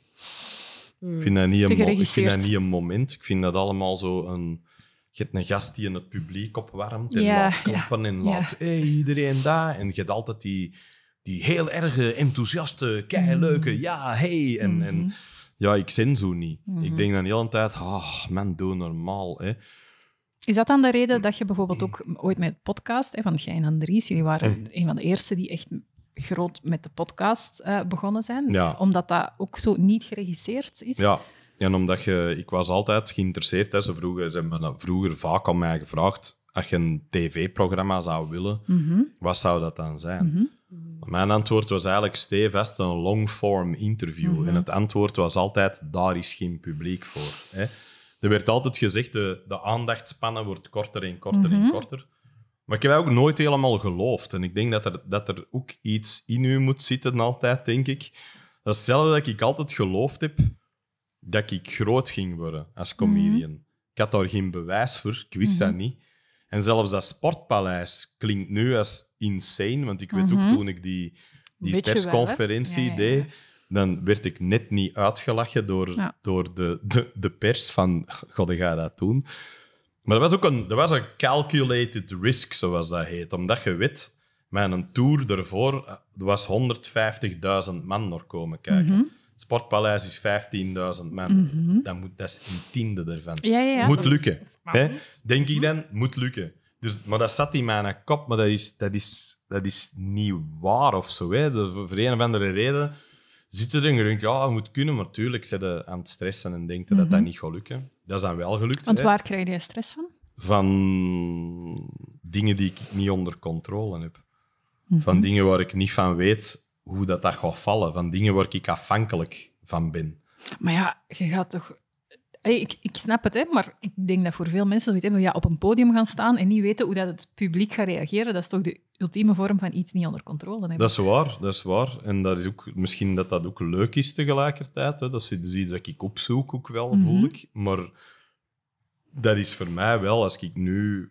Hmm. Ik vind dat niet, Te een, mo- ik vind dat niet een moment. Ik vind dat allemaal zo een... Je hebt een gast die in het publiek opwarmt en Ja, laat ja, klappen en ja. laat hey, iedereen daar. En je hebt altijd die, die heel erge, enthousiaste, keileuke, ja, hey. En, en Mhm. ja, ik zin zo niet. Ik denk dan de hele tijd, ah, man, doe normaal. Hè. Is dat dan de reden dat je bijvoorbeeld ook ooit met podcast, hè, want jij en Andries, jullie waren Mm. een van de eerste die echt groot met de podcast eh, begonnen zijn, omdat dat ook zo niet geregisseerd is? Ja, en omdat je, ik was altijd geïnteresseerd. Hè. Ze, vroegen, ze hebben me vroeger vaak aan mij gevraagd: als je een tv-programma zou willen, Mhm, wat zou dat dan zijn? mhm. Mijn antwoord was eigenlijk stevast een long-form interview. Mhm. En het antwoord was altijd: daar is geen publiek voor. Hè. Er werd altijd gezegd: de, de aandachtspannen wordt korter en korter en korter. Maar ik heb ook nooit helemaal geloofd. En ik denk dat er, dat er ook iets in u moet zitten, altijd, denk ik. Dat is hetzelfde dat ik altijd geloofd heb dat ik groot ging worden als comedian. Ik had daar geen bewijs voor, ik wist dat Mhm. niet. En zelfs dat sportpaleis klinkt nu als insane, want ik weet Mhm. ook toen ik die, die persconferentie Ja, ja, ja. deed, dan werd ik net niet uitgelachen door, Ja. door de, de, de pers van, god, ga dat doen? Maar dat was ook een, dat was een calculated risk, zoals dat heet. Omdat je weet, met een tour ervoor eh, er was 150.000 man naar komen kijken. Mhm. Sportpaleis is 15.000 man. Mhm. dat, moet, dat is een tiende ervan. Ja, ja, ja. Moet lukken. Hè? Denk ik dan, moet lukken. Dus, maar dat zat in mijn kop, maar dat is, dat is, dat is niet waar of zo. Hè. De, voor een of andere reden zitten en je denkt, ja, het moet kunnen, maar natuurlijk zit je aan het stressen en denkt je dat dat Mhm. niet gaat lukken. Dat is dan wel gelukt. Want hè. waar krijg je stress van? Van dingen die ik niet onder controle heb. Mhm. Van dingen waar ik niet van weet hoe dat, dat gaat vallen. Van dingen waar ik afhankelijk van ben. Maar ja, je gaat toch... Hey, ik, ik snap het, hè, maar ik denk dat voor veel mensen zoiets hebben, ja, op een podium gaan staan en niet weten hoe dat het publiek gaat reageren, dat is toch de ultieme vorm van iets niet onder controle hebben. Dat is waar, dat is waar. En dat is ook, misschien dat dat ook leuk is tegelijkertijd. Hè. Dat is dus iets dat ik opzoek, ook wel, Mhm. voel ik. Maar dat is voor mij wel, als ik nu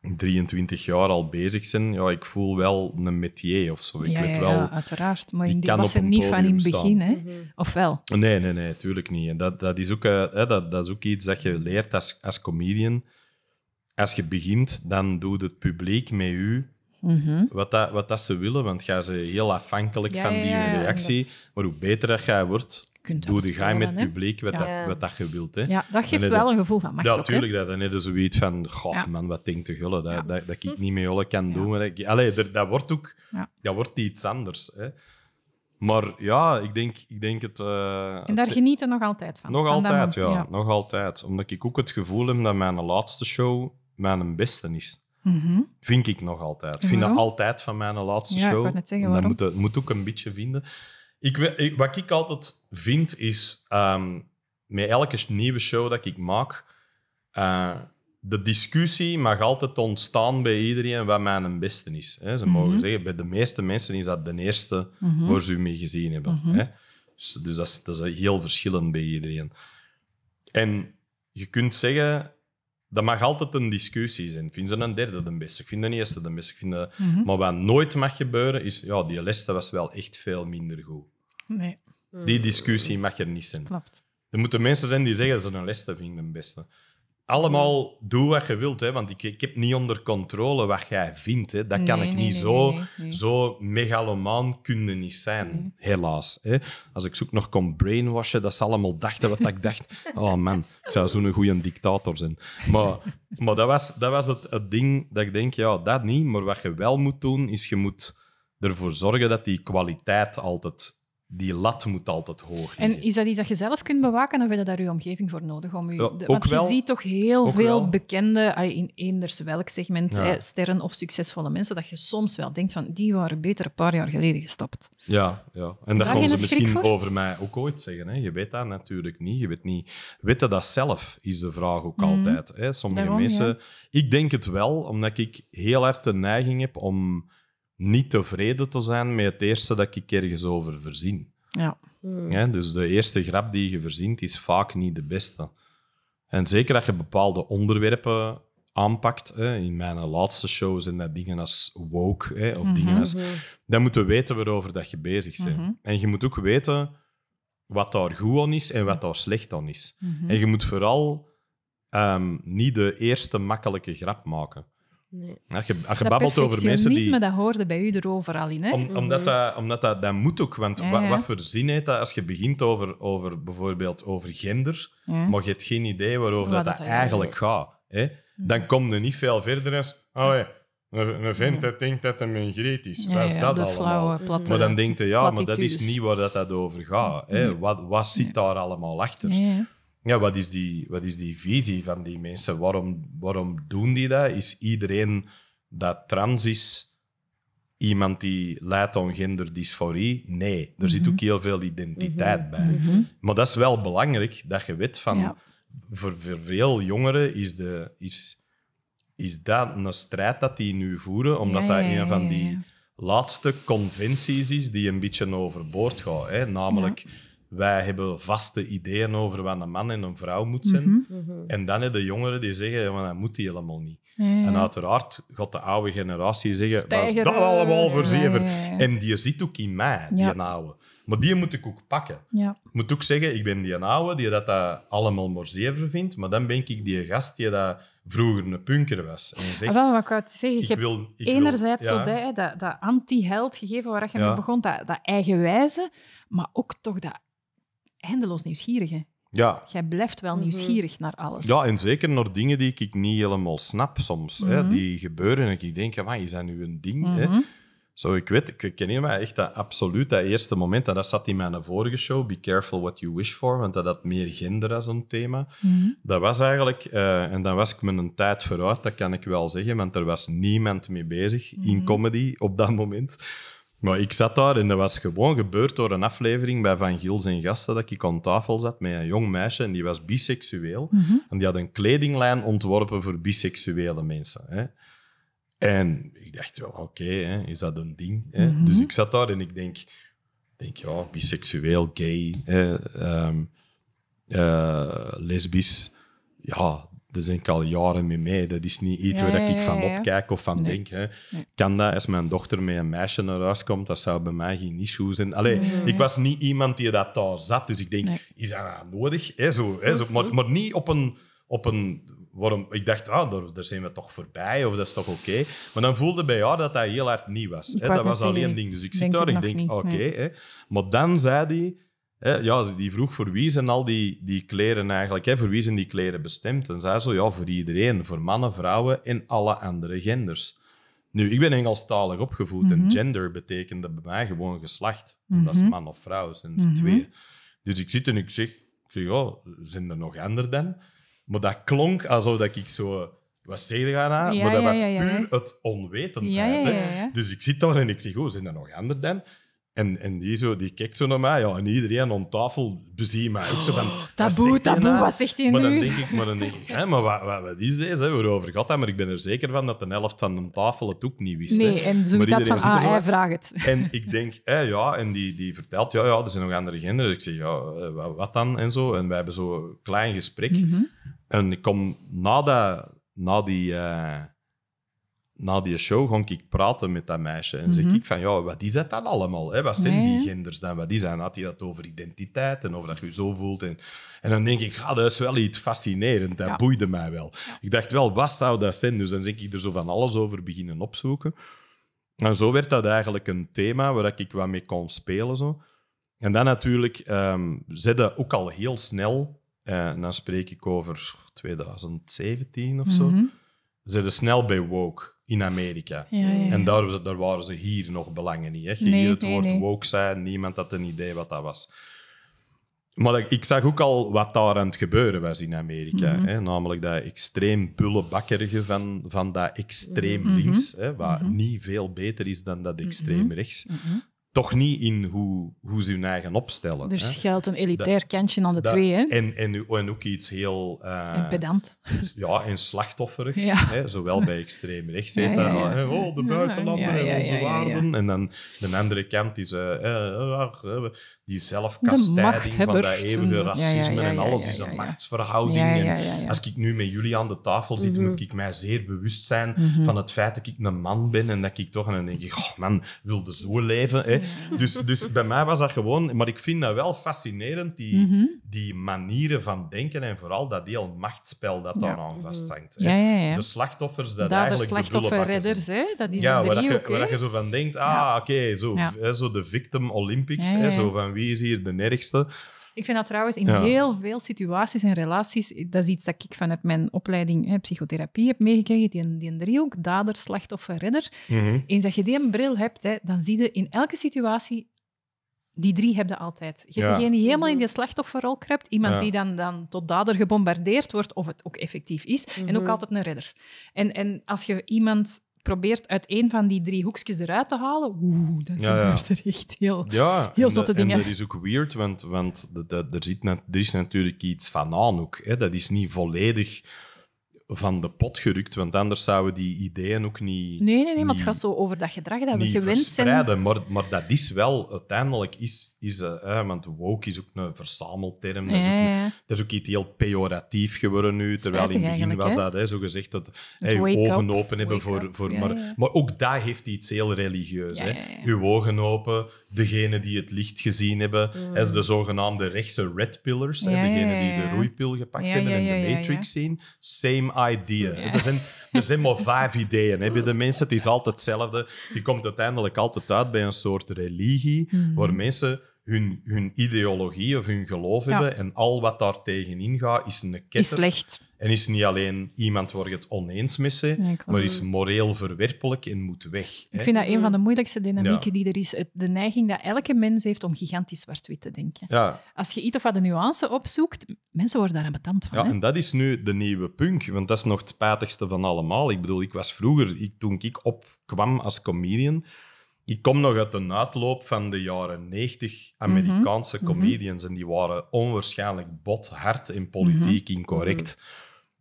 23 jaar al bezig ben, ja, ik voel wel een métier of zo. Ik ja, weet wel... ja, uiteraard. Maar die kan was er niet van in het begin, hè? Mhm. Of wel? Nee, nee, nee, tuurlijk niet. En dat, dat, is ook, eh, hè, dat, dat is ook iets dat je leert als, als comedian. Als je begint, dan doet het publiek met u Mhm. wat, dat, wat dat ze willen, want ga ze heel afhankelijk Ja, van die ja, reactie. Maar hoe beter dat jij wordt, doe ga je spelen, met het publiek wat, Ja. dat, wat dat je wilt. Hè. Ja, dat geeft wel een gevoel van macht Ja, ook, hè. tuurlijk. Dat, dan heb je zoiets van, goh, Ja. man, wat denkt de gulle? Dat, dat, dat ik niet met jullie kan doen. ik- Allee, dat wordt ook Ja. dat wordt iets anders. Hè. Maar ja, ik denk, ik denk het... eh, En daar genieten nog altijd van. nog Van altijd, moment, ja, Nog altijd. Omdat ik ook het gevoel heb dat mijn laatste show mijn beste is. Mhm. Vind ik nog altijd. Ik vind dat altijd van mijn laatste Ja, ik show. net zeggen, dat moet, moet ook een beetje vinden. Ik, ik- wat ik altijd vind is, ehm, met elke nieuwe show dat ik maak, eh, de discussie mag altijd ontstaan bij iedereen wat mijn beste is. Hè. Ze mogen Mhm. zeggen, bij de meeste mensen is dat de eerste Mhm. waar ze u mee gezien hebben. Hè? Dus, dus dat, is, dat is heel verschillend bij iedereen. En je kunt zeggen, dat mag altijd een discussie zijn. Vind ze een derde de beste? Ik vind de eerste de beste. Ik vind de... Mhm. Maar wat nooit mag gebeuren, is... Ja, die leste was wel echt veel minder goed. Nee, Die discussie mag er niet zijn. klopt. Er moeten mensen zijn die zeggen dat ze een leste vinden de beste. Allemaal doe wat je wilt, hè, want ik, ik heb niet onder controle wat jij vindt. Hè. Dat kan ik niet nee, zo... nee. Zo megalomaan kunnen niet zijn, helaas. Hè. Als ik zoek nog kon brainwashen, dat ze allemaal dachten wat ik dacht. Oh man, ik zou zo'n goede dictator zijn. Maar, maar dat was, dat was het, het ding dat ik denk, ja, dat niet. Maar wat je wel moet doen, is je moet ervoor zorgen dat die kwaliteit altijd... Die lat moet altijd hoog liggen. En is dat iets dat je zelf kunt bewaken of heb je daar je omgeving voor nodig? Om u, Ja, ook want wel. je ziet toch heel veel wel. bekende, in eenders welk segment, Ja. sterren of succesvolle mensen, dat je soms wel denkt van, die waren beter een paar jaar geleden gestopt. Ja, ja. en dat gaan ze misschien voor? over mij ook ooit zeggen. Hè. Je weet dat natuurlijk niet. Je weet niet. Weet je dat zelf, is de vraag ook Mhm. altijd. Hè. Sommige Daarom, mensen... ja. Ik denk het wel, omdat ik heel hard de neiging heb om niet tevreden te zijn met het eerste dat ik ergens over verzin. Ja. Mhm. Hè. Dus de eerste grap die je verzint, is vaak niet de beste. En zeker dat je bepaalde onderwerpen aanpakt. Hè. In mijn laatste show zijn dat dingen als woke, hè, of Mhm. dingen als Mhm. dan moet je weten waarover dat je bezig bent. Mhm. En je moet ook weten wat daar goed aan is en wat daar slecht aan is. Mhm. En je moet vooral ehm, niet de eerste makkelijke grap maken. Nee. Als je, als je Dat babbelt over mensen die... dat hoorde bij u er overal in. Hè? Om, omdat, dat, omdat dat, dat moet ook. Want Ja, wat, ja. wat voor zin heeft dat als je begint over, over bijvoorbeeld over gender, Ja. maar je hebt geen idee waarover dat, dat eigenlijk is. gaat. Hè? Dan kom je niet veel verder als... Allee, een, een vent Ja. dat denkt dat hij een greet is. Ja, Wat is ja, dat de allemaal? flauwe, platte... Maar dan denk je, ja, maar dat is niet waar dat, dat over gaat. Hè? Nee. Wat, wat zit daar allemaal achter? Ja, wat is, die, wat is die visie van die mensen? Waarom, waarom doen die dat? Is iedereen dat trans is iemand die leidt aan genderdysforie? Nee, er zit Mhm. ook heel veel identiteit bij. Mhm. Maar dat is wel belangrijk dat je weet van... Ja. Voor, voor veel jongeren is, de, is, is dat een strijd dat die nu voeren, omdat Ja, dat ja, een van die laatste conventies is die een beetje overboord gaat. Hè? Namelijk, wij hebben vaste ideeën over wat een man en een vrouw moet zijn. Mhm. Mhm. En dan heb je jongeren die zeggen, ja, maar dat moet die helemaal niet. Ja, ja. En uiteraard gaat de oude generatie zeggen, wat is dat allemaal voor zeven? ja, ja. En die zit ook in mij, die Ja. oude. Maar die moet ik ook pakken. Ja. Ik moet ook zeggen, ik ben die oude die dat, dat allemaal maar zeven vindt, maar dan ben ik die gast die dat vroeger een punker was. En zegt, Ah, wel, wat ik wou zeggen, je ik hebt wil... Ik wil- enerzijds ja. zo dat, dat, dat anti-held gegeven waar je Ja. mee begon, dat, dat eigenwijze, maar ook toch dat eindeloos nieuwsgierige. Ja. Jij blijft wel Mhm. nieuwsgierig naar alles. ja, en zeker naar dingen die ik niet helemaal snap soms. hè, Mhm. die gebeuren en ik denk, "Amai, is dat nu een ding? hè? Mhm. Zo, ik weet, ik ken je mij echt dat absoluut, dat eerste moment, en dat zat in mijn vorige show, Be Careful What You Wish For, want dat had meer gender als een thema. Dat was eigenlijk, eh, en dan was ik me een tijd vooruit, dat kan ik wel zeggen, want er was niemand mee bezig in comedy op dat moment. Maar ik zat daar en dat was gewoon gebeurd door een aflevering bij Van Giels en Gasten, dat ik aan tafel zat met een jong meisje en die was biseksueel. Mhm. En die had een kledinglijn ontworpen voor biseksuele mensen. Hè. En ik dacht, wel, oké, is dat een ding? Hè? Mhm. Dus ik zat daar en ik denk, denk ja, biseksueel, gay, hè, ehm, eh, lesbisch. Ja, daar ben ik al jaren mee mee. Dat is niet iets waar ik van opkijk of van Nee. denk. Hè. Nee. Kan dat als mijn dochter met een meisje naar huis komt? Dat zou bij mij geen issue zijn. Allee, ik was niet iemand die dat daar zat. Dus ik denk, is dat nou nodig? Hè, zo, hè, zo, maar, maar niet op een... Op een waarom, ik dacht, ah, daar, daar zijn we toch voorbij, of dat is toch oké. Maar dan voelde bij jou dat dat heel hard niet was. Hè? Dat was alleen een ding. Dus ik zit daar en ik denk, oké. Maar dan zei hij... Hè, ja, die vroeg voor wie zijn al die, die kleren eigenlijk, hè, voor wie zijn die kleren bestemd? En zei zo, ja, voor iedereen, voor mannen, vrouwen en alle andere genders. Nu, ik ben Engelstalig opgevoed en Mhm. gender betekende bij mij gewoon geslacht. Dat is Mhm. man of vrouw, zijn er Mhm. twee. Dus ik zit en ik zeg, ik zeg ja, zijn er nog anderen dan? Maar dat klonk alsof dat ik zo... Je daarna? Ja, maar dat ja, was ja, puur het onwetendheid. Dus ik zit daar en ik zeg, oh, zijn er nog anderen dan? En, en die, zo, die kijkt zo naar mij, ja, en iedereen aan tafel beziet mij ook zo van... wat Taboe, taboe, nou? wat zegt hij Maar dan denk ik, maar dan denk ik hè, maar wat, wat, wat is deze? Hè? Waarover gaat dat? Maar ik ben er zeker van dat de helft van de tafel het ook niet wist. hè. Nee, en zo Maar dat van, ah, zo hij vraagt het. En ik denk, hè, ja, en die, die vertelt, ja, ja, er zijn nog andere genders. Ik zeg, ja, eh, wat, dan? En zo. En wij hebben zo een klein gesprek. Mhm. En ik kom na, dat, na, die, eh, na die show ga ik praten met dat meisje. En zeg Mhm. ik van, ja, wat is dat dan allemaal? Hè? Wat zijn Nee, die genders dan? Wat is dat? Had hij dat over identiteit en over dat je je zo voelt. En, en dan denk ik, ah, dat is wel iets fascinerend. Dat Ja. boeide mij wel. Ik dacht wel, wat zou dat zijn? Dus dan denk ik er zo van alles over beginnen opzoeken. En zo werd dat eigenlijk een thema waar ik wat mee kon spelen. Zo. En dan natuurlijk, ehm zette ook al heel snel, eh, en dan spreek ik over 2017 of zo, Mhm. zitten snel bij woke in Amerika. Ja, ja, ja. En daar, daar waren ze hier nog belangen niet. Hè. Nee, hier het nee, woord nee. woke zijn, niemand had een idee wat dat was. Maar ik- ik zag ook al wat daar aan het gebeuren was in Amerika. Mhm. Hè? Namelijk dat extreem bullebakkerige van, van dat extreem Mhm. links, hè? wat Mhm. niet veel beter is dan dat extreem rechts. Toch niet in hoe, hoe ze hun eigen opstellen. Er hè. geldt een elitair kantje aan de Dat- twee, hè? En, en, en ook iets heel... eh, En pedant. ja, en slachtofferig. Ja. Hè? Zowel bij extreem rechts. Ja, hè, Oh, de buitenlander en onze waarden. En dan de andere kant is eh, eh, eh, die zelfkastijding van dat eeuwige racisme. en alles is een machtsverhouding. En. Als ik nu met jullie aan de tafel zit, Mhm. moet ik mij zeer bewust zijn Mhm. van het feit dat ik een man ben en dat ik toch... En dan denk ik, oh man, wilde zo leven. Hè? Dus, dus bij mij was dat gewoon... Maar ik vind dat wel fascinerend, die, Mhm. die manieren van denken en vooral dat heel machtsspel dat daar Ja. aan vasthangt. hè. Ja, ja, ja. De slachtoffers, dat Dader, eigenlijk de slachtoffer, bullenbakken redders, zijn. hè? Dat is Ja, waar, dat je, waar je zo van denkt, ah, Ja. oké, zo, zo de Victim Olympics, Ja, ja, Hè, zo van wie is hier de ergste. Ik vind dat trouwens in Ja. heel veel situaties en relaties, dat is iets dat ik vanuit mijn opleiding hè, psychotherapie heb meegekregen, die, die driehoek, dader, slachtoffer, redder. Eens dat je die een bril hebt, hè, dan zie je in elke situatie, die drie heb je altijd. Je hebt Ja. degene die helemaal in die slachtofferrol kruipt, iemand Ja. die dan, dan tot dader gebombardeerd wordt, of het ook effectief is, en ook Mhm. altijd een redder. En, en als je iemand probeert uit een van die drie hoekjes eruit te halen, oeh, dan Ja, ja. gebeurt er echt heel... Ja, Heel zotte dingen. En dat is ook weird, want, want de- de- er, zit net, er is natuurlijk iets van aan ook. Hè. Dat is niet volledig van de pot gerukt, want anders zouden die ideeën ook niet... Nee, nee, nee, maar het gaat zo over dat gedrag dat we gewend zijn. Maar, maar dat is wel, uiteindelijk is, is eh, hè, want woke is ook een verzamelterm. Dat is, ook Ja, een- ja. dat is ook iets heel pejoratief geworden nu. Terwijl in het begin was dat hè, zo gezegd dat hè, je ogen up, open hebben voor... voor Ja, maar, maar ook dat heeft iets heel religieus. Hè. Je ogen open, degene die het licht gezien hebben, Mm. hè, de zogenaamde rechtse red pillars, hè, degene die de roeipil gepakt hebben en de. Matrix zien. Same idea. Ja. Er, zijn, er zijn maar vijf ideeën. Hè, bij de mensen. Het is altijd hetzelfde. Je komt uiteindelijk altijd uit bij een soort religie Mhm. waar mensen hun, hun ideologie of hun geloof Ja. hebben. En al wat daar tegenin gaat, is een ketter. Is slecht. En is niet alleen iemand waar je het oneens mee bent, Nee, klopt. maar is moreel verwerpelijk en moet weg. Ik hè. vind dat een Mhm. van de moeilijkste dynamieken Ja. die er is. Het- De neiging dat elke mens heeft om gigantisch zwart-wit te denken. Ja, Als je iets of wat de nuance opzoekt, mensen worden daar een betant van. ja, hè? en dat is nu de nieuwe punk, want dat is nog het spijtigste van allemaal. Ik bedoel, ik was vroeger, ik, toen ik opkwam als comedian, ik kom nog uit een uitloop van de jaren 90 Amerikaanse Mhm. comedians en die waren onwaarschijnlijk bot, hard en politiek Mhm. incorrect.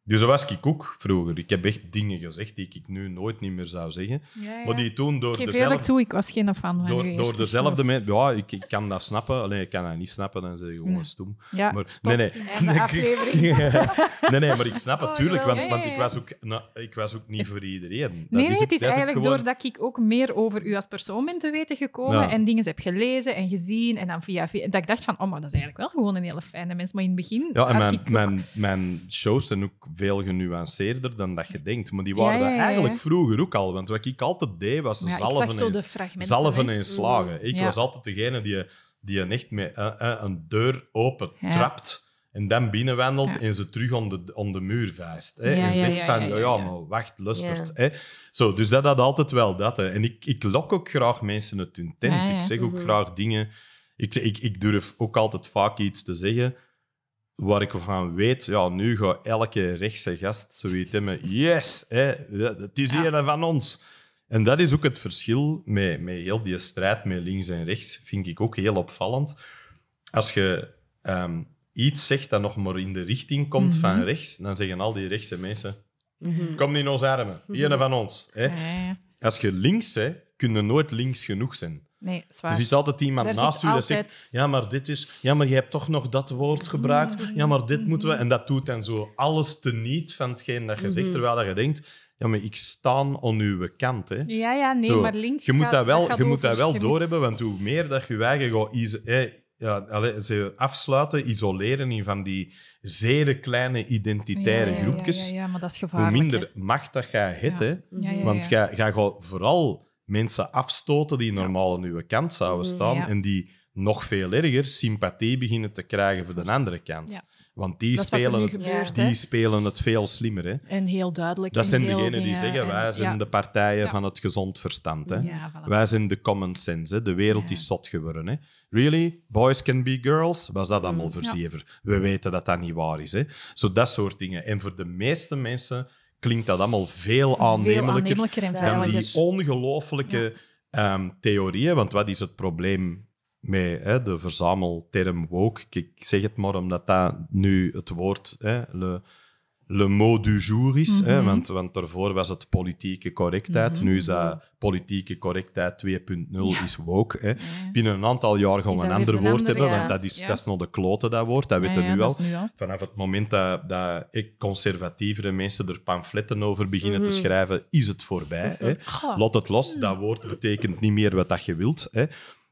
Dus dat was ik ook vroeger. Ik heb echt dingen gezegd die ik nu nooit niet meer zou zeggen. Ja, ja. Maar die toen door Ik geef dezelfde... eerlijk toe, ik was geen fan van Door, door eerste dezelfde mensen... Ja, ik, ik kan dat snappen. Alleen ik kan dat niet snappen. Dan zeg je gewoon Nee. stom. Ja, Maar, stop. nee, aflevering. nee, nee, maar ik snap het, Oh, tuurlijk. Want, want ik, was ook, nou, ik was ook niet voor iedereen. Dat Nee, nee, ook- het is eigenlijk gewoon- doordat ik ook meer over u als persoon ben te weten gekomen Ja. en dingen heb gelezen en gezien en dan via, via dat ik dacht van, oh, maar dat is eigenlijk wel gewoon een hele fijne mens. Maar in het begin Ja, en had mijn, ik ook- mijn, mijn shows zijn ook veel genuanceerder dan dat je denkt. Maar die waren dat eigenlijk vroeger ook al. Want wat ik altijd deed, was zalven, zo en, zalven hè. en slagen. Ik was altijd degene die, die een echt met eh, eh, een deur open trapt en dan binnenwandelt Ja. en ze terug om de, om de muur vuist. Hè, Ja, en zegt ja, van, ja, maar wacht, lustert. Hè. Zo, dus dat had altijd wel dat. Hè. En ik, ik lok ook graag mensen uit hun tent. Ik zeg ook Mhm. graag dingen... Ik, ik, ik durf ook altijd vaak iets te zeggen waar ik van weet, ja, nu gaat elke rechtse gast zoiets hebben. Yes, hè, het is Ja. een van ons. En dat is ook het verschil met, met heel die strijd met links en rechts, vind ik ook heel opvallend. Als je ehm, iets zegt dat nog maar in de richting komt Mhm. van rechts, dan zeggen al die rechtse mensen, Mhm. kom in onze armen, een van ons. Hè. Ja. Als je links bent, kun je nooit links genoeg zijn. Nee, zwaar. Er zit altijd iemand Daar naast u dat zegt: Ja, maar dit is. Ja, maar je hebt toch nog dat woord gebruikt. Ja, maar dit moeten we. En dat doet dan zo alles teniet van hetgeen dat je zegt, Mhm. terwijl dat je denkt: Ja, maar ik sta aan uw kant. Hè. Ja, ja, nee, Zo, maar links Je moet gaat- dat wel, je moet dat wel doorhebben, want hoe meer dat je eigen gaat is, ja, ze afsluiten, isoleren in van die zeer kleine identitaire Ja, groepjes, Ja, ja, maar dat is hoe minder macht dat jij hebt. Hè. Want jij gaat vooral mensen afstoten die normaal aan uw kant zouden Mhm. staan Ja. en die nog veel erger sympathie beginnen te krijgen voor de andere kant. Ja. Want die spelen, het, gebeurt. die spelen het veel slimmer. Hè. En heel duidelijk. Dat zijn degenen die zeggen, en- wij zijn ja. de partijen Ja. van het gezond verstand. Hè. Ja, voilà. Wij zijn de common sense. Hè. De wereld is zot geworden. Hè. Really? Boys can be girls? Was dat allemaal Mm. verzever? We weten dat dat niet waar is. Hè. Zo dat soort dingen. En voor de meeste mensen klinkt dat allemaal veel Veel aannemelijker dan die ongelooflijke ehm, theorieën. Want wat is het probleem met hè, de verzamelterm woke? Ik, ik zeg het maar omdat dat nu het woord, hè, le, le mot du jour is. hè, Mhm. want, want daarvoor was het politieke correctheid. Mhm. Nu is dat politieke correctheid 2.0 Ja. is woke. Hè. Ja. Binnen een aantal jaar gaan we een ander een woord ander, hebben, ja. want dat is, dat is nog de klote, dat woord. Dat weten we nu al. is nu al. Vanaf het moment dat, dat ik conservatievere mensen er pamfletten over beginnen te Mhm. schrijven, is het voorbij. Hè. Laat het los, dat woord betekent niet meer wat dat je wilt. Hè.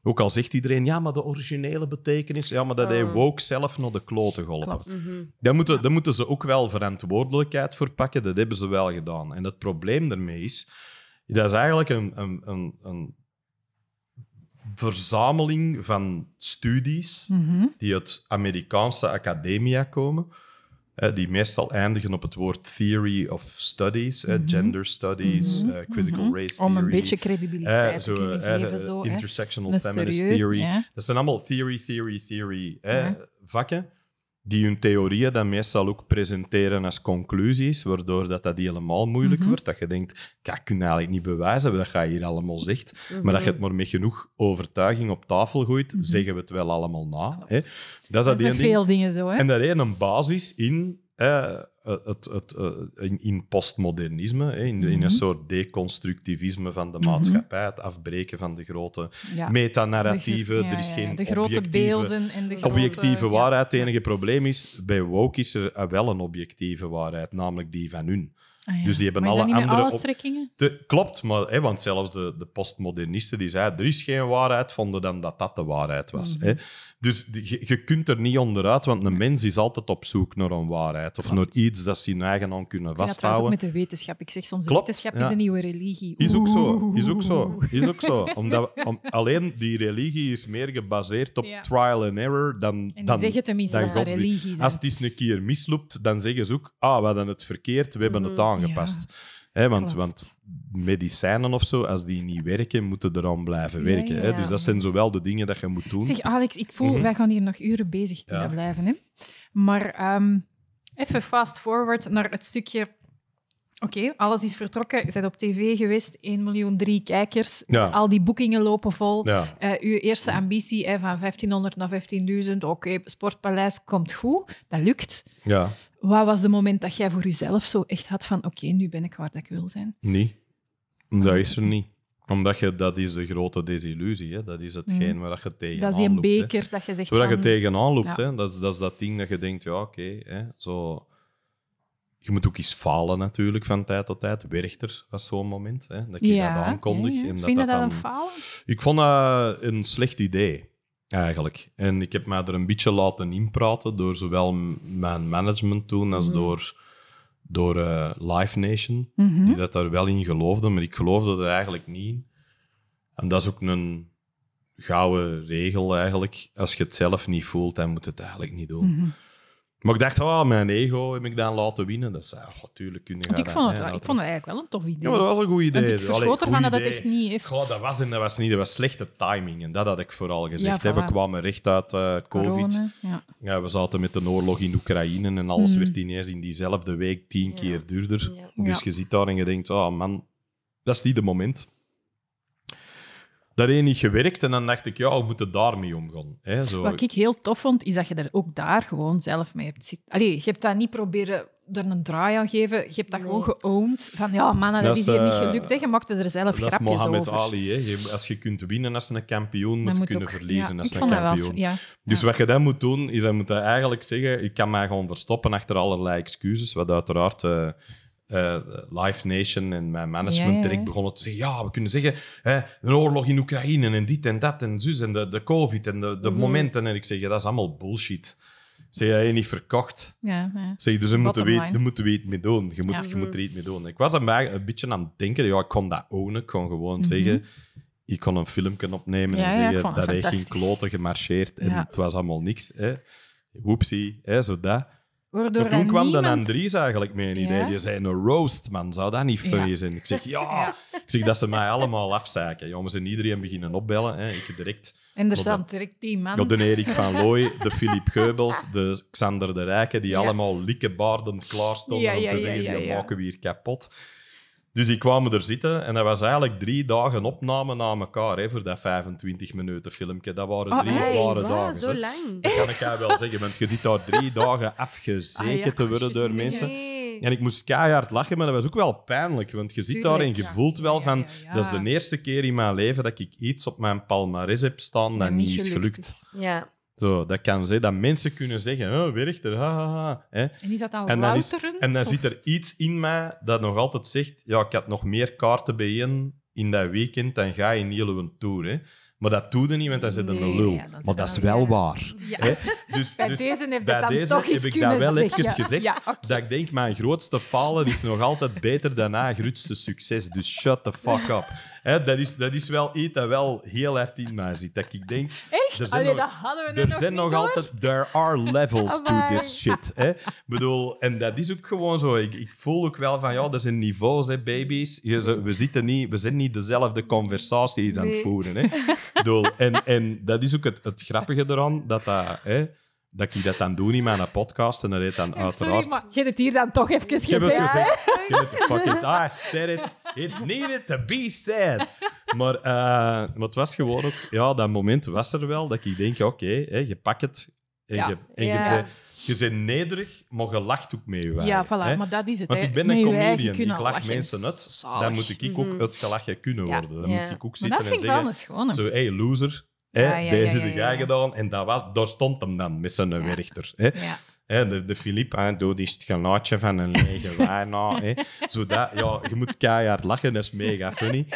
Ook al zegt iedereen, ja, maar de originele betekenis, ja, maar dat heeft Mm. woke zelf naar de klote geholpen. Mhm. Daar moeten, daar moeten ze ook wel verantwoordelijkheid voor pakken. Dat hebben ze wel gedaan. En het probleem daarmee is, dat is eigenlijk een, een, een, een verzameling van studies Mhm. die uit Amerikaanse academia komen, hè, die meestal eindigen op het woord theory of studies, hè, Mhm. gender studies, Mhm. eh, critical Mhm. race Om theory. een beetje credibiliteit zo, te kunnen geven. Zo, intersectional feminist serieus, theory. ja. Dat zijn allemaal theory, theory, theory Ja. vakken die hun theorieën dan meestal ook presenteren als conclusies, waardoor dat, dat helemaal moeilijk Mhm. wordt. Dat je denkt, kijk, kun je eigenlijk niet bewijzen wat je hier allemaal zegt. Maar dat je het maar met genoeg overtuiging op tafel gooit, Mhm. zeggen we het wel allemaal na. Hè. Dat is Dat dat is met één ding. veel dingen zo. Hè. En daar een basis in, het, het, eh, in, in postmodernisme, hè, in, in Mhm. een soort deconstructivisme van de Mhm. maatschappij, het afbreken van de grote ja. metanarratieven. Ja, er is geen de grote objectieve, beelden en de grote, objectieve waarheid. Het enige probleem is, bij woke is er wel een objectieve waarheid, namelijk die van hun. Ah, ja. Dus die hebben maar alle niet andere alle op- strekkingen? De, klopt, maar, hè, want zelfs de, de postmodernisten die zeiden er is geen waarheid, vonden dan dat dat de waarheid was. Mhm. Hè. Dus die- je, je kunt er niet onderuit, want een mens is altijd op zoek naar een waarheid. Of Klopt. naar iets dat ze hun eigen aan kunnen vind dat vasthouden. ook met de wetenschap. Ik zeg soms, Klopt, wetenschap ja. is een nieuwe religie. Is ook zo. Is ook zo. Is ook zo. Omdat we- om- alleen die religie is meer gebaseerd op Ja. trial and error dan. En dan zeggen tenminste dan religie. Als het eens een keer misloopt, dan zeggen ze ook: Ah, we hadden het verkeerd, we hebben het Mhm. aangepast. Hè, want, want medicijnen of zo, als die niet werken, moeten er aan blijven werken. ja, Hè? Dus dat zijn zowel de dingen dat je moet doen. Zeg, Alex, ik voel, Mhm. wij gaan hier nog uren bezig kunnen Ja. blijven. Hè? Maar ehm, even fast forward naar het stukje... Oké, alles is vertrokken. Je bent op tv geweest, 1 miljoen drie kijkers. Al die boekingen lopen vol. Eh, uw eerste ambitie hè, van 1500 naar 15.000. Oké, Sportpaleis komt goed. Dat lukt. ja, Wat was het moment dat jij voor jezelf zo echt had van... Oké, nu ben ik waar dat ik wil zijn. niet. Dat is er niet. Omdat je, dat is de grote desillusie. Hè? Dat is hetgeen waar je tegenaan Dat is die loopt, hè. beker dat je zegt Waar je van... tegenaan loopt, Ja. hè? Dat, is, dat is dat ding dat je denkt, ja, oké, hè, zo... Je moet ook eens falen natuurlijk van tijd tot tijd. Werchter was zo'n moment, hè, dat ik Ja, dat aankondig. ja, ja. En dat Vind je dat dat dan... een falen? Ik vond dat een slecht idee, eigenlijk. En ik heb mij er een beetje laten inpraten door zowel mijn management toen als Mhm. door, door eh, Live Nation, Mhm. die dat daar wel in geloofden, maar ik geloofde er eigenlijk niet in. En dat is ook een gouden regel eigenlijk. Als je het zelf niet voelt, dan moet je het eigenlijk niet doen. Mhm. Maar ik dacht, oh, mijn ego heb ik dan laten winnen. Dat is ja, natuurlijk kun je Want ik dat, vond, het, wel- ik vond het eigenlijk wel een tof idee. Ja, maar dat was een goed idee. Want ik verschoot ervan dat echt niet heeft. Goh, dat was, en dat was niet, dat was slechte timing. En dat had ik vooral gezegd. Ja. We kwamen recht uit eh, COVID. Corona, ja. Ja, we zaten met de oorlog in Oekraïne en alles Mhm. werd ineens in diezelfde week tien Ja. keer duurder. Ja. Dus Ja. je zit daar en je denkt, oh man, dat is niet de moment. Dat heeft niet gewerkt en dan dacht ik, ja, we moeten daarmee omgaan. Hè, zo. Wat ik heel tof vond, is dat je er ook daar gewoon zelf mee hebt zitten. Allee, je hebt dat niet proberen er een draai aan geven. Je hebt dat Nee. gewoon geowned. Van ja, mannen, dat, Dat is is, hier niet eh, gelukt. Hè. Je maakte er zelf dat is grapjes Mohammed over. Ali. Hè. Je- als je kunt winnen als een kampioen, moet Dat je moet kunnen ook- verliezen ja, als een dat wel kampioen. ja. Dus Ja. wat je dan moet doen, is dan moet je eigenlijk zeggen: ik kan mij gewoon verstoppen achter allerlei excuses. Wat uiteraard eh, eh, Live Nation en mijn management Ja, ja, direct begonnen te zeggen: ja, we kunnen zeggen: hè, een oorlog in Oekraïne en dit en dat en zus en de, de COVID en de, de Mhm. momenten. En ik zeg: ja, dat is allemaal bullshit. Zeg, je niet verkocht. Ja, ja. Zeg, dus daar moeten, we, daar moeten we iets mee doen. Je moet, Ja. je moet er iets mee doen. Ik was er mij een beetje aan het denken: ja, ik kon dat ownen. Ik kon gewoon Mhm. zeggen. Ik kon een filmpje opnemen en zeggen dat hij geen fantastisch. kloten gemarcheerd en het was allemaal niks. Hè. Whoopsie, hè, zo dat. Waardoor toen kwam niemand... dan Andries eigenlijk met een idee. Ja? Die zei, een roast, man, zou dat niet Ja. funny zijn? Ik zeg, ja. Ja. Ik zeg, dat ze mij allemaal afzaken. We zijn iedereen beginnen opbellen. Hè. Ik direct En er staan direct die man. de Erik van Looy, de Philippe Geubels, de Xander de Rijken, die allemaal likkebaardend klaar stonden Ja, ja, om te zeggen, die maken we hier kapot. Dus die kwamen er zitten en dat was eigenlijk drie dagen opname na elkaar hè, voor dat 25 minuten filmpje. Dat waren Oh, drie echt? zware dagen. zo hè. lang. Dat kan ik jou wel zeggen, want je zit daar drie dagen afgezeken Ah, ja, te worden ik door mensen. En ik moest keihard lachen, maar dat was ook wel pijnlijk. Want je zit daar en je voelt wel van... Dat is de eerste keer in mijn leven dat ik iets op mijn palmarès heb staan dat niet is gelukt. Ja. Zo, dat kan zijn dat mensen kunnen zeggen, oh, Werchter, ha, ha, ha. Hè? En is dat dan En dan, is, louterend? en dan of- zit er iets in mij dat nog altijd zegt, ja, ik had nog meer kaarten bijeen in dat weekend dan ga je in heel een tour. Hè? Maar dat doe je niet, want dan zit een lul. ja, zit maar dat is wel ja. waar. Ja. Hè? Dus, Bij dus deze heeft bij het dan deze toch eens heb ik dat kunnen wel zeggen. even gezegd. Ja. Dat ik denk, mijn grootste falen is nog altijd beter dan mijn grootste succes. Dus shut the fuck up. Hè, dat, is, dat is wel iets dat wel heel hard in mij zit. Dat ik denk, Echt? Er zijn Allee, nog- dat hadden we net er nog zijn nog door. altijd... There are levels to this shit. Hè? Bedoel, en dat is ook gewoon zo. Ik, ik voel ook wel van, ja, er zijn niveaus, hè, baby's. Je, we, zitten niet, we zijn niet dezelfde conversaties aan het voeren. Hè? Bedoel, en, en dat is ook het, het grappige eraan, dat, dat, hè, dat ik dat dan doe in mijn podcast. En dat heet dan uiteraard... Sorry, maar je hebt het hier dan toch even Ik heb het gezegd. gezegd. Ik heb het fucking... Ah, I said it. It needed to be said. Maar, eh, maar het was gewoon ook... Ja, dat moment was er wel dat ik denk, oké, je pakt het en, Ja. je, en je, Ja. je bent nederig, maar je lacht ook mee. Ja, voilà, hè. maar dat is het. Want ik ben een comedian, ik lach lachen. mensen uit. Dan moet ik ook Mhm. het gelachen kunnen worden. Dan Ja. moet ik ook zitten dat en vind ik wel zeggen... Zo, hey, loser. Hè, Ja, ja, deze ja, ja, ja. gedaan. En dat was, daar stond hem dan met zijn werchter. Hè. De, de Filip, hè, doe is het geluidje van een lege wijn na. Hè. Zodat, ja, je moet keihard lachen, dat is mega funny.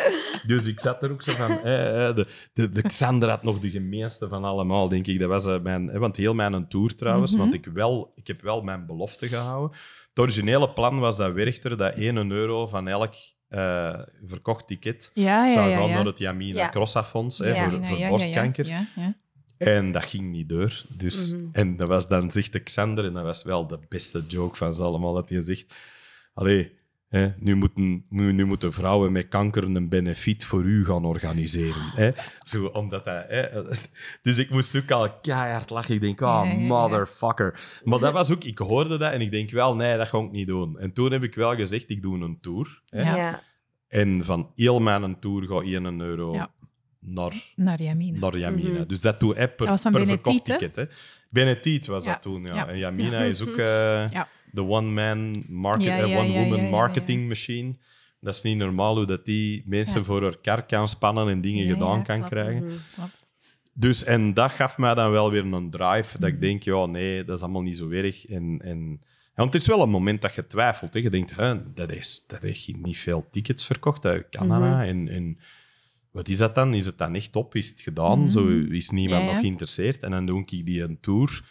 Dus ik zat er ook zo van... hè, hè, de, de, de Xander had nog de gemeenste van allemaal, denk ik. Dat was eh, mijn... Hè, want heel mijn tour trouwens, Mhm. want ik, wel, ik heb wel mijn belofte gehouden. Het originele plan was dat Werchter dat 1 euro van elk eh, verkocht ticket Ja, ja, zou ja. gaan ja. naar het Yamina Ja. Crossa Fonds hè, Ja. voor, voor ja, ja, borstkanker. Ja, ja. En dat ging niet door. Dus, Mhm. En dat was dan, zegt de Xander, en dat was wel de beste joke van ze allemaal, dat hij zegt... Allee, hè, nu, moeten, nu, nu moeten vrouwen met kanker een benefiet voor u gaan organiseren. Hè? Zo, omdat dat, hè, dus ik moest ook al keihard lachen. Ik denk, oh, ja. motherfucker. Maar dat was ook... Ik hoorde dat en ik denk wel, nee, dat ga ik niet doen. En toen heb ik wel gezegd, ik doe een tour. Hè? Ja. En van heel mijn tour gaat 1 euro Ja. naar Naar Yamina. naar Yamina. Mhm. Dus dat doe ik per, Dat was van per ticket. Hè. Benetiet was Ja. dat toen, ja. Ja. En Yamina is ook eh, Ja. De one-man market, Ja, eh, ja, one-woman marketing machine. Dat is niet normaal hoe dat die mensen voor elkaar kan spannen en dingen gedaan kan klopt. krijgen. Klopt. Dus, en dat gaf mij dan wel weer een drive. Dat ik denk, ja, nee, dat is allemaal niet zo erg. En, en, want het is wel een moment dat je twijfelt. Hè. Je denkt, hè, dat, is, dat heeft niet veel tickets verkocht uit Canada. Mhm. en, en wat is dat dan? Is het dan echt op? Is het gedaan? Mhm. Zo is niemand Ja, ja. nog geïnteresseerd. En dan doe ik die een tour.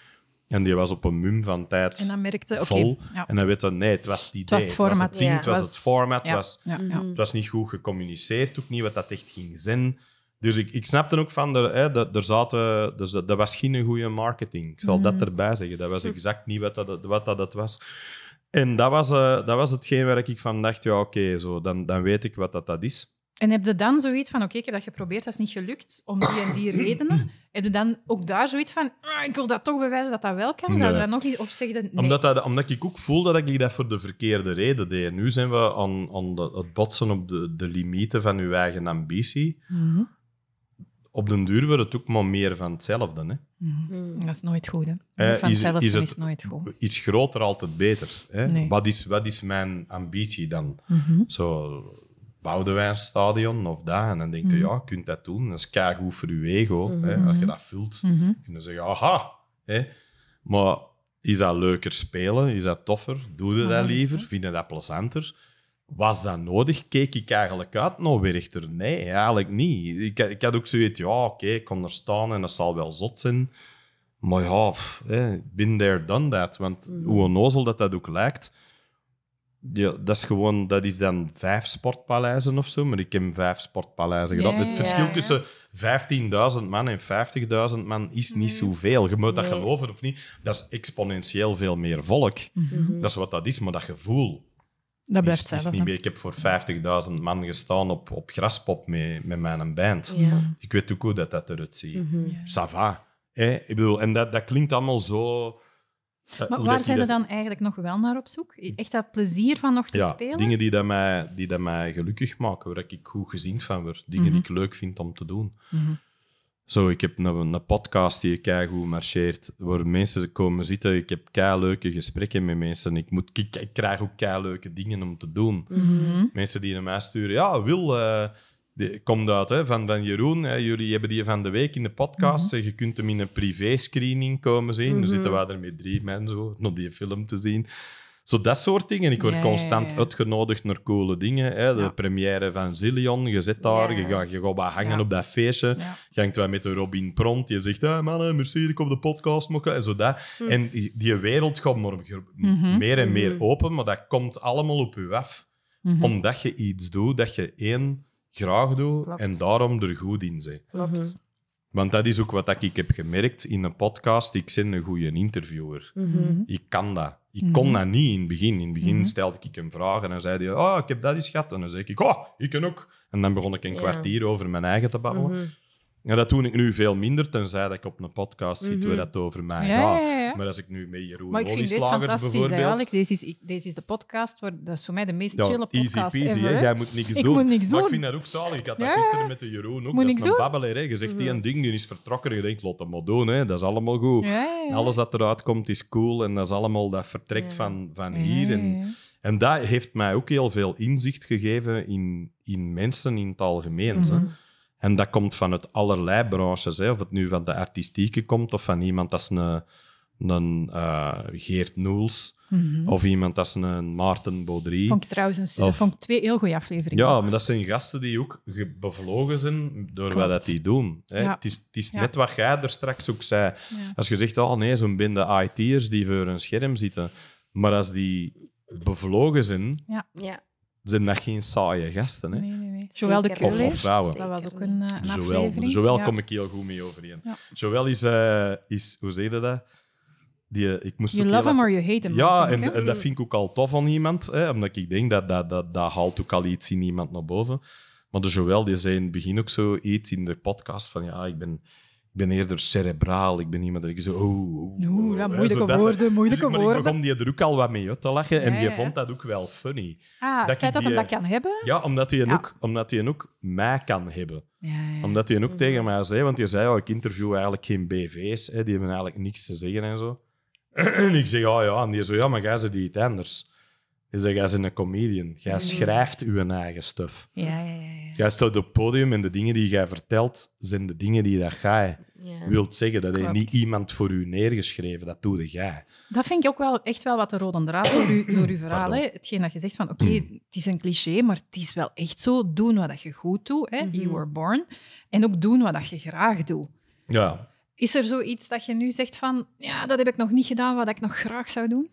En die was op een mum van tijd En dan merkte oké. vol. ja. En dan weet je, nee, het was het idee. was het format. het Ja. het was het format. ja, Het was, ja, ja. Mhm. het was niet goed gecommuniceerd, ook niet wat dat echt ging zijn. Dus ik, ik snapte ook van, er, hè, dat, er zaten, dus dat, dat was geen goede marketing. Ik zal Mhm. dat erbij zeggen. Dat was exact niet wat dat, wat dat het was. En dat was, eh, dat was hetgeen waar ik van dacht, ja oké, zo dan, dan weet ik wat dat, dat is. En heb je dan zoiets van, oké, ik heb dat geprobeerd, dat is niet gelukt, om die en die redenen. Heb je dan ook daar zoiets van, ah, ik wil dat toch bewijzen dat dat wel kan? Zou je Nee. dat nog niet, of zeg je, nee. Omdat, dat, omdat ik ook voelde dat ik dat voor de verkeerde reden deed. Nu zijn we aan, aan de- het botsen op de, de limieten van uw eigen ambitie. Mhm. Op den duur wordt het ook maar meer van hetzelfde. Hè. Mhm. Mhm. Dat is nooit goed, hè. Eh, Van is- zelf is is, het- het nooit goed. Iets groter altijd beter. Hè. Nee. Wat, is, wat is mijn ambitie dan? Mhm. Zo, bouwden wij een stadion of dat? En dan denk je, Mhm. ja, je kunt dat doen. Dat is keigoed voor je ego. Hè. Mhm. Als je dat vult, Mhm. kun je zeggen, aha. Hè. Maar is dat leuker spelen? Is dat toffer? Doe je Ja, dat liever? Vind je dat plezanter? Was dat nodig? Keek ik eigenlijk uit naar Werchter? Nee, eigenlijk niet. Ik, ik had ook zoiets, ja, oké, ik kon er staan en dat zal wel zot zijn. Maar ja, pff, hè, been there, done that. Want Mhm. hoe onnozel dat dat ook lijkt, ja, dat is gewoon, dat is dan vijf sportpaleizen of zo, maar ik heb vijf sportpaleizen gedaan. ja, Het verschil ja. tussen 15.000 man en 50.000 man is niet zoveel. Je moet dat Nee. geloven of niet. Dat is exponentieel veel meer volk. Mhm. Dat is wat dat is, maar dat gevoel Dat is, blijft is hetzelfde. niet meer. Ik heb voor 50.000 man gestaan op, op graspop met, met mijn band. Ja. Ik weet ook hoe dat, dat eruit ziet. Mhm. Ja. Ça va. Hè? Ik bedoel, en dat, dat klinkt allemaal zo... eh, Maar waar zijn dat- dan eigenlijk nog wel naar op zoek? Echt dat plezier van nog te ja, spelen? dingen die, dat mij, die dat mij gelukkig maken, waar ik goed gezien van word. Dingen Mhm. die ik leuk vind om te doen. Mhm. Zo, ik heb een, een podcast die keigoed marcheert, waar mensen komen zitten. Ik heb leuke gesprekken met mensen. Ik, moet, ik, ik krijg ook leuke dingen om te doen. Mhm. Mensen die naar mij sturen, ja, Wil, eh, die komt uit hè, van, van Jeroen. Hè, jullie hebben die van de week in de podcast. Mhm. Je kunt hem in een privé-screening komen zien. Mhm. Dan zitten wij er met drie mensen nog die film te zien. Zo dat soort dingen. Ik word constant uitgenodigd naar coole dingen. Hè. De Ja. première van Zillion, je zit daar, Ja. je gaat, je gaat wat hangen Ja. op dat feestje. Ja. Je hangt wel met de Robin Pront, die zegt, hey, mannen, merci dat ik op de podcast mag. En zo dat. Hm. En die, wereld gaat maar Mhm. meer en meer Mhm. open, maar dat komt allemaal op je af Mhm. omdat je iets doet dat je één graag Klopt. en daarom er goed in bent. Klopt. Want dat is ook wat ik heb gemerkt in een podcast. Ik ben een goede interviewer. Mhm. Ik kan dat. Ik Mhm. kon dat niet in het begin. In het begin Mhm. stelde ik een vraag en dan zei hij, oh, ik heb dat eens gehad. En dan zei ik, oh, ik kan ook. En dan begon ik een Ja. kwartier over mijn eigen te babbelen. Mhm. En dat doe ik nu veel minder, tenzij dat ik op een podcast zit Mhm. waar dat over mij Ja, gaat. ja, ja. Maar als ik nu met Jeroen Maar ik vind deze Olieslagers hè, bijvoorbeeld... Alex. Deze is, deze is de podcast, waar, dat is voor mij de meest Ja, chille easy podcast peasy, ever. hè. Jij moet niks Ik doen. moet niks Maar ik doen. vind dat ook zalig. Ik had dat Ja, gisteren met de Jeroen ook. Moet dat is een doen. Hè. Je zegt, die Mhm. een ding die is vertrokken. En je denkt, laat hem maar doen. Hè. Dat is allemaal goed. Ja, ja, ja. Alles dat eruit komt is cool. En dat is allemaal dat vertrekt Ja. van, van Ja, hier. ja, En, ja. en dat heeft mij ook heel veel inzicht gegeven in, in mensen in het algemeen. Mhm. En dat komt vanuit allerlei branches. Hè. Of het nu van de artistieke komt, of van iemand als een, een eh, Geert Noels, Mhm. of iemand als een Maarten Baudry. Vond ik trouwens een, Of- vond ik twee heel goede afleveringen. Ja, maar dat zijn gasten die ook ge- bevlogen zijn door Klopt. wat dat die doen. Hè. Ja. Het is, het is Ja. net wat jij er straks ook zei. Ja. Als je zegt, oh nee, zo'n bende IT'ers die voor een scherm zitten. Maar als die bevlogen zijn, Ja. zijn dat geen saaie gasten. Hè? Nee, nee, Joël de. Of, of vrouwen. dat was ook een, eh, een. Joël Ja. kom ik heel goed mee overeen. Ja. Joël is, eh, is, hoe zeg je dat? Die, eh, ik moest You love hard- or you hate him. Ja, en, en dat vind ik ook al tof van iemand, hè, omdat ik denk dat dat, dat dat haalt ook al iets in iemand naar boven. Maar de Joël die zei in het begin ook zoiets in de podcast van ja, ik ben, ik ben eerder cerebraal, ik ben iemand dat ik zo... Oh, oh, Oeh, ja, hè, moeilijke dat- woorden, moeilijke dus, maar woorden. ik begon die er ook al wat mee uit te lachen en die ja. vond dat ook wel funny. Ah, dat het feit dat hij dat kan hebben. Ja, omdat hij Ja. ook, omdat hij ook mij kan hebben. Ja, ja. Omdat hij ook Mhm. tegen mij zei, want hij zei, oh, ik interview eigenlijk geen BV's, hè, die hebben eigenlijk niks te zeggen en zo. en ik zeg, oh ja, en die zo, ja, maar jij ze die iets anders. Je zegt, jij bent een comedian. Jij Mhm. schrijft uw eigen stuff. ja, ja, ja, ja. Jij staat op het podium en de dingen die jij vertelt, zijn de dingen die dat jij Ja. wilt zeggen. Dat heeft niet iemand voor u neergeschreven, dat doe jij. Dat vind ik ook wel echt wel wat de rode draad door, u, door uw verhaal. Hè. Hetgeen dat je zegt van, oké, het is een cliché, maar het is wel echt zo. Doen wat dat je goed doet. Hè. Mhm. You were born. En ook doen wat dat je graag doet. Ja, Is er zoiets dat je nu zegt van, ja, dat heb ik nog niet gedaan, wat ik nog graag zou doen?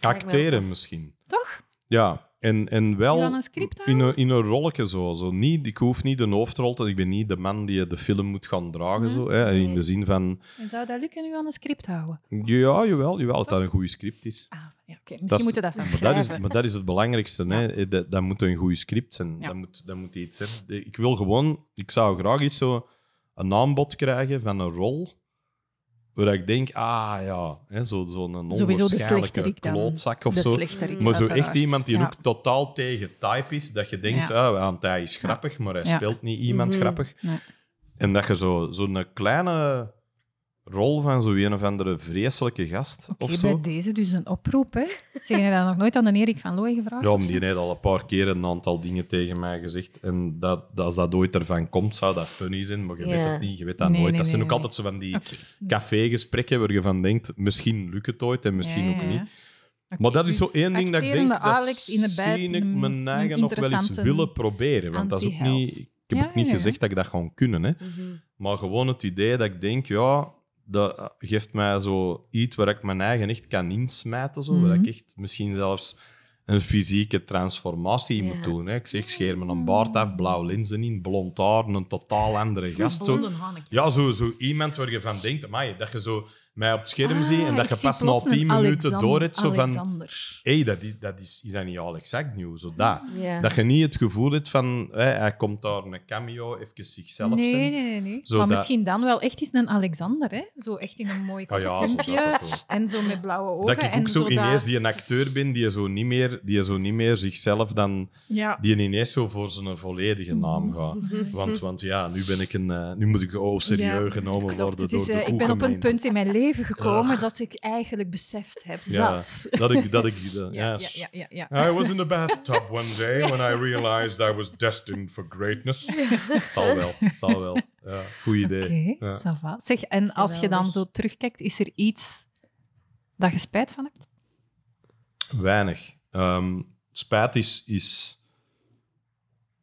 Acteren misschien. Toch? Ja, en, en wel... Een In een, in een rolletje zo. zo niet, ik hoef niet de hoofdrol te... Ik ben niet de man die de film moet gaan dragen. Mhm. Zo, hè, in de zin van... En zou dat lukken nu aan een script houden? Ja, jawel, jawel dat dat een goede script is. Ah, ja. Misschien moeten we dat dan Maar dat, is, maar dat is het belangrijkste. Hè. Dat, dat moet een goed script zijn. Ja. Dat, moet, dat moet iets zijn. Ik wil gewoon... Ik zou graag iets zo... Een aanbod krijgen van een rol... Waar ik denk, ah ja, hè, zo- zo'n onwaarschijnlijke klootzak of de zo. Maar zo echt iemand die Ja. ook totaal tegen type is, dat je denkt, Ja. ah, want hij is grappig, maar hij speelt niet iemand Mhm. grappig. Nee. En dat je zo- zo'n kleine rol van zo een of andere vreselijke gast Oké, of zo. bij deze dus een oproep. Hè. Zeg je dat nog nooit aan de Erik van Looy gevraagd? Ja, die heeft al een paar keer een aantal dingen tegen mij gezegd. En dat, dat als dat ooit ervan komt, zou dat funny zijn, maar je Ja. weet het niet. Je weet dat Nee, nooit. nee, dat zijn nee, ook nee. altijd zo van die cafégesprekken waar je van denkt, misschien lukt het ooit en misschien Ja, ook niet. Maar dat is dus zo één ding dat ik denk, dat Alex in de bij- zie ik een- mijn eigen nog wel eens willen proberen. Want dat is ook niet... Ik heb Ja, ook niet ja, ja. gezegd dat ik dat gewoon kunnen, hè. Mhm. Maar gewoon het idee dat ik denk, ja, dat geeft mij zo iets waar ik mijn eigen echt kan insmijten. Zo, Waar Mhm. ik echt misschien zelfs een fysieke transformatie Ja. moet doen. Hè. Ik zeg, scheer me een baard af, blauw linzen in, blond haar, een totaal andere gast. Zo. Ja, zo, zo iemand waar je van denkt, amai, dat je zo mij op het scherm Ah, ziet en dat je zie pas na tien minuten door hebt zo van... Hey, dat, is, dat is, is dat niet Alex Agnew? Zo dat. Ja. Dat je niet het gevoel hebt van, hij komt daar een cameo, even zichzelf Nee, zijn. nee, nee. nee. Zo maar dat- misschien dan wel echt eens een Alexander, hè? Zo echt in een mooi Ah ja, kostuumpje. en zo met blauwe ogen. Dat ik en ook zo dat- ineens die een acteur ben die zo niet meer, die zo niet meer zichzelf dan... Ja. Die ineens zo voor zijn volledige naam gaat. Want, want ja, nu ben ik een... eh, nu moet ik oh, serieus genomen worden door de eh, ik ben op een punt in mijn leven gekomen dat ik eigenlijk beseft heb Ja, dat... dat ik... Dat ik dat- Ja, ja, yes. ja, ja, ja. I was in the bathtub one day when I realized I was destined for greatness. Het zal wel, het zal wel. Ja, goed idee. Oké, va. Zeg, en als je dan zo terugkijkt, is er iets dat je spijt van hebt? Weinig. Ehm, spijt is, is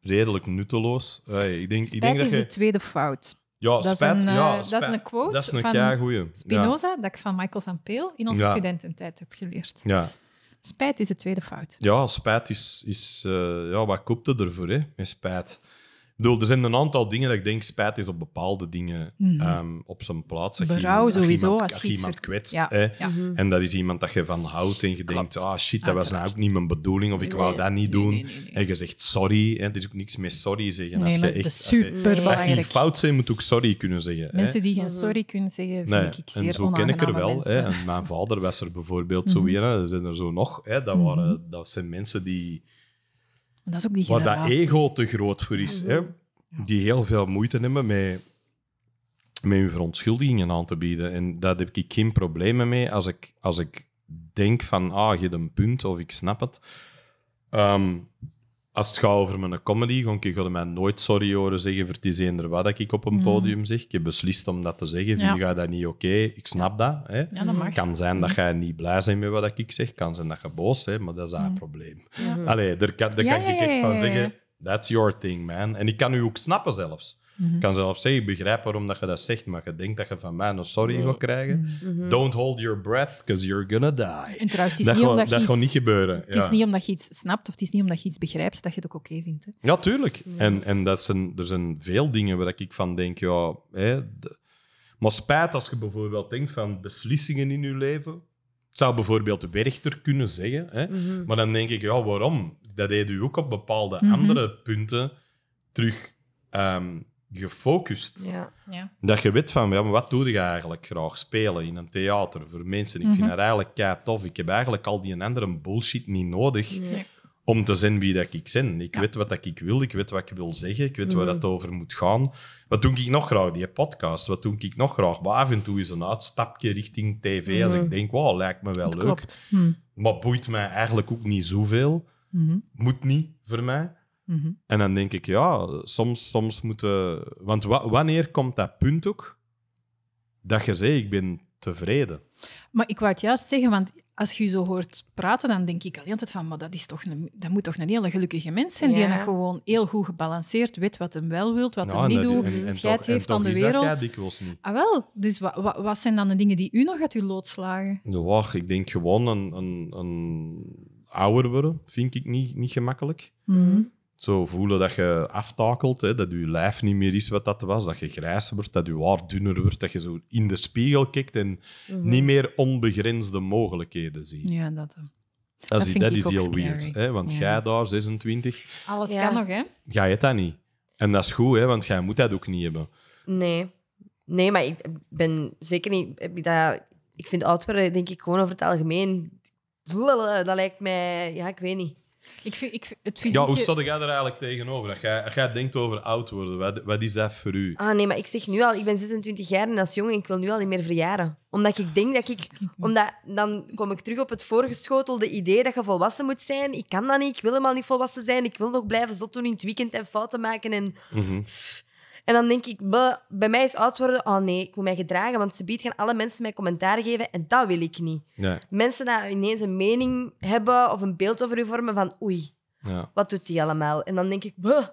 redelijk nutteloos. Hey, ik denk, ik Spijt denk dat is je... de tweede fout. Ja, Dat is spijt, een, eh, ja, dat is spijt- een quote Dat is een van. Ja. Spinoza, dat ik van Michael van Peel in onze Ja. studententijd heb geleerd. Ja. Spijt is de tweede fout. Ja, spijt is... is eh, ja, wat koopt het ervoor, hè, met spijt? Bedoel, er zijn een aantal dingen dat ik denk, spijt is op bepaalde dingen Mhm. ehm, op zijn plaats. Berouw iemand- als je sowieso, iemand, als als je iemand kwetst. Ja. Hè, Ja. Mhm. En dat is iemand dat je van houdt en je denkt, ah shit, dat was nou ook niet mijn bedoeling, of ik wou dat niet Nee, doen. nee, nee, nee. En je zegt sorry, hè, er is ook niks met sorry zeggen. Nee, als je maar echt, dat is super als je fout zijn, moet ook sorry kunnen zeggen. hè. Mensen die geen Mhm. sorry kunnen zeggen, vind Nee, ik zeer en zo ken ik er wel. Hè. En mijn vader was er bijvoorbeeld zo weer. hè. Er zijn er zo nog. Hè. Dat, waren, dat zijn mensen die, Dat is ook die waar dat ego te groot voor is. Hè. Ja. Die heel veel moeite hebben met, met hun verontschuldigingen aan te bieden. En daar heb ik geen problemen mee als ik, als ik denk van, ah, je hebt een punt of ik snap het. Ehm, als het gaat over mijn comedy, ga ik mij nooit sorry horen zeggen voor het is eender wat dat ik op een Mm. podium zeg. Ik heb beslist om dat te zeggen. Vind Ja. je dat niet oké? Ik snap dat. Hè. Ja, dat mag. kan zijn dat jij niet blij bent met wat ik zeg. kan zijn dat je boos bent, maar dat is haar Mm. probleem. Allee, daar kan, daar Ja, kan ik ja, echt ja, van ja, ja. zeggen, that's your thing, man. En ik kan u ook snappen zelfs. Mhm. Ik kan zelfs zeggen, ik begrijp waarom dat je dat zegt, maar je denkt dat je van mij een sorry Nee. gaat krijgen. Mhm. Don't hold your breath, because you're gonna die. En trouwens, het is Dat, niet gaat, omdat je dat iets- niet gebeuren. Het is niet omdat je iets snapt of het is niet omdat je iets begrijpt dat je het ook oké vindt. Hè. Ja, tuurlijk. En, en dat zijn, er zijn veel dingen waar ik van denk, ja... Hè, de- maar spijt als je bijvoorbeeld denkt van beslissingen in je leven. Het zou bijvoorbeeld Werchter kunnen zeggen, hè, Mhm. maar dan denk ik, ja, waarom? Dat deed u ook op bepaalde Mhm. andere punten terug ehm, gefocust. Ja. Ja. Dat je weet van, ja, maar wat doe je eigenlijk graag? Spelen in een theater voor mensen. Ik vind Mhm. dat eigenlijk kei tof. Ik heb eigenlijk al die andere bullshit niet nodig Nee. om te zijn wie dat ik ben. Ik Ja. weet wat dat ik wil, ik weet wat ik wil zeggen, ik weet waar Mhm. het over moet gaan. Wat doe ik nog graag? Die podcast. Wat doe ik nog graag? Maar af en toe is een uitstapje richting tv als Mhm. ik denk, wow, lijkt me wel Het leuk. klopt. Maar boeit mij eigenlijk ook niet zoveel. Mhm. Moet niet voor mij. Mhm. En dan denk ik, ja, soms, soms moeten... Want wa- wanneer komt dat punt ook dat je zegt, ik ben tevreden? Maar ik wou het juist zeggen, want als je je zo hoort praten, dan denk ik al altijd van, maar dat, is toch een, dat moet toch een hele gelukkige mens zijn, die dat gewoon heel goed gebalanceerd weet wat hem wel wilt, wat hem niet doet, en- en scheid toch- heeft aan de wereld. dikwijls niet. Ah wel, dus wa, wa- wat zijn dan de dingen die u nog uit uw lood slagen? Ja, wacht, ik denk gewoon een, een, een ouder worden, vind ik niet, niet gemakkelijk. Mhm. Zo voelen dat je aftakelt, hè, dat je lijf niet meer is wat dat was, dat je grijs wordt, dat je haar dunner wordt, dat je zo in de spiegel kijkt en Mhm. niet meer onbegrensde mogelijkheden ziet. Ja, dat. eh. dat is, vind dat ik is ook heel scary. weird. Hè, want Ja. jij daar, 26, Alles Ja. kan nog, hè? ga je dat niet. En dat is goed, hè, want jij moet dat ook niet hebben. Nee. Nee, maar ik ben zeker niet... heb ik Dat, ik vind oud worden, denk ik, gewoon over het algemeen... Dat lijkt mij... Ja, ik weet niet. Ik vind, ik, vind- het Ja, hoe staat jij er eigenlijk tegenover? Als jij, als jij denkt over oud worden, wat, wat is dat voor u? Ah, nee, maar ik zeg nu al... Ik ben 26 jaar en als jongen, ik wil nu al niet meer verjaren. Omdat ik denk dat ik... Omdat, dan kom ik terug op het voorgeschotelde idee dat je volwassen moet zijn. Ik kan dat niet, ik wil helemaal niet volwassen zijn. Ik wil nog blijven zot doen in het weekend en fouten maken. En, Mhm. En dan denk ik, "Buh, bij mij is oud worden... Oh nee, ik moet mij gedragen, want ze biedt gaan alle mensen mij commentaar geven. En dat wil ik niet. Ja, Mensen dat ineens een mening hebben of een beeld over u vormen van... Oei, ja. wat doet die allemaal? En dan denk ik, "Buh,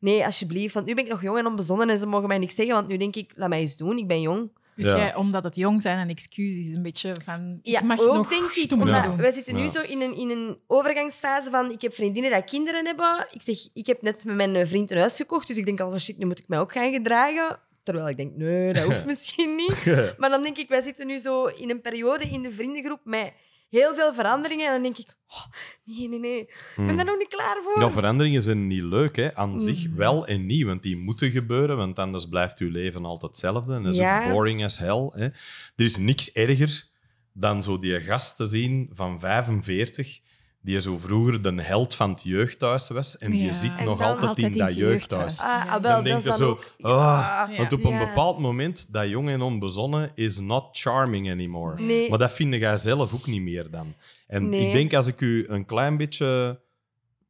nee, alsjeblieft. Want nu ben ik nog jong en onbezonnen en ze mogen mij niks zeggen. Want nu denk ik, laat mij eens doen, ik ben jong. Dus Ja. jij, omdat het jong zijn een excuus is, een beetje van... Ja, ik mag ook nog denk ik. Omdat wij zitten nu Ja. zo in een, in een overgangsfase van... Ik heb vriendinnen die kinderen hebben. Ik zeg, ik heb net met mijn eh, vriend een huis gekocht. Dus ik denk al van, shit, nu moet ik mij ook gaan gedragen. Terwijl ik denk, nee, dat hoeft misschien niet. Maar dan denk ik, wij zitten nu zo in een periode in de vriendengroep met heel veel veranderingen. En dan denk ik, oh, nee, nee, nee. Ik ben Hmm. daar nog niet klaar voor. Ja, veranderingen zijn niet leuk, hè? aan zich Mhm. wel en niet, want die moeten gebeuren, want anders blijft uw leven altijd hetzelfde. En dat is Ja. ook boring as hell. Hè? Er is niks erger dan zo die gast te zien van 45, die zo vroeger de held van het jeugdhuis was, en die Ja. zit En nog altijd, altijd in in dat jeugdhuis. jeugdhuis. Ah, Ja. ah, wel, Dan dat denk is je zo, ook... ah, Ja. Want op een bepaald moment, dat jong en onbezonnen is not charming anymore. Nee. Maar dat vind jij zelf ook niet meer dan. En Nee. ik denk als ik u een klein beetje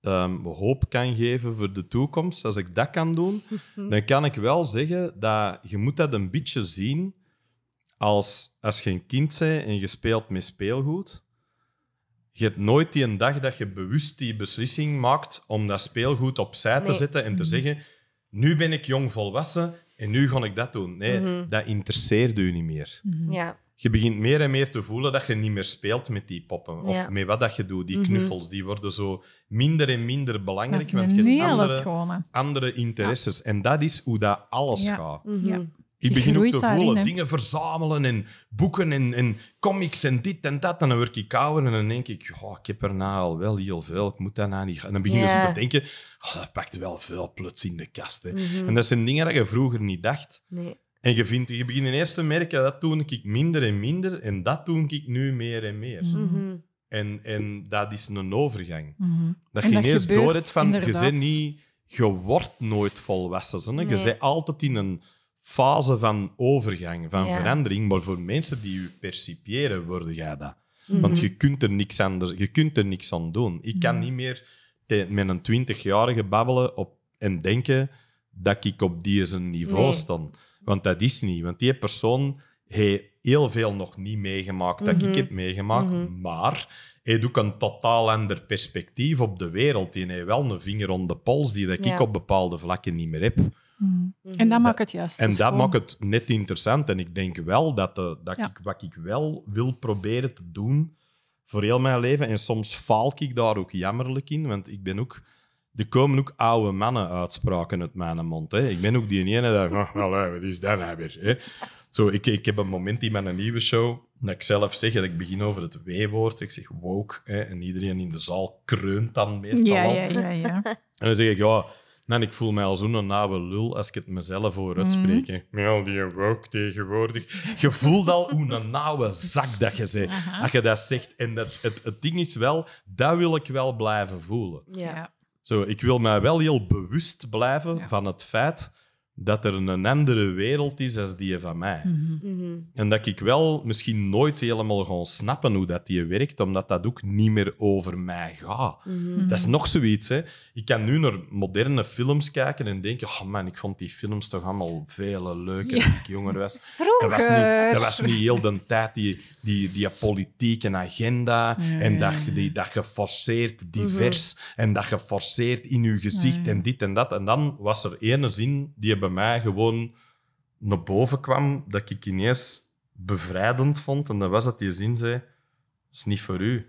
ehm, hoop kan geven voor de toekomst, als ik dat kan doen, dan kan ik wel zeggen dat je moet dat een beetje zien als, als je een kind bent en je speelt met speelgoed. Je hebt nooit die een dag dat je bewust die beslissing maakt om dat speelgoed opzij te zetten en te Mhm. zeggen: Nu ben ik jong volwassen en nu ga ik dat doen. Nee, Mhm. dat interesseert u niet meer. Mhm. Ja. Je begint meer en meer te voelen dat je niet meer speelt met die poppen. Of Ja. met wat dat je doet. Die knuffels die worden zo minder en minder Dat belangrijk. Want je hebt andere, andere interesses. En dat is hoe dat alles Ja. gaat. Ik begin ook te voelen, dingen verzamelen en boeken en, en comics en dit en dat. En dan word ik ouder en dan denk ik, oh, ik heb er nou al wel heel veel, ik moet nou niet gaan. En dan begin je zo te denken, oh, dat pakt wel veel plots in de kast. Hè. Mhm. En dat zijn dingen dat je vroeger niet dacht. Nee. En je, vindt, je begint ineens te merken, dat doe ik minder en minder en dat doe ik nu meer en meer. Mhm. En, en dat is een overgang. Mhm. Dat je ineens gebeurt door het van, je bent niet, je wordt nooit volwassen. Hè? Je Nee. bent altijd in een fase van overgang, van Ja. verandering. Maar voor mensen die je percipiëren, word jij dat. Mhm. Want je kunt er niks anders, je kunt er niks aan doen. Ik kan niet meer te- met een 20-jarige babbelen op, en denken dat ik op die zijn niveau Nee. sta. Want dat is niet. Want die persoon heeft heel veel nog niet meegemaakt dat ik Mhm. heb meegemaakt. Mhm. Maar hij doet een totaal ander perspectief op de wereld. Die heeft wel een vinger om de pols die dat ik op bepaalde vlakken niet meer heb. Mm. Mhm. En dat maakt het juist. En dat gewoon- maakt het net interessant. En ik denk wel dat, de, dat Ja. ik, wat ik wel wil proberen te doen voor heel mijn leven, en soms faal ik daar ook jammerlijk in, want ik ben ook... Er komen ook oude mannen uitspraken uit mijn mond. Hè. Ik ben ook die ene dat... Oh, allee, wat is dat nou weer? Hè? Zo, ik, ik heb een moment in mijn nieuwe show dat ik zelf zeg, dat ik begin over het W-woord. Ik zeg woke. Hè, en iedereen in de zaal kreunt dan meestal Ja, al. ja, ja, ja. En dan zeg ik, ja, man, ik voel mij al zo'n nauwe lul als ik het mezelf hoor uitspreken. Met al die woke tegenwoordig. Je voelt al hoe een nauwe zak dat je zegt. Aha. Als je dat zegt. En dat, het, het ding is wel, dat wil ik wel blijven voelen. Ja. Zo, ik wil mij wel heel bewust blijven Ja. van het feit dat er een andere wereld is als die van mij. Mhm. Mhm. En dat ik wel misschien nooit helemaal ga snappen hoe dat die werkt, omdat dat ook niet meer over mij gaat. Mhm. Dat is nog zoiets. Hè. Ik kan nu naar moderne films kijken en denken: oh man, ik vond die films toch allemaal veel leuker Ja. toen ik jonger was. Dat Vroeger. was, niet, dat was niet heel de tijd die, die, die politieke agenda en dat, die, dat geforceerd divers en dat geforceerd in uw gezicht en dit en dat. En dan was er ene zin die bij mij gewoon naar boven kwam, dat ik ineens bevrijdend vond. En dat was dat die zin zei: is niet voor u.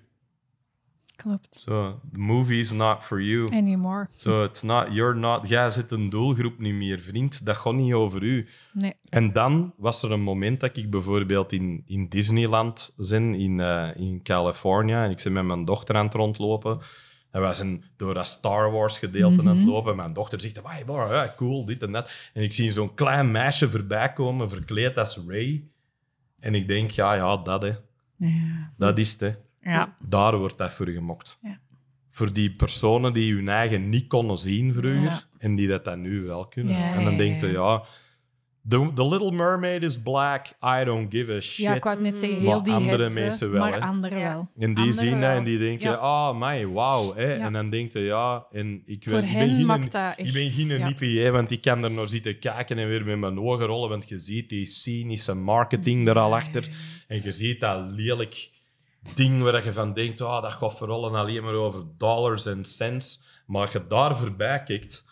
Klopt. So, the movie is not for you. Anymore. So, it's not, you're not, jij zit een doelgroep niet meer, vriend. Dat gaat niet over u. Nee. En dan was er een moment dat ik bijvoorbeeld in, in Disneyland ben, in, eh, in California. En ik ben met mijn dochter aan het rondlopen. En wij zijn door dat Star Wars gedeelte aan het Mhm. lopen. En mijn dochter zegt, "Wai, boy, ja, cool, dit en dat. En ik zie zo'n klein meisje voorbij komen, verkleed als Ray. En ik denk, ja, ja, dat, hè. Ja. dat is het. Hè. ja. Daar wordt dat voor gemokt. Ja. Voor die personen die hun eigen niet konden zien vroeger en die dat dan nu wel kunnen. En dan denk je, ja. The, the Little Mermaid is black, I don't give a shit. Ja, ik wou net zeggen, Maar heel die andere mensen wel, Maar anderen wel. en die zien dat en die denken, Ja. ah, my, wauw. Hè. Ja. En dan denk je, ja, en ik, Voor ben, ik ben hen geen, maakt dat echt... ik ben geen ja. nippie, hè, want ik kan er nog zitten kijken en weer met mijn ogen rollen, want je ziet die cynische marketing er al achter. En je ziet dat lelijk ding waar je van denkt, oh, dat gaat vooral alleen maar over dollars en cents. Maar als je daar voorbij kijkt,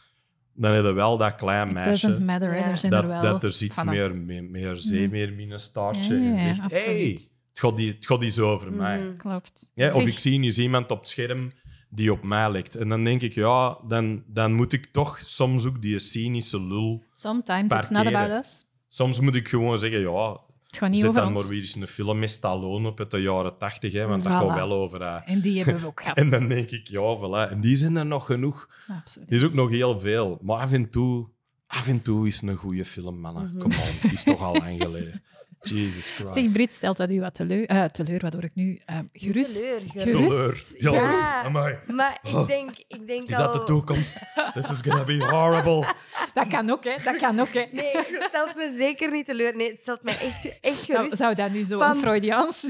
dan heb je wel dat klein It meisje. doesn't matter. Ja. er zijn Dat, er wel. dat er zit meer, meer, meer zeemeer in een staartje Ja, ja, en ja, zegt, hey, het gaat, die, het gaat iets over mij. Mhm. Klopt. Ja, of Zeg, ik zie eens iemand op het scherm die op mij lijkt. En dan denk ik, ja, dan, dan moet ik toch soms ook die cynische lul... Sometimes it's not about us. Soms moet ik gewoon zeggen, ja, Het gaat niet Zet over dan ons. maar weer eens een film met Stallone op uit de jaren tachtig, hè, want dat Voilà. gaat wel over haar. En die hebben we ook gehad. En dan denk ik, ja, voilà. En die zijn er nog genoeg. Absoluut. Er is ook nog heel veel. Maar af en toe, af en toe is een goede film, mannen. Mhm. Kom on, het is toch al lang geleden. Jesus Christ. Zeg, Brit, stelt dat u wat teleur, eh, teleur waardoor ik nu eh, gerust... teleur, gerust. Teleur. Ja, Ja. Maar ik denk, ik denk Is al... dat de toekomst? This is gonna be horrible. Dat kan ook, hè. Dat kan ook, hè. Nee, het stelt me zeker niet teleur. Nee, het stelt mij echt, echt Nou, gerust. zou dat nu zo Van- een Freudiaans...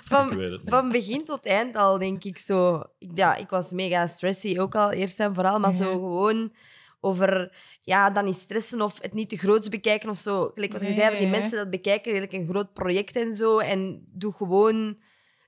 Van, van begin tot eind al, denk ik zo... Ik- Ja, ik was mega stressy, ook al eerst en vooral. Maar Ja. zo gewoon over... Ja, dan niet stressen of het niet te groots bekijken of zo. Gelijk wat je zei, van die mensen dat bekijken, gelijk een groot project en zo. En doe gewoon...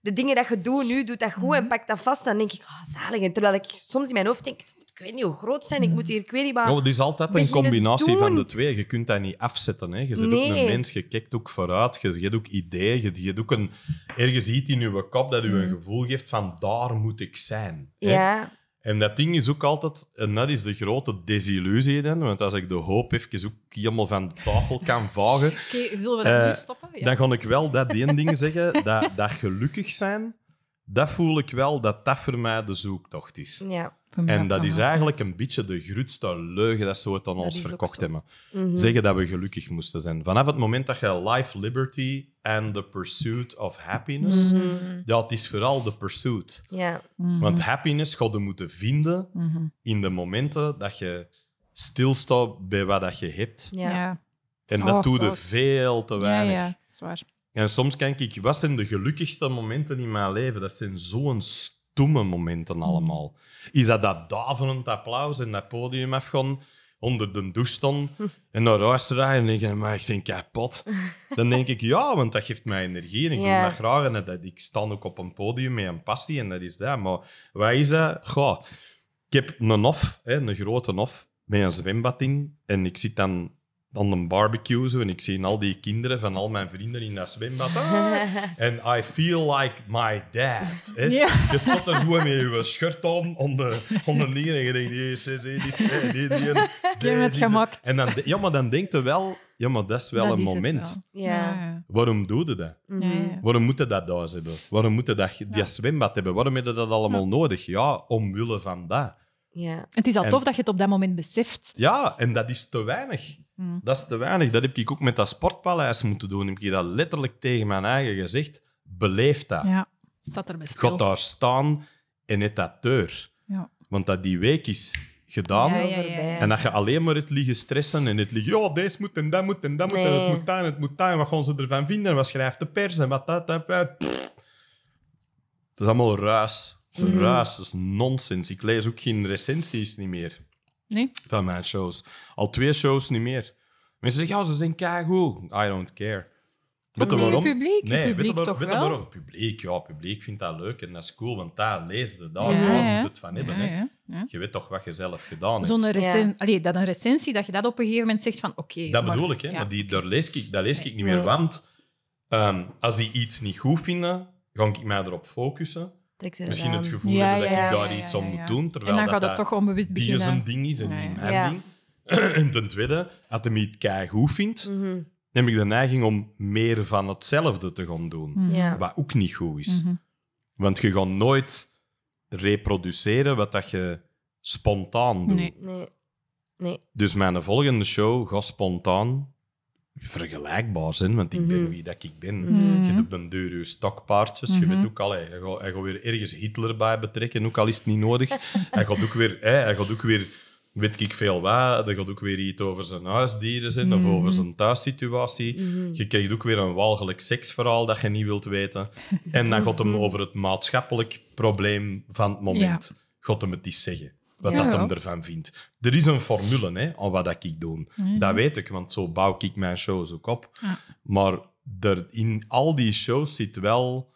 De dingen dat je doet nu, doe dat goed en Mhm. pak dat vast. Dan denk ik, ah, zalig. En terwijl ik soms in mijn hoofd denk, ik weet niet hoe groot zijn, ik moet hier, ik weet niet, maar... Ja, het is altijd een combinatie van de twee. Je kunt dat niet afzetten. Hè. Je bent ook een mens, je kijkt ook vooruit, je, je hebt ook ideeën. Je, je hebt ook een, ergens iets in je kop dat je een Mm. gevoel geeft van daar moet ik zijn. hè. Ja, En dat ding is ook altijd, en dat is de grote desillusie dan, want als ik de hoop even ook helemaal van de tafel kan vagen, Oké, zullen we dat Eh, nu stoppen? Ja. dan kan ik wel dat één ding zeggen, dat, dat gelukkig zijn, dat voel ik wel dat dat voor mij de zoektocht is. ja. En dat is eigenlijk een beetje de grootste leugen dat ze ooit aan Dat ons verkocht hebben. Mhm. Zeggen dat we gelukkig moesten zijn. Vanaf het moment dat je life, liberty and the pursuit of happiness... Mhm. Het is vooral de pursuit. Ja. Mhm. Want happiness ga je moeten vinden in de momenten dat je stilstaat bij wat dat je hebt. En dat Oh, doe je God. veel te weinig. ja, dat is waar. En soms denk ik, wat zijn de gelukkigste momenten in mijn leven? Dat zijn zo'n stomme momenten allemaal. Is dat dat daverend applaus en dat podium afgaan onder de douche stond en naar huis rijden en denken, maar ik ben kapot. Dan denk ik, ja, want dat geeft mij energie en ik Ja. doe dat graag. En dat, ik sta ook op een podium met een passie en dat is dat. Maar wat is dat? Goh, ik heb een hof, hè, een grote hof, met een zwembad in. En ik zit dan aan een barbecue zo, en ik zie al die kinderen van al mijn vrienden in dat zwembad. Ah, En I feel like my dad. Hè. Ja. Je staat er zo met je shirt aan, onder, onder neer en je denkt, eh, die, die, die, Ik heb het die- gemaakt. En dan, ja, maar dan denkt je wel, ja, maar dat is wel Dat een is moment. wel. Ja. Waarom doe je dat? Mhm. Ja, ja. Waarom moet je dat thuis hebben? Waarom moet je dat, die Ja. zwembad hebben? Waarom heb je dat allemaal nodig? Ja, omwille van dat. Ja. Het is al En- tof dat je het op dat moment beseft. Ja, en dat is te weinig. Mm. Dat is te weinig. Dat heb ik ook met dat sportpaleis moeten doen. Heb ik dat letterlijk tegen mijn eigen gezegd. Beleef dat. Ja, staat er ga daar staan en net dat deur. Ja. Want dat die week is gedaan. Ja, Zo ja, ja, voorbij. ja. En dat je alleen maar het liggen stressen en het liggen, ja, deze moet en dat moet en dat moet en het moet dat en het moet dat en wat gaan ze ervan vinden en wat schrijft de pers en wat dat, dat, dat. Pff. Dat is allemaal ruis. Mhm. ruis, dat is nonsens. Ik lees ook geen recensies niet meer Nee? van mijn shows. Al twee shows niet meer. Mensen zeggen, ja, ze zijn keigoed. I don't care. Weet je Nee, waarom? publiek, Nee, weet publiek waar- toch weet wel? waarom? Publiek, ja, publiek vindt dat leuk en dat is cool, want daar leesde, daar Ja, daar ja. moet het van hebben. Ja, Hè. ja, ja. Je weet toch wat je zelf gedaan hebt. Zo'n Ja. recen... Allee, dat een recensie, dat je dat op een gegeven moment zegt van oké. Dat maar- bedoel ik, hè? ja. maar die, daar lees ik, dat lees ik niet meer. Want ehm, als die iets niet goed vinden, ga ik mij erop focussen. Misschien het gevoel Ja, hebben dat ja, ik daar ja, iets aan ja. moet doen. En Terwijl dan dat gaat dat toch onbewust die beginnen. zijn ding is en niet mijn ding. en ten tweede, als hij iets keigoed vindt, Mhm. heb ik de neiging om meer van hetzelfde te gaan doen. Mhm. Wat ook niet goed is. Mhm. Want je gaat nooit reproduceren wat dat je spontaan doet. Nee. Nee. Nee. Dus mijn volgende show gaat spontaan vergelijkbaar zijn, want ik ben Mhm. wie dat ik ben. Mhm. Je doet een deur je stokpaardjes. Je Mhm. weet ook al, hij gaat, hij gaat weer ergens Hitler bij betrekken, ook al is het niet nodig. hij gaat ook weer, hè, hij gaat ook weer, weet ik veel wat, hij gaat ook weer iets over zijn huisdieren zijn of over zijn thuissituatie. Je krijgt ook weer een walgelijk seksverhaal dat je niet wilt weten. En dan gaat hem over het maatschappelijk probleem van het moment. Gaat hem het eens zeggen. Wat Ja, dat hem ervan vindt. Er is een formule hè, aan wat dat ik doe. Dat weet ik, want zo bouw ik mijn shows ook op. Ja. Maar er, in al die shows zit wel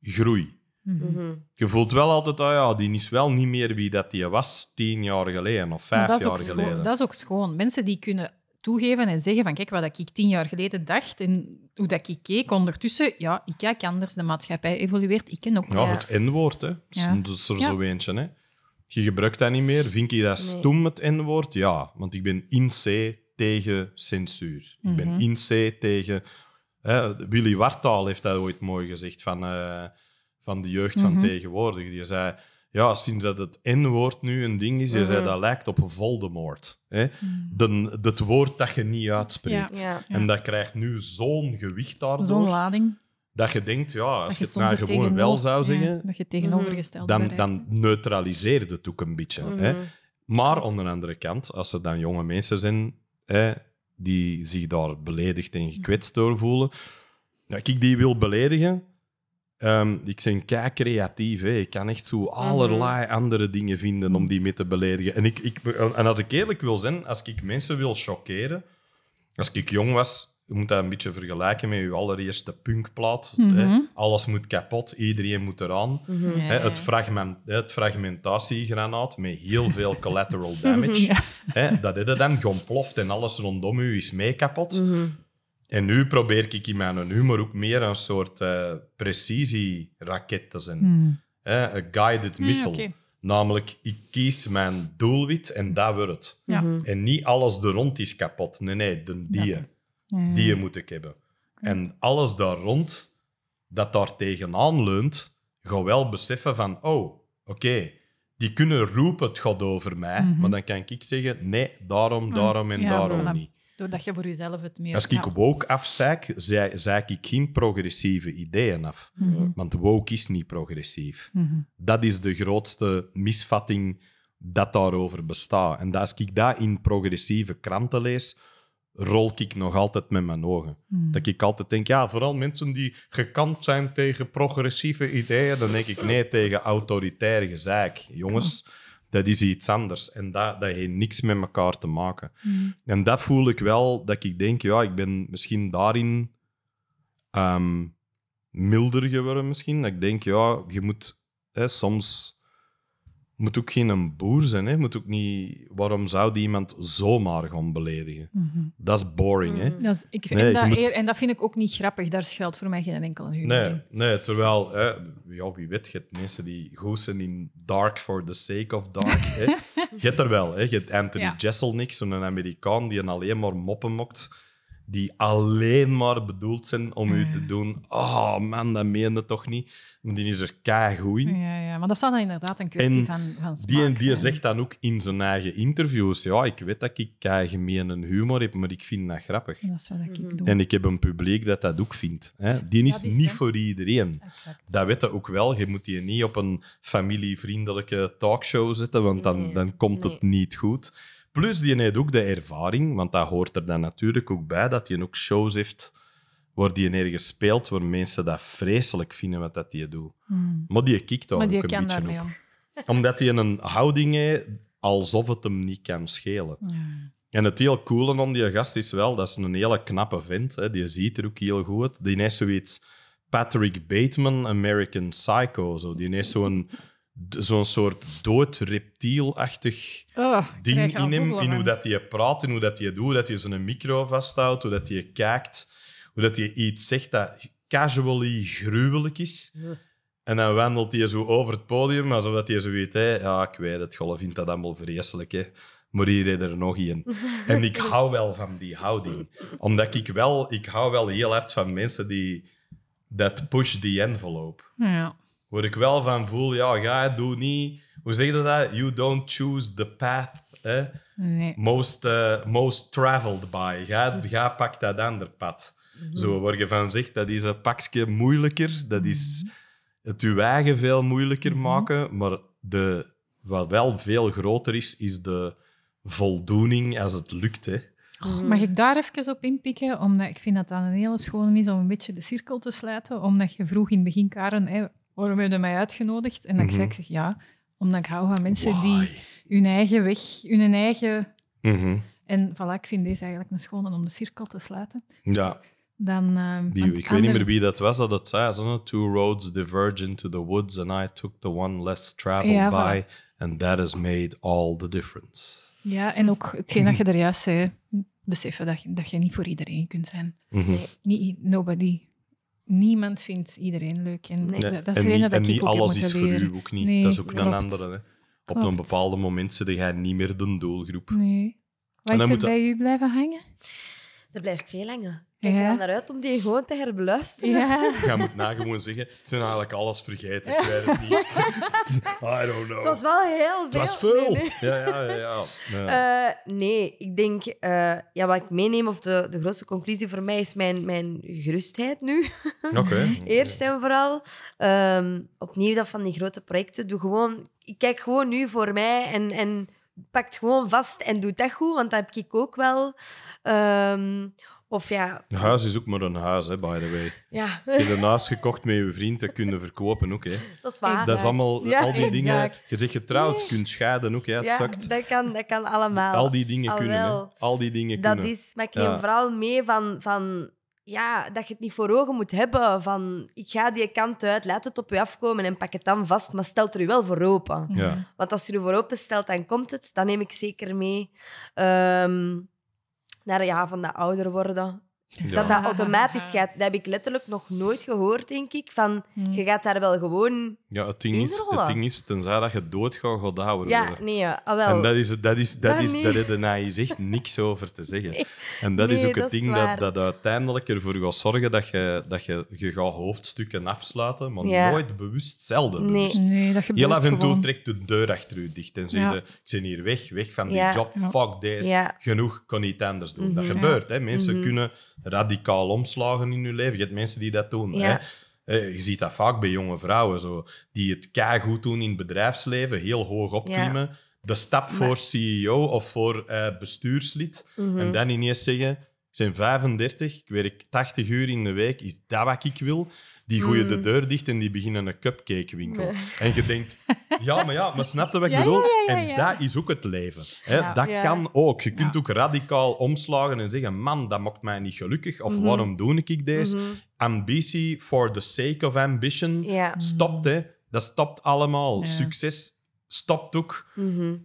groei. Mhm. Mhm. Je voelt wel altijd, oh ja, die is wel niet meer wie dat die was tien jaar geleden of vijf dat is, jaar schoon, geleden. dat is ook schoon. Mensen die kunnen toegeven en zeggen van kijk, wat ik tien jaar geleden dacht en hoe dat ik keek ondertussen, ja, ik kijk anders, de maatschappij evolueert, ik ken ook Ja, Ja. het N-woord, hè. Ja. Dat is er Ja. zo eentje, hè. Je gebruikt dat niet meer. Vind je dat stom, het N-woord? Ja, want ik ben in C tegen censuur. Ik ben Mhm. in C tegen... Hè, Willy Wartaal heeft dat ooit mooi gezegd van, eh, van de jeugd van Mhm. tegenwoordig. Die zei, ja, sinds dat het N-woord nu een ding is, die zei, Mhm. dat lijkt op Voldemort. Hè? De, het woord dat je niet uitspreekt. Ja. Ja. En dat krijgt nu zo'n gewicht daardoor, Zo'n lading. Dat je denkt, ja, als dat je het nou het gewoon wel zou zeggen, ja, dat je het tegenovergestelde dan, bereikt, dan neutraliseert het ook een beetje. Hè? Mhm. Maar aan de andere kant, als er dan jonge mensen zijn hè, die zich daar beledigd en gekwetst door voelen, ja, ik die wil beledigen, ehm, ik ben kei creatief. Hè. Ik kan echt zo allerlei andere dingen vinden om die mee te beledigen. En, ik, ik, en als ik eerlijk wil zijn, als ik mensen wil chockeren, als ik jong was, je moet dat een beetje vergelijken met je allereerste punkplaat. Mhm. hè. Alles moet kapot, iedereen moet eraan. Mhm. Hè, het, fragment, hè, het fragmentatiegranaat met heel veel collateral damage. Ja. hè, dat is dan, gewoon ploft en alles rondom u is mee kapot. Mhm. En nu probeer ik in mijn humor ook meer een soort eh precisieraket te zijn. Een guided missile. Namelijk, ik kies mijn doelwit en dat wordt het. Ja. En niet alles er rond is kapot. Nee, nee, de die. Ja. Ja. Die moet ik hebben. En alles daar rond, dat daar tegenaan leunt, gaat wel beseffen van, oh, oké, die kunnen roepen, het gaat over mij, Mhm. maar dan kan ik zeggen, nee, daarom, Want- daarom en ja, daarom voilà. niet. Doordat je voor jezelf het meer... Als ik ja. woke afzeik, zei, zei ik geen progressieve ideeën af. Mhm. Want woke is niet progressief. Mhm. Dat is de grootste misvatting dat daarover bestaat. En als ik dat in progressieve kranten lees, rol ik nog altijd met mijn ogen. Hmm. Dat ik altijd denk, ja, vooral mensen die gekant zijn tegen progressieve ideeën, dan denk ik nee tegen autoritaire gezeik. Jongens, dat is iets anders. En dat, dat heeft niks met elkaar te maken. Hmm. En dat voel ik wel, dat ik denk, ja, ik ben misschien daarin ehm, milder geworden misschien. Dat ik denk, ja, je moet hè, soms... moet ook geen een boer zijn. Hè. Moet ook niet, waarom zou die iemand zomaar gaan beledigen? Mhm. Dat is boring. Hè. Dat is, ik, Nee, en, dat moet- en dat vind ik ook niet grappig. Daar schuilt voor mij geen enkele humor Nee, in. nee, terwijl, hè, ja, wie weet, je hebt mensen die goed zijn in dark for the sake of dark. hè. Je hebt er wel, hè. je hebt Anthony Ja. Jeselnik, zo'n Amerikaan die een alleen maar moppen mokt, die alleen maar bedoeld zijn om u Ja. te doen, oh man, dat meende toch niet. Maar die is er keigoed in. Ja, ja, maar dat zou dan inderdaad een kwestie En van, van Die, smaak die zijn. zegt dan ook in zijn eigen interviews, ja, ik weet dat ik gemeen humor heb, maar ik vind dat grappig. Dat is wat ik Mhm. doe. En ik heb een publiek dat dat ook vindt. Hè. Die is niet voor iedereen. Exact. Dat weet je ook wel. Je moet je niet op een familievriendelijke talkshow zetten, want dan, Nee, dan komt het niet goed. Plus, die heeft ook de ervaring, want dat hoort er dan natuurlijk ook bij, dat hij ook shows heeft waar die ergens speelt, waar mensen dat vreselijk vinden wat dat die doet. Hmm. Maar die kikt daar ook een beetje op. om. Omdat hij een houding heeft alsof het hem niet kan schelen. En het heel coole aan die gast is wel, dat is een hele knappe vent. Hè. Die ziet er ook heel goed. Die heeft zoiets Patrick Bateman, American Psycho. Zo. Die heeft zo'n zo'n soort dood reptielachtig Oh, ik ding in hem. In hoe dat hij praat, in hoe dat hij doet, dat hij zijn micro vasthoudt, hoe dat hij kijkt, hoe dat hij iets zegt dat casually gruwelijk is. En dan wandelt hij zo over het podium, alsof dat hij zo weet, hè, ja, ik weet het, Golle vindt dat allemaal vreselijk, hè. maar hier is er nog één. En ik hou wel van die houding. Omdat ik wel, ik hou wel heel hard van mensen die dat push the envelope. Ja. Waar ik wel van voel, ja, ga doe niet... Hoe zeg je dat? You don't choose the path? Nee. most, eh, most traveled by. Ga, ga pak dat ander pad. Zo waar je van zegt, dat is een pakje moeilijker. Dat is het je eigen veel moeilijker Mhm. maken. Maar de, wat wel veel groter is, is de voldoening als het lukt. Hè. Oh, mag ik daar even op inpikken? Omdat ik vind dat dat een hele schone is om een beetje de cirkel te sluiten. Omdat je vroeg in het begin, Karen, hè, waarom heb je mij uitgenodigd? En Mhm. zei, ik zeg ja, omdat ik hou van mensen die hun eigen weg, hun eigen... Mhm. En voilà, ik vind deze eigenlijk een schone om de cirkel te sluiten. Ja, Dan, ehm, ik weet niet meer wie dat was dat het zei. Zo, Two roads diverge into the woods and I took the one less traveled Ja, by. And that has made all the difference. Ja, en ook hetgeen dat je er juist zei, beseffen dat je, dat je niet voor iedereen kunt zijn. Mhm. Niet, nobody. Niemand vindt iedereen leuk. En Nee. dat, dat is en niet, dat en ik niet alles is voor leren. u ook niet. Nee, dat is ook een klopt. andere. Hè. Op Klopt. een bepaald moment zit jij niet meer de doelgroep. Nee. Wat is er moet bij u blijven hangen? Er blijft veel hangen. Kijk Ja. er naar uit om die gewoon te herbeluisteren. Ja. Ik ga moet na gewoon zeggen, ik ben eigenlijk alles vergeten. Ik weet het niet. I don't know. Het was wel heel Het veel. was veel. Nee, nee. Ja, ja, ja. ja. Ja. Eh, nee, ik denk, eh, ja, wat ik meeneem, of de, de grootste conclusie voor mij is mijn, mijn gerustheid nu. Oké. Eerst en vooral. Ehm, opnieuw dat van die grote projecten. Doe gewoon, ik kijk gewoon nu voor mij en, en pak het gewoon vast en doe dat goed, want dat heb ik ook wel. Ehm, of ja, Een huis is ook maar een huis, hè, by the way. ja Je hebt een huis gekocht met je vriend, dat kun je verkopen ook. Hè. dat is waar. Dat is allemaal, Ja, al die dingen... exact. Je zegt getrouwd, Nee. je kunt scheiden ook, hè, het Ja, zakt. dat kan, dat kan allemaal. Al die dingen kunnen, hè. Al die dingen Dat kunnen. is, maar ik neem vooral mee van, van ja, dat je het niet voor ogen moet hebben. Van ik ga die kant uit, laat het op je afkomen en pak het dan vast, maar stel er je wel voor open. Ja. Want als je er voor open stelt, dan komt het. Dan neem ik zeker mee. Ehm, naar ja, van dat ouder worden. Ja. Dat dat automatisch gaat. Dat heb ik letterlijk nog nooit gehoord, denk ik. Van, Hm. je gaat daar wel gewoon... Ja, het ding, is, het ding is, tenzij dat je doodgaat, gaat dat ouder Ja, worden. nee, ja, ah, wel. En dat is, dat is, dat Dat is, daar heb je echt niks over te zeggen. Nee. En dat is ook het dat ding dat, dat uiteindelijk ervoor gaat zorgen dat je, dat je, je gaat hoofdstukken afsluiten, maar Ja. nooit bewust, zelden Nee. bewust. Nee, dat gebeurt Heel af en toe trekt de deur achter u dicht en zeg Ja. ik ben hier weg, weg van die Ja. job, Ja. fuck deze, Ja. genoeg, ik kan niet anders doen. Dat Mhm. gebeurt, hè. Mensen Mhm. kunnen radicaal omslagen in hun leven. Je hebt mensen die dat doen. Ja. Hè. Eh, Je ziet dat vaak bij jonge vrouwen, zo, die het goed doen in het bedrijfsleven, heel hoog opklimmen, de stap voor CEO of voor eh, bestuurslid. Mhm. En dan ineens zeggen, ik ben 35, ik werk 80 uur in de week, is dat wat ik wil? Die gooien de Mm. deur dicht en die beginnen een cupcakewinkel. En je denkt, ja, maar ja, maar snap je wat ik Ja, bedoel? ja, ja, ja, En dat is ook het leven. Hè? Dat kan ook. Je kunt ook radicaal omslagen en zeggen, man, dat maakt mij niet gelukkig. Of Mhm. waarom doe ik deze? Mhm. Ambitie for the sake of ambition stopt, hè. Dat stopt allemaal. Succes stopt ook. Mhm.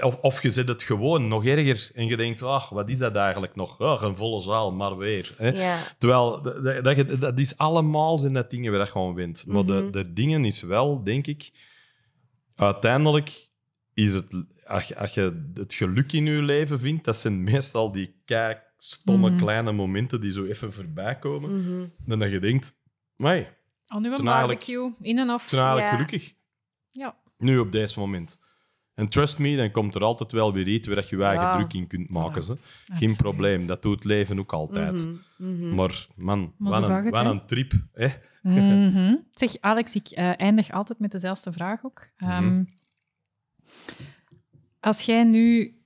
Of, of je zet het gewoon nog erger en je denkt, ach, wat is dat eigenlijk nog? Ach, een volle zaal, maar weer. Hè? Terwijl, dat, dat, dat, je- dat is allemaal zijn dat dingen waar je gewoon wint. Maar Mhm. de, de dingen is wel, denk ik, uiteindelijk is het, als je, als je het geluk in je leven vindt, dat zijn meestal die kei stomme Mhm. kleine momenten die zo even voorbij komen. Dan dat je denkt, Aan uw Toen eigenlijk- barbecue, in en ik of. ben eigenlijk Ja. gelukkig. Ja. Nu op deze moment. En trust me, dan komt er altijd wel weer iets waar je je eigen Ja. druk in kunt maken. Ze. Geen Absoluut. probleem, dat doet het leven ook altijd. Mhm. Mhm. Maar man, wat een, het, wat hè? een trip. Hè? Mhm. Zeg, Alex, ik eh, eindig altijd met dezelfde vraag ook. Ehm. Als jij nu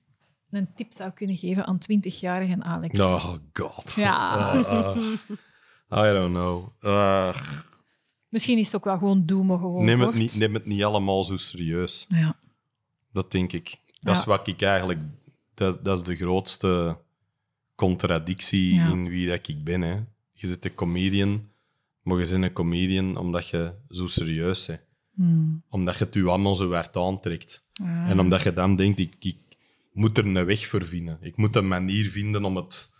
een tip zou kunnen geven aan 20-jarige Alex. Oh god. Ja. Uh, uh, I don't know. Misschien is het ook wel gewoon doen, maar gewoon neem, het niet, neem het niet allemaal zo serieus. Ja. Dat denk ik. Dat is wat ik eigenlijk... Dat, dat is de grootste contradictie Ja. in wie dat ik ben. Hè. Je zit een comedian, maar je bent een comedian omdat je zo serieus bent. Hmm. Omdat je het je allemaal zo hard aantrekt. Ah. En omdat je dan denkt, ik, ik moet er een weg voor vinden. Ik moet een manier vinden om het,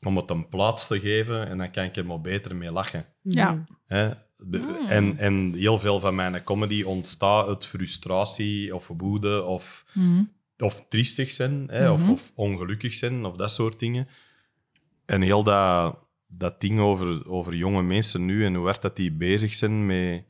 om het een plaats te geven en dan kan ik er maar beter mee lachen. Ja. Hè? De- Hmm. en, en heel veel van mijn comedy ontstaat uit frustratie of woede of, Hmm. of triestig zijn hè? of, Mhm. of ongelukkig zijn of dat soort dingen. En heel dat, dat ding over, over jonge mensen nu en hoe hard dat die bezig zijn met,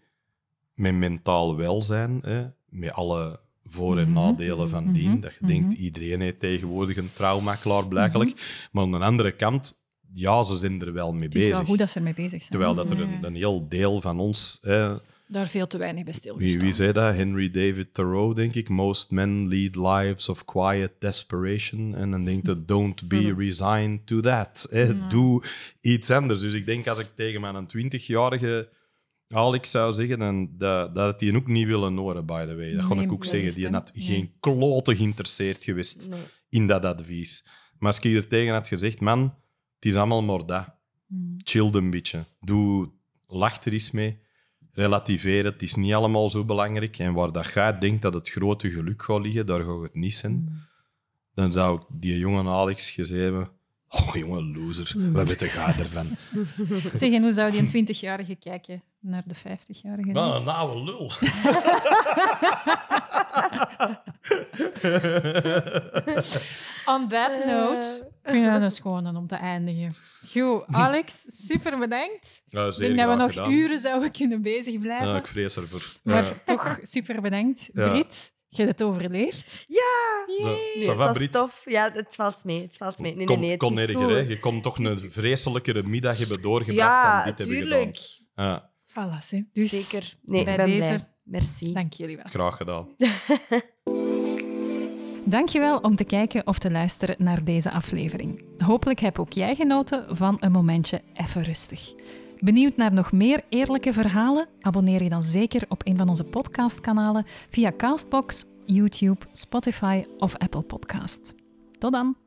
met mentaal welzijn, hè? met alle voor- en nadelen van dien. Mhm. Dat je denkt, iedereen heeft tegenwoordig een trauma, klaarblijkelijk. Maar aan de andere kant, ja, ze zijn er wel mee Het is wel bezig. goed dat ze ermee bezig zijn. Terwijl dat er een, een heel deel van ons... Hè, Daar veel te weinig bij stilgestaan. wie, wie zei dat? Henry David Thoreau, denk ik. Most men lead lives of quiet desperation. En dan denkt hij, don't be resigned to that. Hè. Ja. Doe iets anders. Dus ik denk, als ik tegen mijn 20-jarige Alex zou zeggen, dan dat, dat had hij ook niet willen horen, by the way. Dat kon Nee, ik ook zeggen. is Die had Nee. geen klote geïnteresseerd geweest Nee. in dat advies. Maar als ik hier tegen had gezegd, man, het is allemaal maar dat Hmm. chill een beetje. Doe, lach er eens mee. Relativeer het. Het is niet allemaal zo belangrijk. En waar dat jij denkt dat het grote geluk gaat liggen, daar gaat het niet zijn. Hmm. Dan zou ik die jonge Alex gezegd hebben... Oh, jonge loser. Wat weet jij ervan? Zeg, en hoe zou die een 20-jarige kijken naar de 50-jarige? Wat een oude lul. On that note, vind ik dat dus gewoon om te eindigen. Goed, Alex, super bedankt. Ja, Ik denk dat we nog gedaan. uren zouden kunnen bezig blijven. Ja, ik vrees ervoor. Maar Ja. toch super bedankt. Ja. Brit, je hebt het overleefd. Ja! Nee, was Brit? tof. Ja, het valt mee. Het valt mee. Nee, nee, Kon, nee. Het kon is erger, goed. hè? Je kon toch een vreselijkere middag hebben doorgebracht Ja, dan dit hebben gedaan. Ja, Voilà, hè. dus Zeker. Nee, bij ik ben deze- blij. Merci. dank jullie wel. graag gedaan. Dankjewel om te kijken of te luisteren naar deze aflevering. Hopelijk heb ook jij genoten van een momentje even rustig. Benieuwd naar nog meer eerlijke verhalen? Abonneer je dan zeker op een van onze podcastkanalen via Castbox, YouTube, Spotify of Apple Podcast. Tot dan!